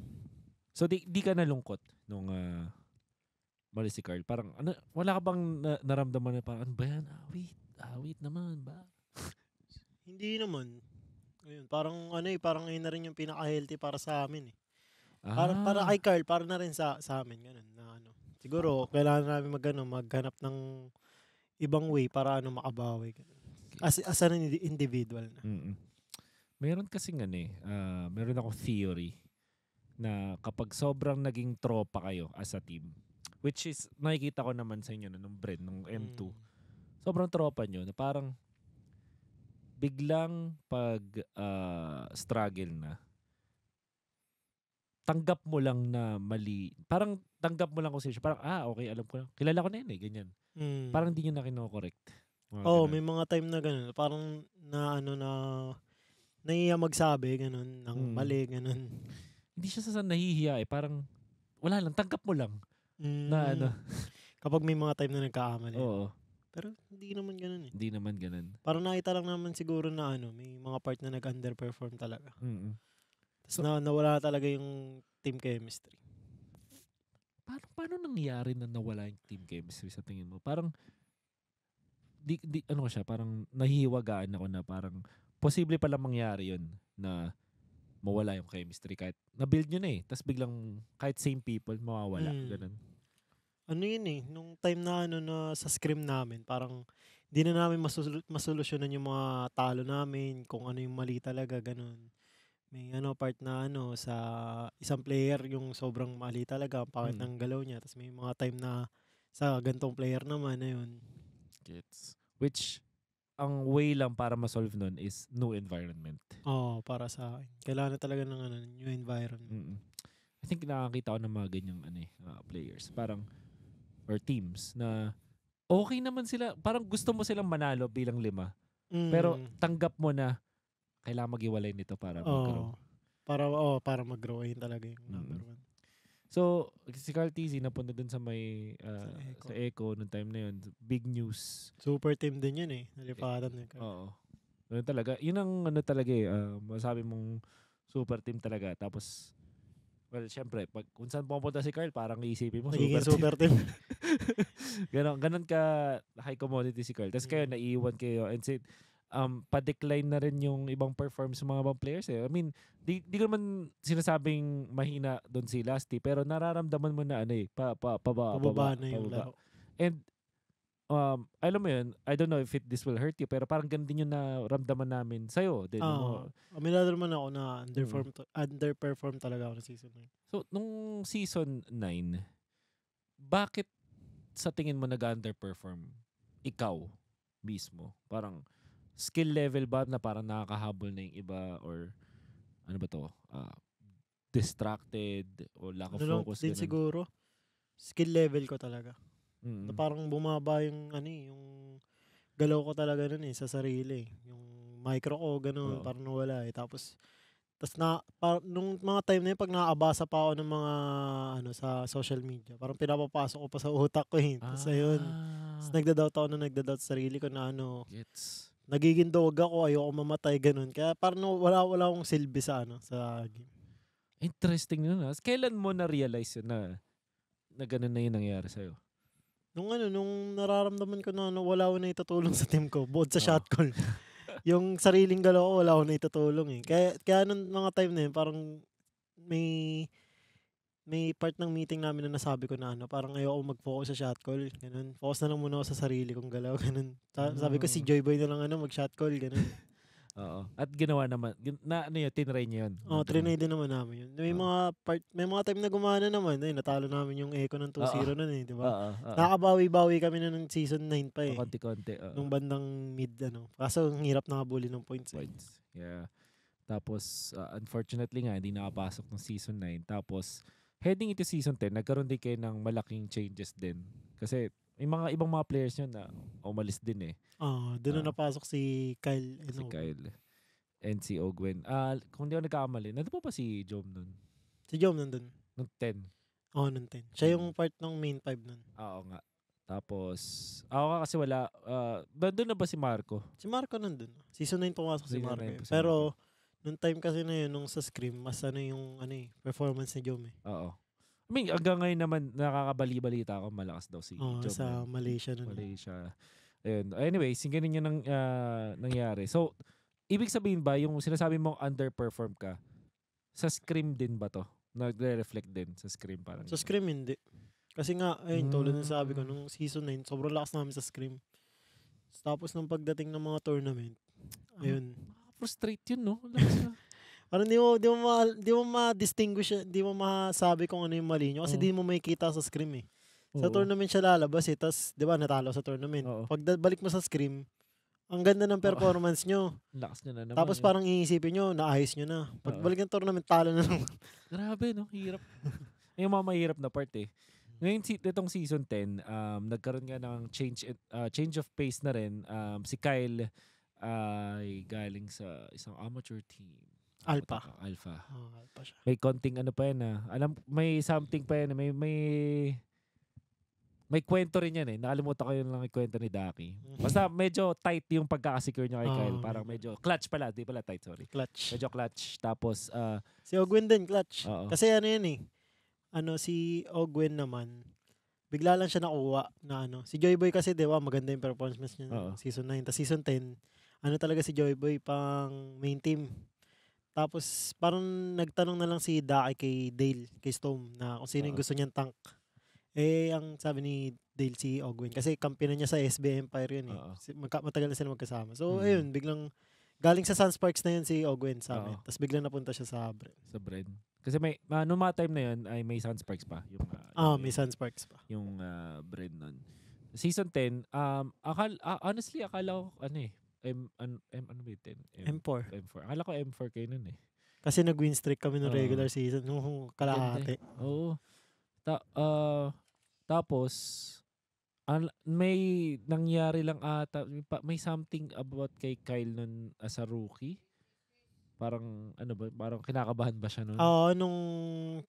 So, di, di ka nalungkot nung uh, malis si Carl. Parang, ano, wala ka bang na, naramdaman na parang, ano ba yan? Awit. Awit naman ba? *laughs* Hindi naman. Ayun, parang ano eh, parang yun na rin yung pinaka-healthy para sa amin eh. Para, Ah. para kay Carl, para na rin sa, sa amin. Ganun, na ano. Siguro, kailangan namin mag, ano, maghanap ng ibang way para ano, makabawi. Ganun. As, as an indi- individual na. Mm-mm. Meron kasing ano eh, ah, meron akong theory na kapag sobrang naging tropa kayo as a team, which is, nakikita ko naman sa inyo no, nung Bren, nung M2, Mm. sobrang tropa nyo na parang biglang pag ah, struggle na, tanggap mo lang na mali. Parang tanggap mo lang kung sino siya. Parang, ah, okay, alam ko na. Kilala ko na yun eh, ganyan. Mm. Parang hindi nyo na kino-correct. Mga Oo, ganun. may mga time na ganun. Parang na ano na naiya magsabi, ganun, ng Mm. mali, ganun. Hindi siya sa nahihiya eh. Parang, wala lang, tanggap mo lang. Na ano. Mm. Kapag may mga time na nagkakamali. Oo, Pero hindi naman ganun eh. hindi naman ganun. Parang nakita lang naman siguro na ano, may mga part na nag-underperform talaga. Mm-mm. Tapos na, nawala talaga yung team chemistry. Paano, paano nangyari na nawala yung team chemistry sa tingin mo? Parang, di, di, ano siya, parang nahihiwagaan ako na parang, posible pala mangyari yun na mawala yung chemistry kahit na-build nyo na eh. Tapos biglang kahit same people, mawawala. Mm. Ganun. Ano yun eh, nung time na ano na sa scrim namin, parang hindi na namin masol- masolusyonan yung mga talo namin, kung ano yung mali talaga, ganun. May ano part na ano sa isang player yung sobrang mali talaga, ang pangit Mm. ng galaw niya. Tapos may mga time na sa gantong player naman na yun. Gets. Which, ang way lang para ma-solve nun is new environment. Oo, para sa akin. Kailangan na talaga ng ano, new environment. Mm-mm. I think nakakita ko ng mga ganyang ano, eh, uh, players. Parang, or teams na okay naman sila. Parang gusto mo silang manalo bilang lima. Pero Mm. tanggap mo na kailangan maghiwalay nito para Oo. mag-grow. Para oh, para mag-grow ayun talaga yung number Mm. one. So, si Carl TZ napunta dun sa may uh, Sa Eco. sa Eco nung time na yun. Big news. Super team din yun eh. Nalipatan din. Oo. Yun talaga. Yun ang ano talaga eh. Uh, masabi mong super team talaga. Tapos, well, syempre, pag, kung saan pumunta si Carl, parang iisipin mo, Nagiging super, super team. *laughs* ganon, ganon ka high commodity si Carl. Tapos kayo, Mm. naiiwan kayo. And si, um, pa-decline na rin yung ibang performance ng mga ibang players eh. I mean, di, di ko naman sinasabing mahina doon si Lasty, pero nararamdaman mo na ano eh, pa, pa, paba, Pababa paba, na yung pababa. laro. And, um, alam mo yun, I don't know if it, this will hurt you, pero parang ganun din yung naramdaman namin sa'yo. Din, Ah, mo. Aminado naman ako na underperform, to- underperform talaga ako ng season 9. So, nung season 9, bakit sa tingin mo nag-underperform? Ikaw mismo. Parang skill level ba na parang nakakahabol na yung iba or ano ba to? Ah, distracted o lack of Ano focus? din ganun? siguro, skill level ko talaga. Mm. Na parang bumaba yung ano eh, yung galaw ko talaga nun eh, sa sarili. Yung micro ko, ganun, Oo. parang nawala eh. Tapos, tas na, par, nung mga time na yun, pag naabasa pa ako ng mga, ano, sa social media, parang pinapapasok ko pa sa utak ko eh. Tapos ayun, Ah, tas nagda-doubt ako na nagda-doubt sa sarili ko na ano, gets. nagiging dog ako, ayoko mamatay, ganun. Kaya parang wala, wala akong silbi sa, ano, sa game. Interesting nun. ah. Kailan mo na-realize yun na na ganun na yung nangyari sa'yo? Nung ano, nung nararamdaman ko na ano, wala ako na itutulong sa team ko, bukod sa Oo. shot call. *laughs* yung sariling galaw ko, wala ako na itutulong eh. Kaya, kaya nung mga time na yun, parang may may part ng meeting namin na nasabi ko na ano, parang ayoko mag-focus sa shot call, ganun. Focus na lang muna ako sa sarili kong galaw, *laughs* ganun. Sa- Sabi ko si Mm. Joy Boy na lang ano, mag-shot call, ganun. Oo. At ginawa naman. Gin- Na, ano yun, tinry niyo yun? Oh, Nandun. trinay din naman namin yun. May Oo. mga part, may mga time na gumana naman, eh, natalo namin yung echo ng 2-0 nun eh, di ba? Oo. oo. Nakakabawi-bawi kami na ng season 9 pa eh. Konti-konti. oo. nung bandang mid ano. Kaso ang hirap nakabuli ng points. Eh. points. Yeah. Tapos, uh, unfortunately nga, hindi nakapasok ng season 9. Tapos, heading into season 10, nagkaroon din kayo ng malaking changes din. Kasi, may mga ibang mga players yun na umalis din eh. Ah, doon na Ah. napasok si Kyle. Si Ano, Kyle and si Ogwen. Ah, kung hindi ako nagkakamali, nandun pa ba si Jom nun? Si Jom nandun. Nung 10. Oh, nun 10. Siya Mm. yung part ng main 5 nun. Ah, Oo nga. Tapos, ako nga kasi wala, uh, nandun na ba si Marco? Si Marco nandun. Season 9 pumasok si Marco. eh. pa si Pero, nung time kasi na yun, nung sa Scream, mas ano yung ano eh, performance ni Jom eh. Oo. I mean, hanggang ngayon naman, nakakabali-balita ako, malakas daw si Oh, Jom. sa. Malaysia nun. Malaysia. Ayun. Anyways, yung ganun yun ang ah, nangyari. So, ibig sabihin ba, yung sinasabi mong underperform ka, sa scream din ba to? Nagre-reflect din sa scream parang. Sa Scream hindi. Kasi nga, ayun, tulad ng sabi ko, Mm. nung season 9, sobrang lakas namin sa Scream. Tapos nung pagdating ng mga tournament, ayun, Frustrate yun, no? Lakas na. Parang di mo, di mo, ma, di mo ma-distinguish, di mo masabi kung ano yung mali nyo kasi Oo. di mo makikita sa scrim eh. Sa Oo. tournament siya lalabas eh, tas di ba natalo sa tournament. Oo. Pag da- balik mo sa scrim, ang ganda ng performance nyo. *laughs* Lakas nyo na naman. Tapos eh. parang iisipin nyo, naayos nyo na. Pag Oo. balik ng tournament, talo na naman. *laughs* Grabe, no? Hirap. *laughs* yung mga mahirap na part eh. Ngayon, si, itong season 10, um, nagkaroon nga ng change uh, change of pace na rin. Um, si Kyle ay galing sa isang amateur team. Alpha. Alpha. Oh, pa siya. May konting ano pa yan ah. Alam, may something pa yan. ah. May, may, may kwento rin yan eh. Nakalimutan ko yun lang yung kwento ni Daki. Basta medyo tight yung pagkakasecure niya kay Kyle. Parang medyo, clutch pala. Di pala tight, sorry. Clutch. Medyo clutch. Tapos, ah, Si Ogwen din, clutch. Oo. Kasi ano yan eh. Ano, si Ogwen naman, bigla lang siya nakuha na ano. Si Joy Boy kasi, di ba, maganda yung performance niya Oo. ng season 9. Tapos season 10, ano talaga si Joy Boy pang main team. Tapos parang nagtanong na lang si Daki kay Dale, kay Storm, na kung sino yung gusto niyang tank. Eh, ang sabi ni Dale si Ogwen, kasi kampi na niya sa SB Empire yun eh. Oo. Si- magka- matagal na sila magkasama. So, Mm. ayun, biglang, galing sa Sunsparks na yun si Ogwen sa amin. Oo. Tapos biglang napunta siya sa Bren. sa Bren. Kasi may, uh, noong mga time na yun, ay may Sunsparks pa. Yung, ah, Ah, yung- may Sunsparks pa. Yung uh, Bren nun. Season 10, um, akal, ah, honestly, akala ko, ano eh, M, an, M, ano ba yun? 10? M, M4. M4. Akala ko M4 kayo nun eh. Kasi nag-win streak kami ng Oo. regular season nung kalahati. Oo. Ta ah, tapos, al- may nangyari lang ata, may something about kay Kyle nun as a rookie. Parang, ano ba, parang kinakabahan ba siya nun? Oo, nung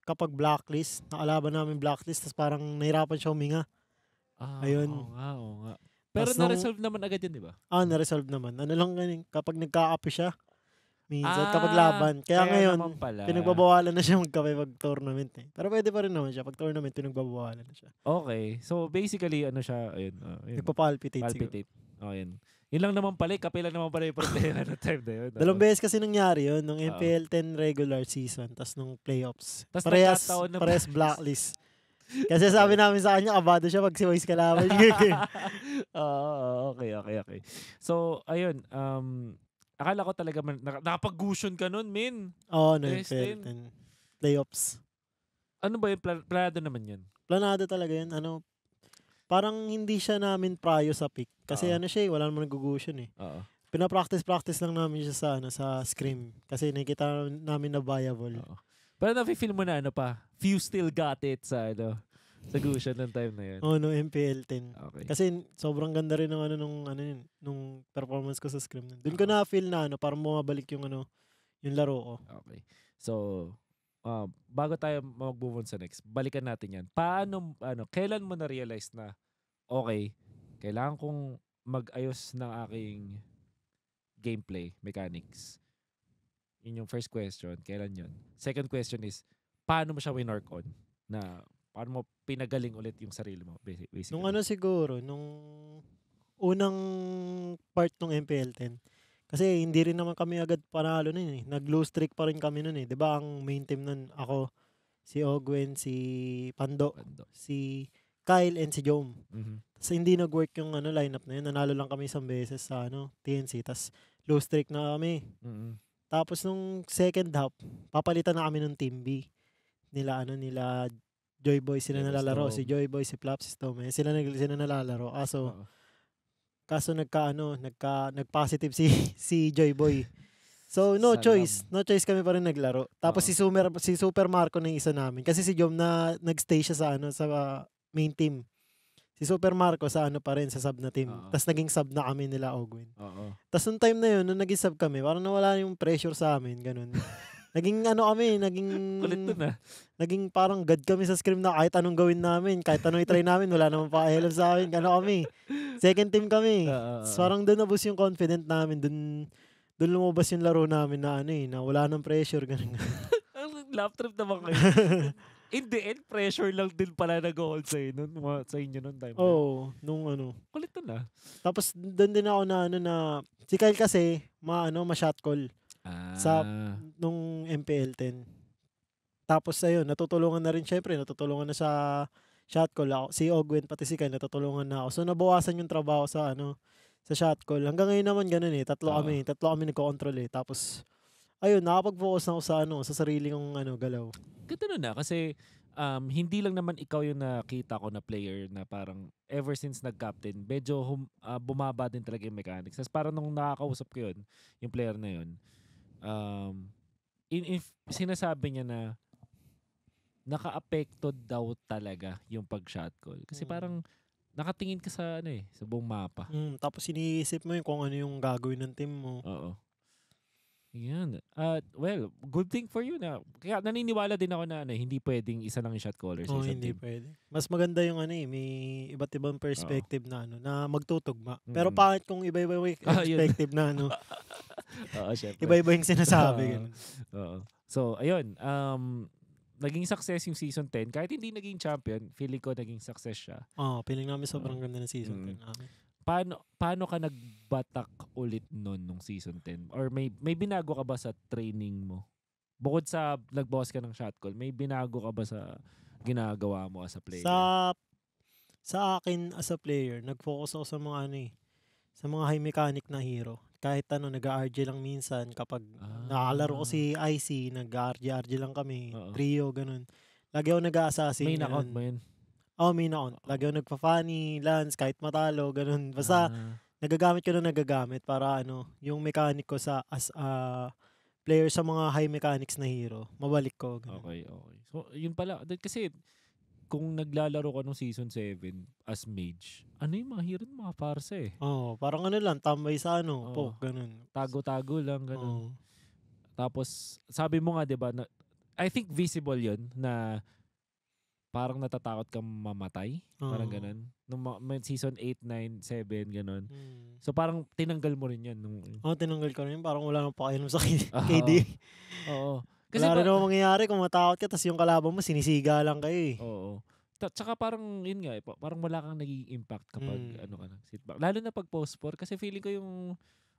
kapag blacklist, nakalaban namin blacklist, tapos parang nahirapan siya huminga. ah, ayun. Oo nga, oo nga. Pero nung- na-resolve naman agad yun, di ba? Ah, na-resolve naman. Ano lang ganun, kapag nagka-api siya, minsan Ah, kapag laban. Kaya, ngayon, naman pala. pinagbabawalan na siya magkape pag tournament eh. Pero pwede pa rin naman siya. Pag tournament, pinagbabawalan na siya. Okay. So basically ano siya, ayun, uh, ayun Nagpa-palpitate siguro. palpitate. Oh, ayun. Yun lang naman pala, eh, kape lang naman pala yung problema *laughs* na time na yun. Dalawang Oo. beses kasi nangyari yun, nung. MPL 10 regular season, tas nung playoffs. Tas parehas, parehas *laughs* blacklist. Kasi sabi namin sa kanya, kabado siya pag si Wise kalaban. *laughs* Oo, oo, okay, okay, okay. So, ayun, um, akala ko talaga, man, nak- nakapag-gusion ka nun, min. Oo, no, MPL din. 10. Playoffs. Ano ba yung plan- planado naman yun? Planado talaga yun. Ano, parang hindi siya namin prayo sa pick. Kasi Oo. ano siya eh, wala naman nag-gusion eh. Oo. Pinapractice-practice lang namin siya sa, ano, sa scrim. Kasi nakikita namin na viable. oo. Pero nafe-feel mo na ano pa, few still got it sa ano, sa gusion ng time na yun. Oo, no, MPL 10. Okay. Kasi sobrang ganda rin ng ano nung ano yun, nung performance ko sa scrim. Doon ko na feel na ano, parang bumabalik yung ano, yung laro ko. Okay. So, uh, bago tayo mag-move on sa next, balikan natin yan. Paano, ano, kailan mo na-realize na, okay, kailangan kong mag-ayos ng aking gameplay, mechanics. Yun yung first question. Kailan yun? Second question is, paano mo siya winork on? Na, paano mo pinagaling ulit yung sarili mo, basi- basically? Nung ano siguro, nung unang part ng MPL 10. Kasi hindi rin naman kami agad panalo nun eh. Nag-lose streak pa rin kami nun eh. 'Di ba ang main team nun, ako, si Ogwen, si Pando, Pando. si Kyle, and si Jome. Mhm. Tapos hindi nag-work yung ano, lineup na yun. Nanalo lang kami isang beses sa ano, TNC. Tapos lose streak na kami. Mhm. Tapos nung second half, papalitan na kami ng Team B. Nila ano nila Joy Boy sila Boy nalalaro, Storm. si Joy Boy, si Flaps, si Tome. Sila nag sila nalalaro. Kaso Oo. kaso nagka ano, nagka nag-positive si *laughs* si Joy Boy. So no Salam. choice, no choice kami pa rin naglaro. Tapos Oo. si Super si Super Marco na isa namin kasi si Jom na nagstay siya sa ano sa uh, main team. Si Super Marco sa ano pa rin sa sub na team. Oo. Tapos naging sub na kami nila Ogwin. Oo. Tapos nung time na yun, nung naging sub kami, parang nawala yung pressure sa amin, ganun. *laughs* naging ano kami, naging Kulit dun ah. naging parang god kami sa scrim na kahit anong gawin namin, kahit anong i-try namin, wala namang pakialam sa amin. Ano kami? Second team kami. Oo, Tapos parang doon nabus yung confident namin, doon doon lumabas yung laro namin na ano eh, na wala nang pressure, ganun. *laughs* Ang lap trip naman kayo. *laughs* In the end, pressure lang din pala nag-hold sa inyo, sa inyo nun time. na. Oo, oh, nung ano. Kulit ah. Tapos doon din ako na ano na, si Kyle kasi, ma, ano, ma-shot call. Ah. Sa- nung MPL 10. Tapos ayun, natutulungan na rin syempre, natutulungan na sa shot call ako. Si Ogwen pati si Kyle natutulungan na ako. So nabawasan yung trabaho sa ano sa shot call. Hanggang ngayon naman ganun eh. Tatlo Oo. kami, tatlo kami nagko-control eh. Tapos ayun, nakapag-focus na ako sa ano, sa sarili kong ano galaw. Ganda nun ah. Kasi um, hindi lang naman ikaw yung nakita ko na player na parang ever since nag-captain, medyo hum, ah, bumaba din talaga yung mechanics. Tapos parang nung nakakausap ko yun, yung player na yun, um, in, in, sinasabi niya na naka-apekto daw talaga yung pag-shot call. Kasi Mm. parang nakatingin ka sa ano eh, sa buong mapa. Mm, tapos iniisip mo yung kung ano yung gagawin ng team mo. Oo. Yan. Uh, well, good thing for you na. Kaya naniniwala din ako na ano, hindi pwedeng isa lang yung shot caller sa Oh, isang hindi team. pwede. Mas maganda yung ano eh, may iba't ibang perspective na ano, na magtutugma. Pero Mm. pangit kung iba-iba yung *laughs* Ah, perspective na ano, *laughs* Oo, syempre. iba-iba yung sinasabi. *laughs* Oo. ganun. Oo. So, ayun. Um, naging success yung season 10. Kahit hindi naging champion, feeling ko naging success siya. Oo, feeling namin sobrang ganda ng season Mm. 10 namin. Paano paano ka nagbatak ulit noon nung season 10? Or may may binago ka ba sa training mo? Bukod sa nagbawas ka ng shot call, may binago ka ba sa ginagawa mo as a player? Sa sa akin as a player, nag-focus ako sa mga ano eh, sa mga high mechanic na hero. Kahit ano, nag-RJ lang minsan kapag Ah. nakalaro ko si IC, nag-RJ-RJ lang kami, Oo. trio, ganun. Lagi ako nag-assassin. may account mo yun? Oo, may account. Lagi ako nagpa-funny, lance, kahit matalo, ganun. Basta, Ah, nagagamit ko na nagagamit para ano, yung mechanic ko sa as a player sa mga high mechanics na hero, mabalik ko. ganun. okay, okay. So, yun pala. Kasi, kung naglalaro ka nung season 7 as mage, ano yung mga hero mga parsa eh? Oo, parang ano lang, tambay sa ano, Oo. poke, ganun. Tago-tago lang, ganun. Oo. Tapos, sabi mo nga, di ba, na, I think visible yun na parang natatakot kang mamatay. Parang Oo. ganun. Nung ma- season 8, 9, 7, ganun. Mm. So parang tinanggal mo rin yan. Nung, Oo, tinanggal ko rin. Parang wala nang pakialam sa. KD. *laughs* oo. Kasi wala rin ba- naman mangyayari kung matakot ka tapos yung kalaban mo sinisiga lang kayo eh. Oo. Ta- tsaka parang, yun nga, eh, pa- parang wala kang naging impact kapag Mm. ano ka na, sit back. Lalo na pag post-sport kasi feeling ko yung,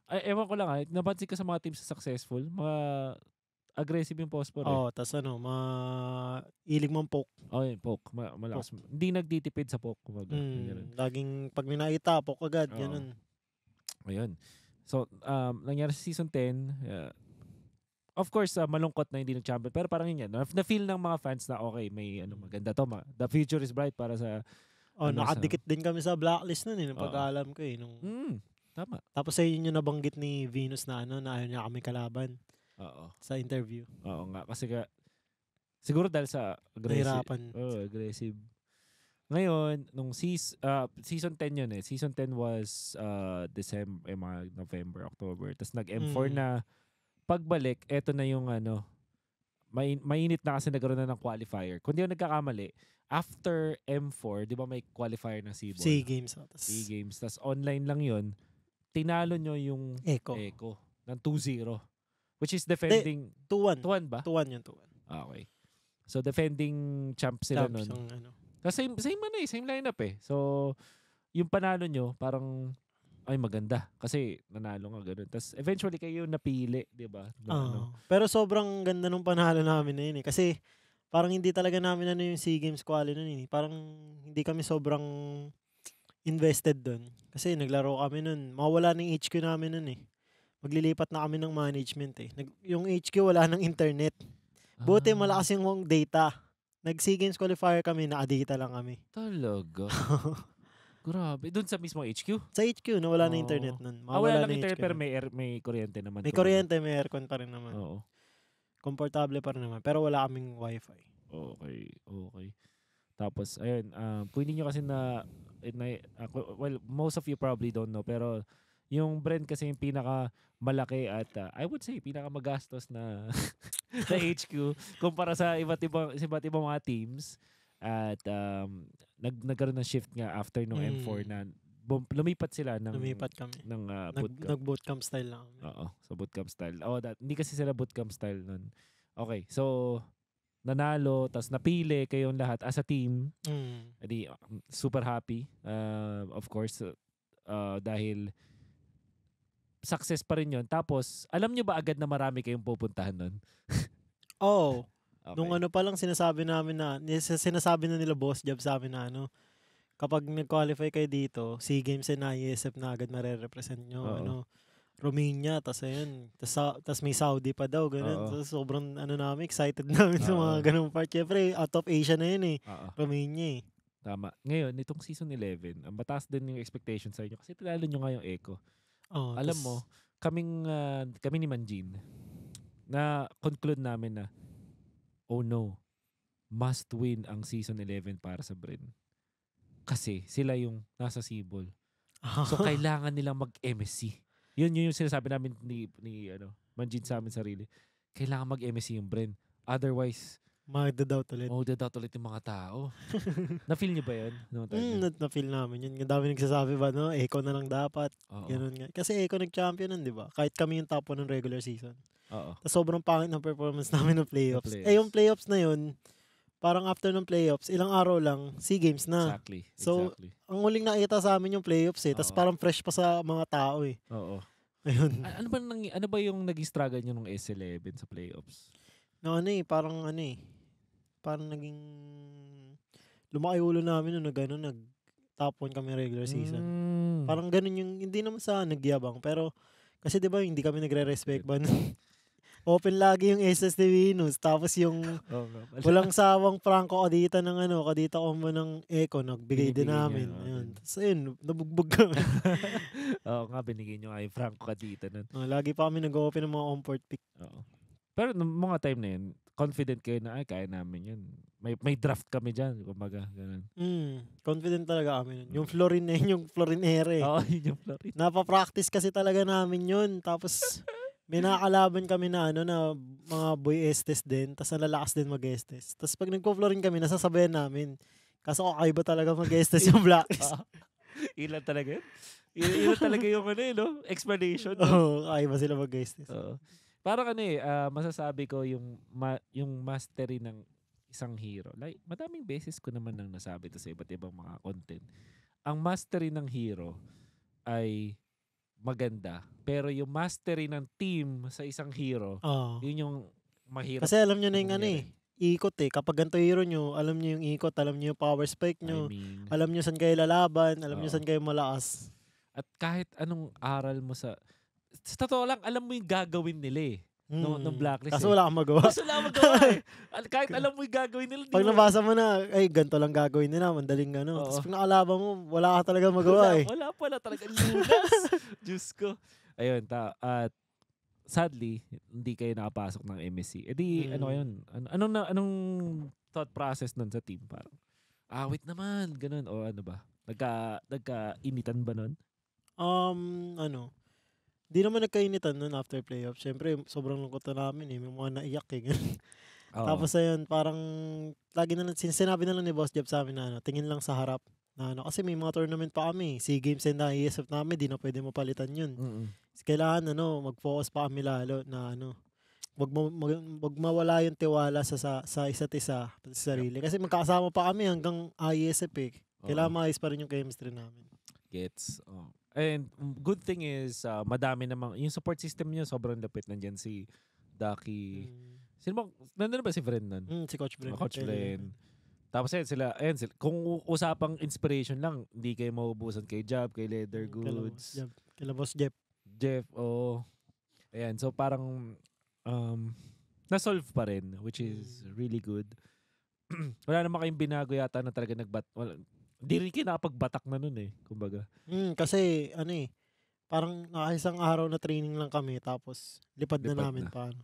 ay, ewan ko lang ah, napansin ko sa mga teams na successful, mga aggressive yung post-sport eh. Oo, tas ano, ma ilig mong poke. Oh, yun, poke. Ma- malakas. Hindi nagtitipid sa poke. Kumbaga. ganun. Mm, laging pag may poke agad, Oo. ganun. Ayun. So, um, nangyari sa season 10, uh, of course, uh, malungkot na hindi nag-champion. Pero parang yun yan. na- Na-feel ng mga fans na, okay, may ano, maganda to. Ma- the future is bright para sa... Oh, Ano sa- nakadikit din kami sa blacklist nun eh, nung Oo. pagkaalam ko eh. Nung, Mm, tama. Tapos sa yun yung nabanggit ni Venus na ano, na ayaw niya kami kalaban Oo. sa interview. Oo nga. Kasi ka, siguro dahil sa aggressive. Nahirapan. Oh, aggressive. Ngayon, nung seas, uh, season 10 yun eh. Season 10 was uh, December, eh, mga November, October. Tapos nag-M4 Mm. na pagbalik, eto na yung ano, may, mainit na kasi nagkaroon na ng qualifier. Kung di ako nagkakamali, after M4, di ba may qualifier ng Seaball? SEA Games. Tas SEA Games. Tapos online lang yun. Tinalo nyo yung Echo. Echo ng 2-0. Which is defending... 2-1. 2-1 ba? 2-1 yung 2-1. Ah, okay. So defending champ sila Champs nun. yung ano. Kasi same, same ano eh, same lineup eh. So, yung panalo nyo, parang, ay maganda. Kasi nanalo nga ganun. Tapos eventually kayo napili, di ba? Oo. ano. Pero sobrang ganda nung panalo namin na yun eh. Kasi parang hindi talaga namin ano yung SEA Games quali nun eh. Parang hindi kami sobrang invested dun. Kasi naglaro kami nun. Mawala ng HQ namin nun eh. Maglilipat na kami ng management eh. Nag, yung HQ wala *laughs* ng internet. Buti Ah, malakas yung data. Nag SEA Games qualifier kami, naka-data lang kami. Talaga. *laughs* Grabe. Doon sa mismo HQ? Sa HQ, nawala na Oo. internet nun. Ah, wala lang na internet HQ pero may, air, may kuryente naman. May kuryente, may aircon pa rin naman. Oo. Komportable pa rin naman. Pero wala kaming wifi. Okay, okay. Tapos, ayun, kung hindi nyo kasi na, na ako- well, most of you probably don't know, pero yung brand kasi yung pinaka malaki at uh, I would say pinaka magastos na *laughs* na HQ kumpara sa iba't ibang sa iba't ibang mga teams at um, nag nagkaroon ng shift nga after nung Mm. M4 na bum, lumipat sila ng Lumipat kami. ng uh, Nag, bootcamp. nag-bootcamp style lang kami. Oo, sa bootcamp style. Oh, that, hindi kasi sila bootcamp style nun. Okay, so nanalo, tas napili kayong lahat as a team. Mm. Edi, um, super happy. Uh, of course, uh, uh, dahil success pa rin yun. Tapos, alam nyo ba agad na marami kayong pupuntahan nun? *laughs* Oh, Okay. nung ano pa lang sinasabi namin na, sinasabi na nila boss job sa amin na ano, kapag nag-qualify kayo dito, SEA Games and ISF na agad nare-represent nyo. Oo. Ano, Romania, tas ayun, tas, tas may Saudi pa daw, ganun. Oo. Tas sobrang ano namin, excited *laughs* namin sa mga Oo. ganung part. Siyempre, out of Asia na yun eh. Oo, Romania eh. tama. Ngayon, itong season 11, ang mataas din yung expectation sa inyo kasi tinalo nyo nga yung Echo. Oh, Alam tas- mo, kaming, ah, kami ni Manjin, na conclude namin na, oh no, must win ang season 11 para sa Bren. Kasi sila yung nasa Sibol. So *laughs* kailangan nilang mag-MSC. Yun yun yung sinasabi namin ni, ni ano, Manjin sa amin sarili. Kailangan mag-MSC yung Bren. Otherwise, Magda-doubt ulit. maudadat ulit yung mga tao. *laughs* Na-feel niyo ba yun? Time Mm, na-feel namin yun. Ang dami nagsasabi ba, no? Echo na lang dapat. Oo. Ganun nga. Kasi Echo nag-champion nun, di ba? Kahit kami yung top 1 ng regular season. Oo. Tapos sobrang pangit ng performance *laughs* namin ng playoffs. playoffs. Eh, yung playoffs na yun, parang after ng playoffs, ilang araw lang, SEA Games na. Exactly. So, exactly. Ang huling nakita sa amin yung playoffs eh. Tapos parang fresh pa sa mga tao eh. Oo. Ayun. A- ano ba nang ano ba yung naging struggle niyo nung S11 sa playoffs? No, ano eh, parang ano eh. Parang naging... Lumaki ulo namin nung nag, ano, nag top 1 kami regular season. Mm. Parang ganun yung, hindi naman sa nagyabang, pero kasi di ba hindi kami nagre-respect ba? *laughs* Open lagi yung SSD Venus, tapos yung pala. walang sawang Franco Kadita ng ano, Kadita Combo ng Eco, nagbigay din namin. oo, Ayun. Tapos ayun, nabugbog kami. *laughs* Oo nga, binigay nyo yung Franco Cadita nun. Oh, lagi pa kami nag-open ng mga on-port pick. Oo. Pero nung mga time na yun, confident kayo na, ay, kaya namin yun. May may draft kami dyan, kumbaga, ganun. Mm, confident talaga kami nun. Yung Florin na yun, yung Florin Ere. Oo, *laughs* yun yung Florida. Napapractice kasi talaga namin yun. Tapos may nakakalaban kami na ano na mga boy estes din. Tapos nalalakas din mag-estes. Tapos pag nagpo-florin kami, nasasabayan namin. Kaso kakaiba talaga mag-estes yung *laughs* blacklist. Ah, ilan talaga yun? Ilan, ilan talaga yung ano yun, no? Explanation. no? Oo, kakaiba sila mag-estes. Oo. Parang ano eh, ah, masasabi ko yung ma- yung mastery ng isang hero, like, madaming beses ko naman nang nasabi to sa iba't ibang mga content. Ang mastery ng hero ay maganda. Pero yung mastery ng team sa isang hero, Oo. yun yung mahirap. Kasi alam nyo na yung ano eh, ikot eh. Kapag ganito hero nyo, alam nyo yung ikot, alam nyo yung power spike I nyo, mean, alam nyo saan kayo lalaban, alam nyo Oo. saan kayo malakas. at kahit anong aral mo sa... Sa totoo lang, alam mo yung gagawin nila eh. No- Mm. no blacklist Kaso eh. wala kang magawa. Kasi wala magawa eh. *laughs* Kahit alam mo yung gagawin nila. Pag nabasa mo na, ay, ganito lang gagawin nila, mandaling ano. Oo. Tapos pag nakalaban mo, wala ka talaga magawa wala, eh. Wala pala talaga. *laughs* Lunas. Diyos ko. Ayun, ta, at sadly, hindi kayo nakapasok ng MSC. E di, Mm. ano yun? Ano, anong, anong thought process nun sa team? Parang, awit naman, ganun. O ano ba? Nagka, nagka-initan ba nun? Um, ano, di naman nagkainitan nun after playoff. Siyempre, sobrang lungkot na namin eh. May mga naiyak eh. *laughs* Oo. Tapos ayun, parang lagi na lang, sin- sinabi na lang ni Boss Jeff sa amin na ano, tingin lang sa harap. Na ano, kasi may mga tournament pa kami. SEA Games and ISF namin, di na pwede mapalitan yun. Mm-mm. Kailangan ano, mag-focus pa kami lalo na ano, wag, mo, mag, wag mawala yung tiwala sa, sa, sa isa't isa, sa sarili. Kasi magkakasama pa kami hanggang ISF eh. Kailangan Oo. maayos pa rin yung chemistry namin. Gets. Oh. And good thing is, uh, madami namang, yung support system niyo sobrang lapit. Nandyan si Ducky. Mm. Sino ba? Nandun na ba si Fred nun? Mm, si Coach Bren. Mga Coach Bren. yun? Tapos ayun sila, ayun sila. Kung usapang inspiration lang, hindi kayo maubusan kay Job, kay Leather Mm, Goods, Jeff. Kila Boss Jeff. Jeff, oh. Ayan, so parang um, na-solve pa rin, which is Mm. really good. *clears throat* wala naman kayong binago yata na talaga nagbat... Wala, hindi rin kayo nakapagbatak na nun eh, kumbaga. Mm, kasi ano eh, parang nakaisang araw na training lang kami tapos lipad, na Lipad namin na. paano.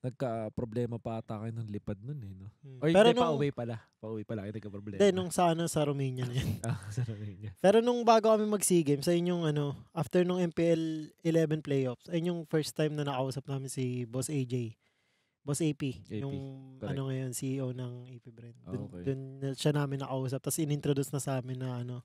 Nagka-problema pa ata kayo ng lipad nun eh, no? Mm. Or Pero hindi, nung, pa-uwi pala. Pa-uwi pala kayo nagka-problema. hindi, nung sa ano, sa Romania na yun. *laughs* Ah, sa niya. Pero nung bago kami mag SEA Games, ayun yung ano, after nung MPL 11 playoffs, ayun yung first time na nakausap namin si Boss AJ. Boss AP, AP, yung correct. ano ngayon, CEO ng AP Brand. Ah, Dun, okay. dun na- siya namin nakausap. Tapos inintroduce na sa amin na ano,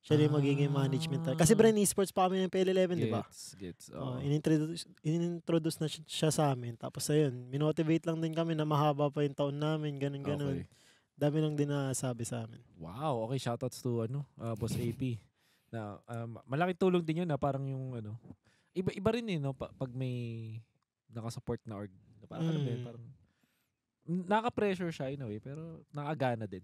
siya yung magiging management. Kasi Ah. Brand Esports pa kami ng MPL 11, di ba? Gets, gets. Oh, oo. inintroduce, inintroduce na siya, sa amin. Tapos ayun, minotivate lang din kami na mahaba pa yung taon namin, ganun ganun. Okay. Dami lang din nasabi sa amin. Wow, okay, shoutouts to ano, uh, Boss AP. Na um, malaking tulong din 'yun na parang yung ano. Iba iba rin eh no pa- pag may naka-support na org. Na Parang ano ba yun, Mm. parang naka-pressure siya in a way, pero nakagana din.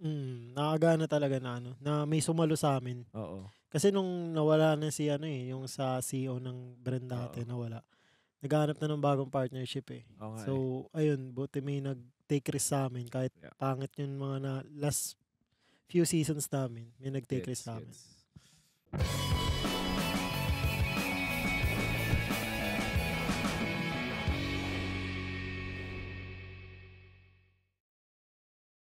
Mm, nakagana talaga na ano, na may sumalo sa amin. Oo. Kasi nung nawala na si ano eh, yung sa CEO ng brand dati, Oo. nawala. Naghanap na ng bagong partnership eh. Oo nga eh. So, ayun, buti may nag-take risk sa amin. Kahit Yeah. pangit yung mga na last few seasons namin, may nag-take Gets, risk sa amin. gets.